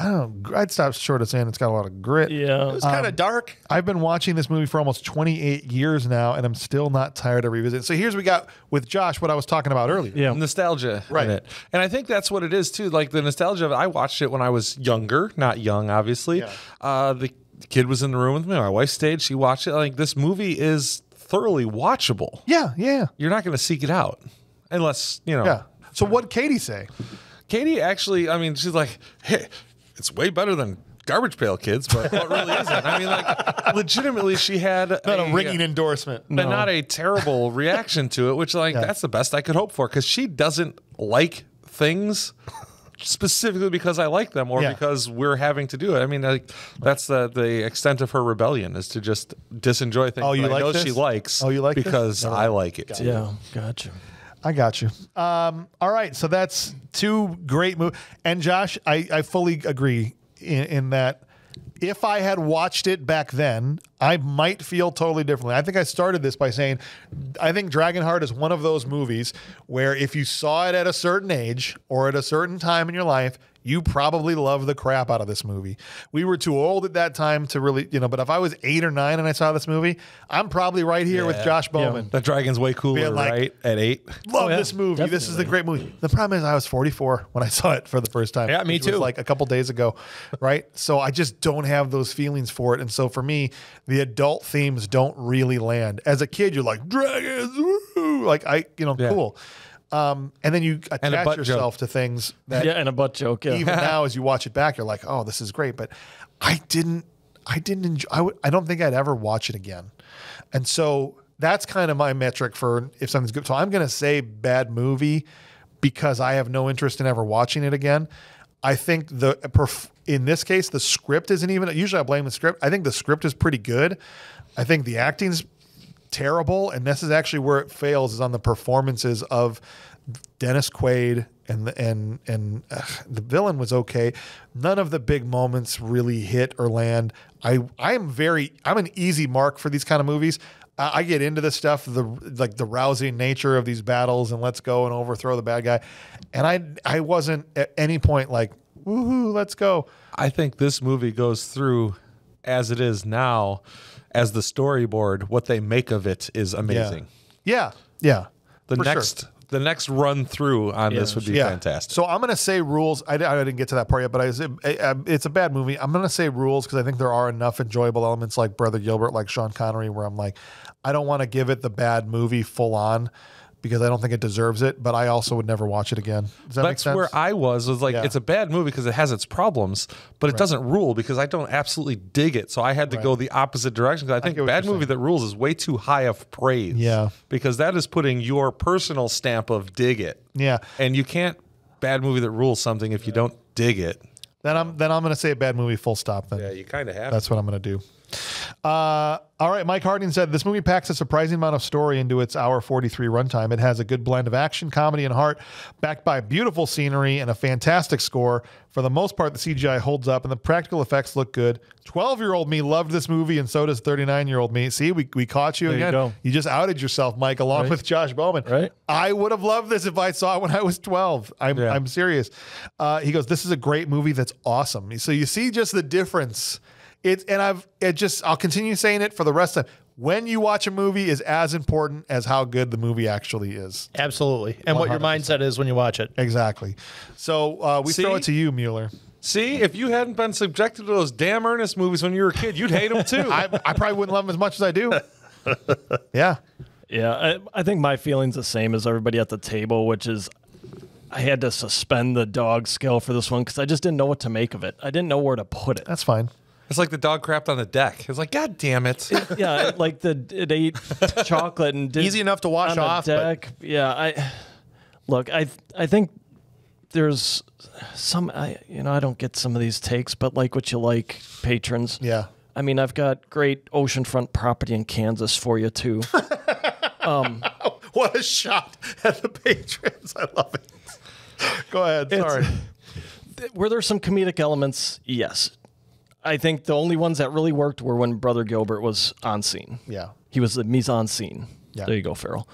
I don't know. I'd stop short of saying it's got a lot of grit. Yeah. It's kind of dark. I've been watching this movie for almost 28 years now, and I'm still not tired of revisiting. So here's we got with Josh what I was talking about earlier. Yeah. nostalgia Right. in it. And I think that's what it is too. Like the nostalgia of it. I watched it when I was younger, not young, obviously. Yeah. Uh, the kid was in the room with me. My wife stayed. She watched it. Like this movie is thoroughly watchable. Yeah, yeah, You're not going to seek it out unless you know. yeah. So what Katie say? Katie actually, I mean, she's like, hey, it's way better than Garbage Pail Kids, but what really isn't? I mean, like, legitimately, she had Not a ringing endorsement. but not a terrible reaction to it, which like Yeah. that's the best I could hope for because she doesn't like things specifically because I like them or Yeah. because we're having to do it. I mean, like that's the the extent of her rebellion is to just disenjoy things. Oh, you that like I know this? she likes. Oh, you like this? because I like it. too. Yeah. Gotcha. I got you. Um, all right, so that's two great movies. And Josh, I, I fully agree in, in that if I had watched it back then, I might feel totally differently. I think I started this by saying I think Dragonheart is one of those movies where if you saw it at a certain age or at a certain time in your life, you probably love the crap out of this movie. We were too old at that time to really, you know, but if I was eight or nine and I saw this movie, I'm probably right here with Josh Bowman. That dragon's way cooler, like- right? At eight. Love Oh, yeah, this movie. This is a great movie. The problem is I was 44 when I saw it for the first time. Yeah, me too. like a couple days ago, right? So I just don't have those feelings for it. And so for me, the adult themes don't really land. As a kid, you're like dragons, woo! like I, you know, Yeah. cool. Um, and then you attach butt yourself to things that yeah, and a butt joke. Yeah. even now as you watch it back, you're like, oh, this is great. But I didn't, I didn't enjoy, I w- I don't think I'd ever watch it again. And so that's kind of my metric for if something's good. So I'm going to say bad movie because I have no interest in ever watching it again. I think the, in this case, the script isn't even, usually I blame the script. I think the script is pretty good. I think the acting's terrible, and this is actually where it fails is on the performances of Dennis Quaid and the, and and the villain was okay. None of the big moments really hit or land. I I am very I'm an easy mark for these kind of movies. I, I get into this stuff, the like the rousing nature of these battles, and let's go and overthrow the bad guy. And I I wasn't at any point like woohoo, let's go. I think this movie goes through as it is now, as the storyboard. What they make of it is amazing. Yeah, yeah. The for sure. next, the next run through on this would be fantastic. So I'm going to say rules. I, I didn't get to that part yet, but I, I- I- it's a bad movie. I'm going to say rules because I think there are enough enjoyable elements like Brother Gilbert, like Sean Connery, where I'm like, I don't want to give it the bad movie full on because I don't think it deserves it. But I also would never watch it again. Does that That's where I was. Was like, Yeah. it's a bad movie because it has its problems, but it doesn't rule because I don't absolutely dig it. So I had to go the opposite direction. Because I think bad movie that rules is way too high of praise. Yeah. because that is putting your personal stamp of dig it. Yeah. and you can't bad movie that rules something if you don't dig it. then I'm then I'm going to say a bad movie. Full stop. Then Yeah, you kind of have. That's what I'm going to do. Uh, all right, Mike Harding said this movie packs a surprising amount of story into its hour 43 runtime. It has a good blend of action, comedy, and heart, backed by beautiful scenery and a fantastic score. For the most part, the CGI holds up and the practical effects look good. 12 year old me loved this movie, and so does 39 year old me. See, we, we caught you There you again. go. just outed yourself, Mike, along Right. with Josh Bowman. Right. I would have loved this if I saw it when I was 12. I'm, Yeah. I'm serious. Uh, he goes, This is a great movie that's awesome. So you see just the difference. It, and I've it just I'll continue saying it for the rest of when you watch a movie is as important as how good the movie actually is. Absolutely. And what your mindset is when you watch it. Exactly. So uh, we See? throw it to you, Mueller. See, if you hadn't been subjected to those damn earnest movies when you were a kid, you'd hate them too. I, I probably wouldn't love them as much as I do. Yeah. Yeah, I, I think my feeling's the same as everybody at the table, which is I had to suspend the dog scale for this one because I just didn't know what to make of it. I didn't know where to put it. That's fine. It's like the dog crapped on the deck. It's like, God damn it. yeah, like the it ate chocolate and did Easy enough to wash on the off, but- Deck. Yeah, I look. I I think there's some. I you know I don't get some of these takes, but like what you like, patrons. Yeah. I mean, I've got great oceanfront property in Kansas for you too. Um, what a shot at the patrons. I love it. Go ahead. Sorry. were there some comedic elements? Yes. I think the only ones that really worked were when Brother Gilbert was on scene. Yeah. He was the mise en scene. Yeah. There you go, Farrell.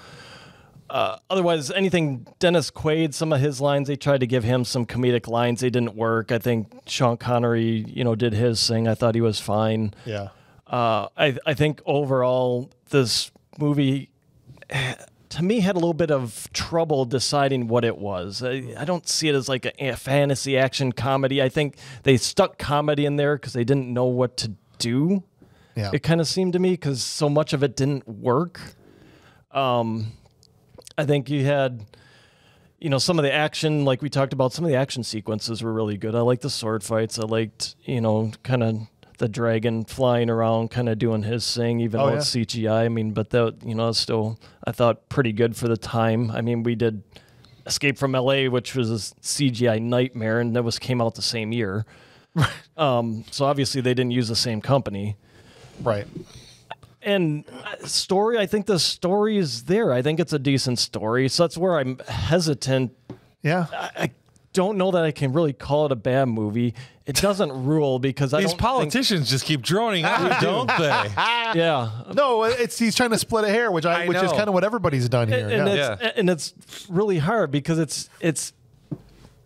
Uh, otherwise, anything Dennis Quaid, some of his lines, they tried to give him some comedic lines. They didn't work. I think Sean Connery, you know, did his thing. I thought he was fine. Yeah. Uh, I, I think overall, this movie, to me, had a little bit of trouble deciding what it was. I, I don't see it as like a, a fantasy action comedy. I think they stuck comedy in there because they didn't know what to do. Yeah. It kind of seemed to me because so much of it didn't work. Um, I think you had, you know, some of the action, like we talked about, some of the action sequences were really good. I liked the sword fights. I liked, you know, kind of the dragon flying around, kind of doing his thing, even Oh, though it's CGI. I mean, but that, you know, still, I thought pretty good for the time. I mean, we did Escape from LA, which was a CGI nightmare, and that was came out the same year. Right. Um, so obviously they didn't use the same company Right. and uh, story i think the story is there i think it's a decent story so that's where i'm hesitant Yeah. i don't know that i can really call it a bad movie it doesn't rule because I These don't politicians just keep droning out, don't they? Yeah, No, it's he's trying to split a hair, which I, I which is kind of what everybody's done here. and yeah. it's and it's really hard because it's it's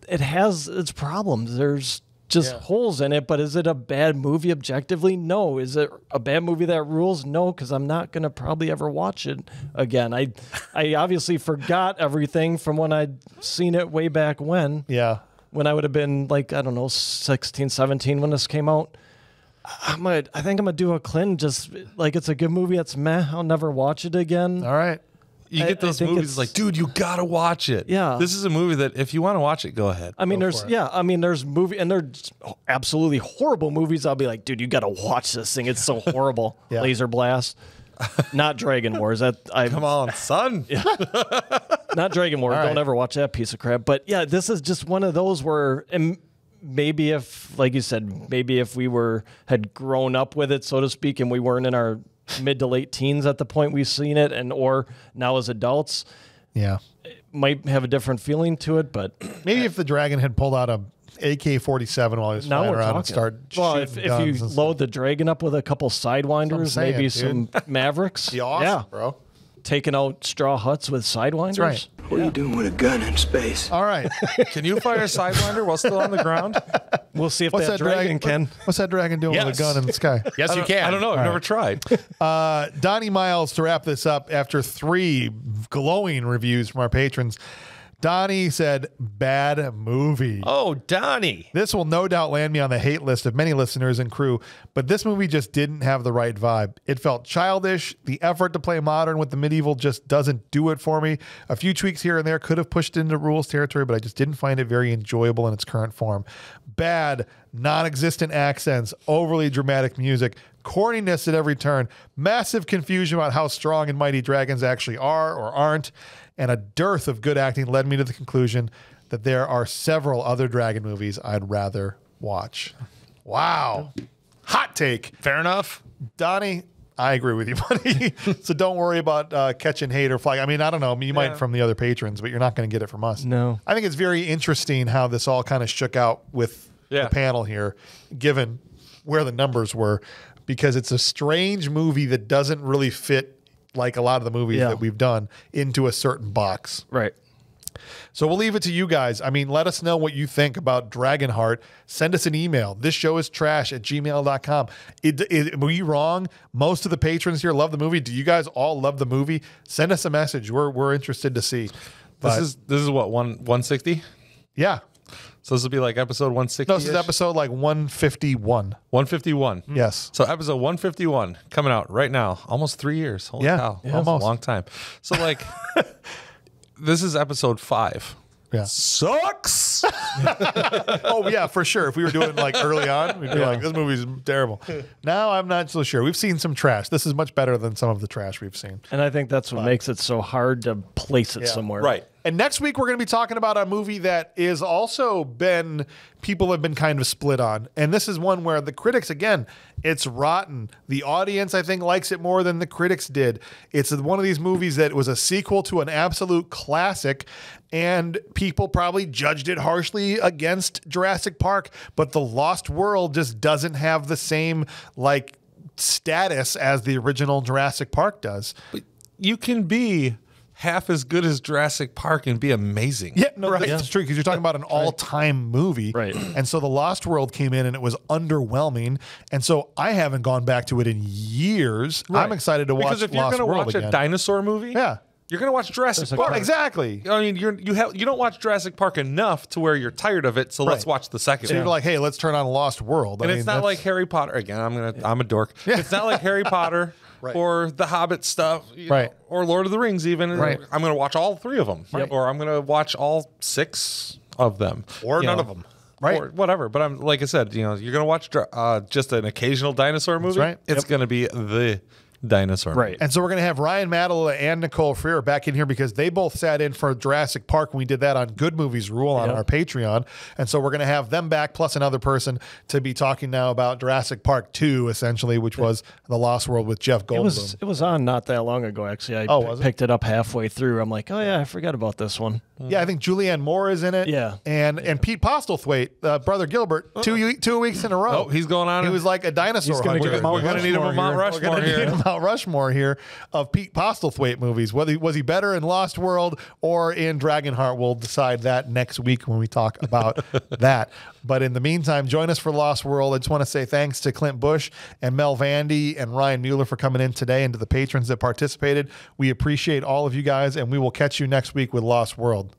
it has its problems. There's just holes in it, but is it a bad movie objectively? No. Is it a bad movie that rules? No, because I'm not gonna probably ever watch it again. I I obviously forgot everything from when I'd seen it way back when. yeah. When I would have been like, I don't know, 16, 17 when this came out. I'm gonna, think I'm gonna do a Clint just like it's a good movie. It's meh. I'll never watch it again. All right. You I- get I those movies it's- like, dude, you gotta watch it. Yeah. This is a movie that if you want to watch it, go ahead. I mean, there's yeah, I mean, there's movie and there's absolutely horrible movies. I'll be like, dude, you got to watch this thing. It's so horrible. Yeah. Laser Blast, not Dragon Wars. That I Come on, son. not Dragon Wars. All Don't ever watch that piece of crap. But yeah, this is just one of those where. And, Maybe if, like you said, maybe if we were had grown up with it, so to speak, and we weren't in our mid to late teens at the point we've seen it, and or now as adults, Yeah. might have a different feeling to it. But Maybe if the dragon had pulled out a AK-47 while he was now flying we're around talking. and start well, shooting if, if you and stuff. load the dragon up with a couple sidewinders, saying, maybe dude. some Mavericks, Be awesome, yeah, bro. taking out straw huts with sidewinders. right. What are you doing with a gun in space? All right. Can you fire a sidewinder while still on the ground? We'll see if What's that, that dragon, dragon? can. What's that dragon doing with a gun in the sky? Yes, you can. I don't know. I've never tried. Uh, Donnie Miles to wrap this up after three glowing reviews from our patrons. Donnie said, "Bad movie." Oh, Donnie. This will no doubt land me on the hate list of many listeners and crew, but this movie just didn't have the right vibe. It felt childish. The effort to play modern with the medieval just doesn't do it for me. A few tweaks here and there could have pushed into rules territory, but I just didn't find it very enjoyable in its current form. Bad, non existent accents, overly dramatic music, corniness at every turn, massive confusion about how strong and mighty dragons actually are or aren't, and a dearth of good acting led me to the conclusion that there are several other dragon movies I'd rather watch. Wow. Hot take. Fair enough. Donnie, I agree with you, buddy. so don't worry about uh, catching hate or flag. I mean, I don't know. You might from the other patrons, but you're not going to get it from us. No. I think it's very interesting how this all kind of shook out with Yeah. the panel here, given where the numbers were, because it's a strange movie that doesn't really fit like a lot of the movies Yeah. that we've done into a certain box. Right. So we'll leave it to you guys. I mean, let us know what you think about Dragonheart. Send us an email. This show is trash at gmail.com. It, it, were you wrong? Most of the patrons here love the movie. Do you guys all love the movie? Send us a message. We're, we're interested to see. This is this is what one one sixty. yeah. So this will be like episode one sixty. No, this is episode like 151. one fifty one. Mm-hmm. Yes. So episode 151 coming out right now. Almost three years. Holy Yeah, cow. yeah, almost. a long time. So like this is episode five. Yeah. Sucks. oh yeah, for sure. If we were doing like early on, we'd be like, "This movie's terrible." Now I'm not so sure. We've seen some trash. This is much better than some of the trash we've seen. And I think that's what makes it so hard to place it somewhere. right. And next week we're going to be talking about a movie that is also been people have been kind of split on. And this is one where the critics again, it's rotten. The audience I think likes it more than the critics did. It's one of these movies that was a sequel to an absolute classic and people probably judged it harshly against Jurassic Park, but The Lost World just doesn't have the same like status as the original Jurassic Park does. You can be half as good as Jurassic Park and be amazing. Yeah, no, that's true because you're talking about an all-time movie, Right. And so the Lost World came in and it was underwhelming, and so I haven't gone back to it in years. I'm excited to watch Because if you're gonna watch again. a dinosaur movie, Yeah. You're gonna watch Jurassic Well, Park. exactly. I mean, you're you have you don't watch Jurassic Park enough to where you're tired of it. So let's watch the second. So one. you're like, hey, let's turn on Lost World. I and mean, it's not that's- like Harry Potter again. I'm gonna I'm a dork. It's not like Harry Potter Right. or the Hobbit stuff, Right. know, or Lord of the Rings. Even Right. I'm gonna watch all three of them, or I'm gonna watch all six of them, Or none know, of them. Right. or whatever. But I'm like I said, you know, you're gonna watch uh, just an occasional dinosaur movie. right. It's Yep. gonna be the dinosaur. Right. And so we're going to have Ryan Madeline and Nicole Freer back in here because they both sat in for Jurassic Park when we did that on Good Movies Rule on Yep. our Patreon. And so we're going to have them back plus another person to be talking now about Jurassic Park 2, essentially, which was The Lost World with Jeff Goldblum. It was it was on not that long ago actually. I Oh, p- it? picked it up halfway through. I'm like, oh yeah, I forgot about this one. Yeah, I think Julianne Moore is in it. Yeah. and and Pete Postlethwaite, uh, brother Gilbert, two two weeks in a row. Oh, he's going on. He was like a dinosaur. He's gonna hunter. get We're gonna need him a Mount We're Rushmore gonna need here. Mount Rushmore here of Pete Postlethwaite movies. Whether was he better in Lost World or in Dragonheart, we'll decide that next week when we talk about that. But in the meantime, join us for Lost World. I just want to say thanks to Clint Bush and Mel Vandy and Ryan Mueller for coming in today and to the patrons that participated. We appreciate all of you guys, and we will catch you next week with Lost World.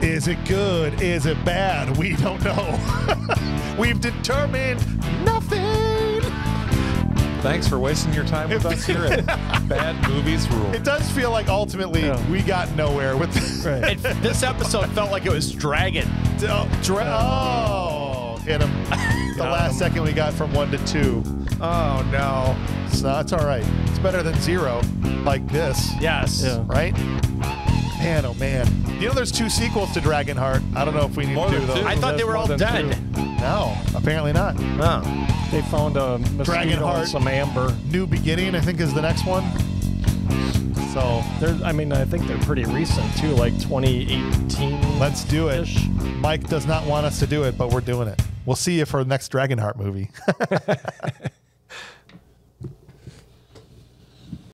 Is it good? Is it bad? We don't know. We've determined nothing. Thanks for wasting your time with us here at Bad Movies Rule. It does feel like ultimately Yeah. we got nowhere with this. Right. It, this episode felt like it was Dragon. Oh, dra- oh, hit him. The last second we got from one to two. Oh no. So it's all right. It's better than zero, like this, Yes. Yeah. right? Man, oh man. You know, there's two sequels to Dragonheart. I don't know if we need More to do than those. two. I thought they were all More than dead. No, apparently not. Oh. They found a Dragonheart. some amber. New Beginning, I think, is the next one. So They're, I mean, I think they're pretty recent too, like 2018. let's do it. Mike does not want us to do it, but we're doing it. We'll see you for the next Dragonheart movie.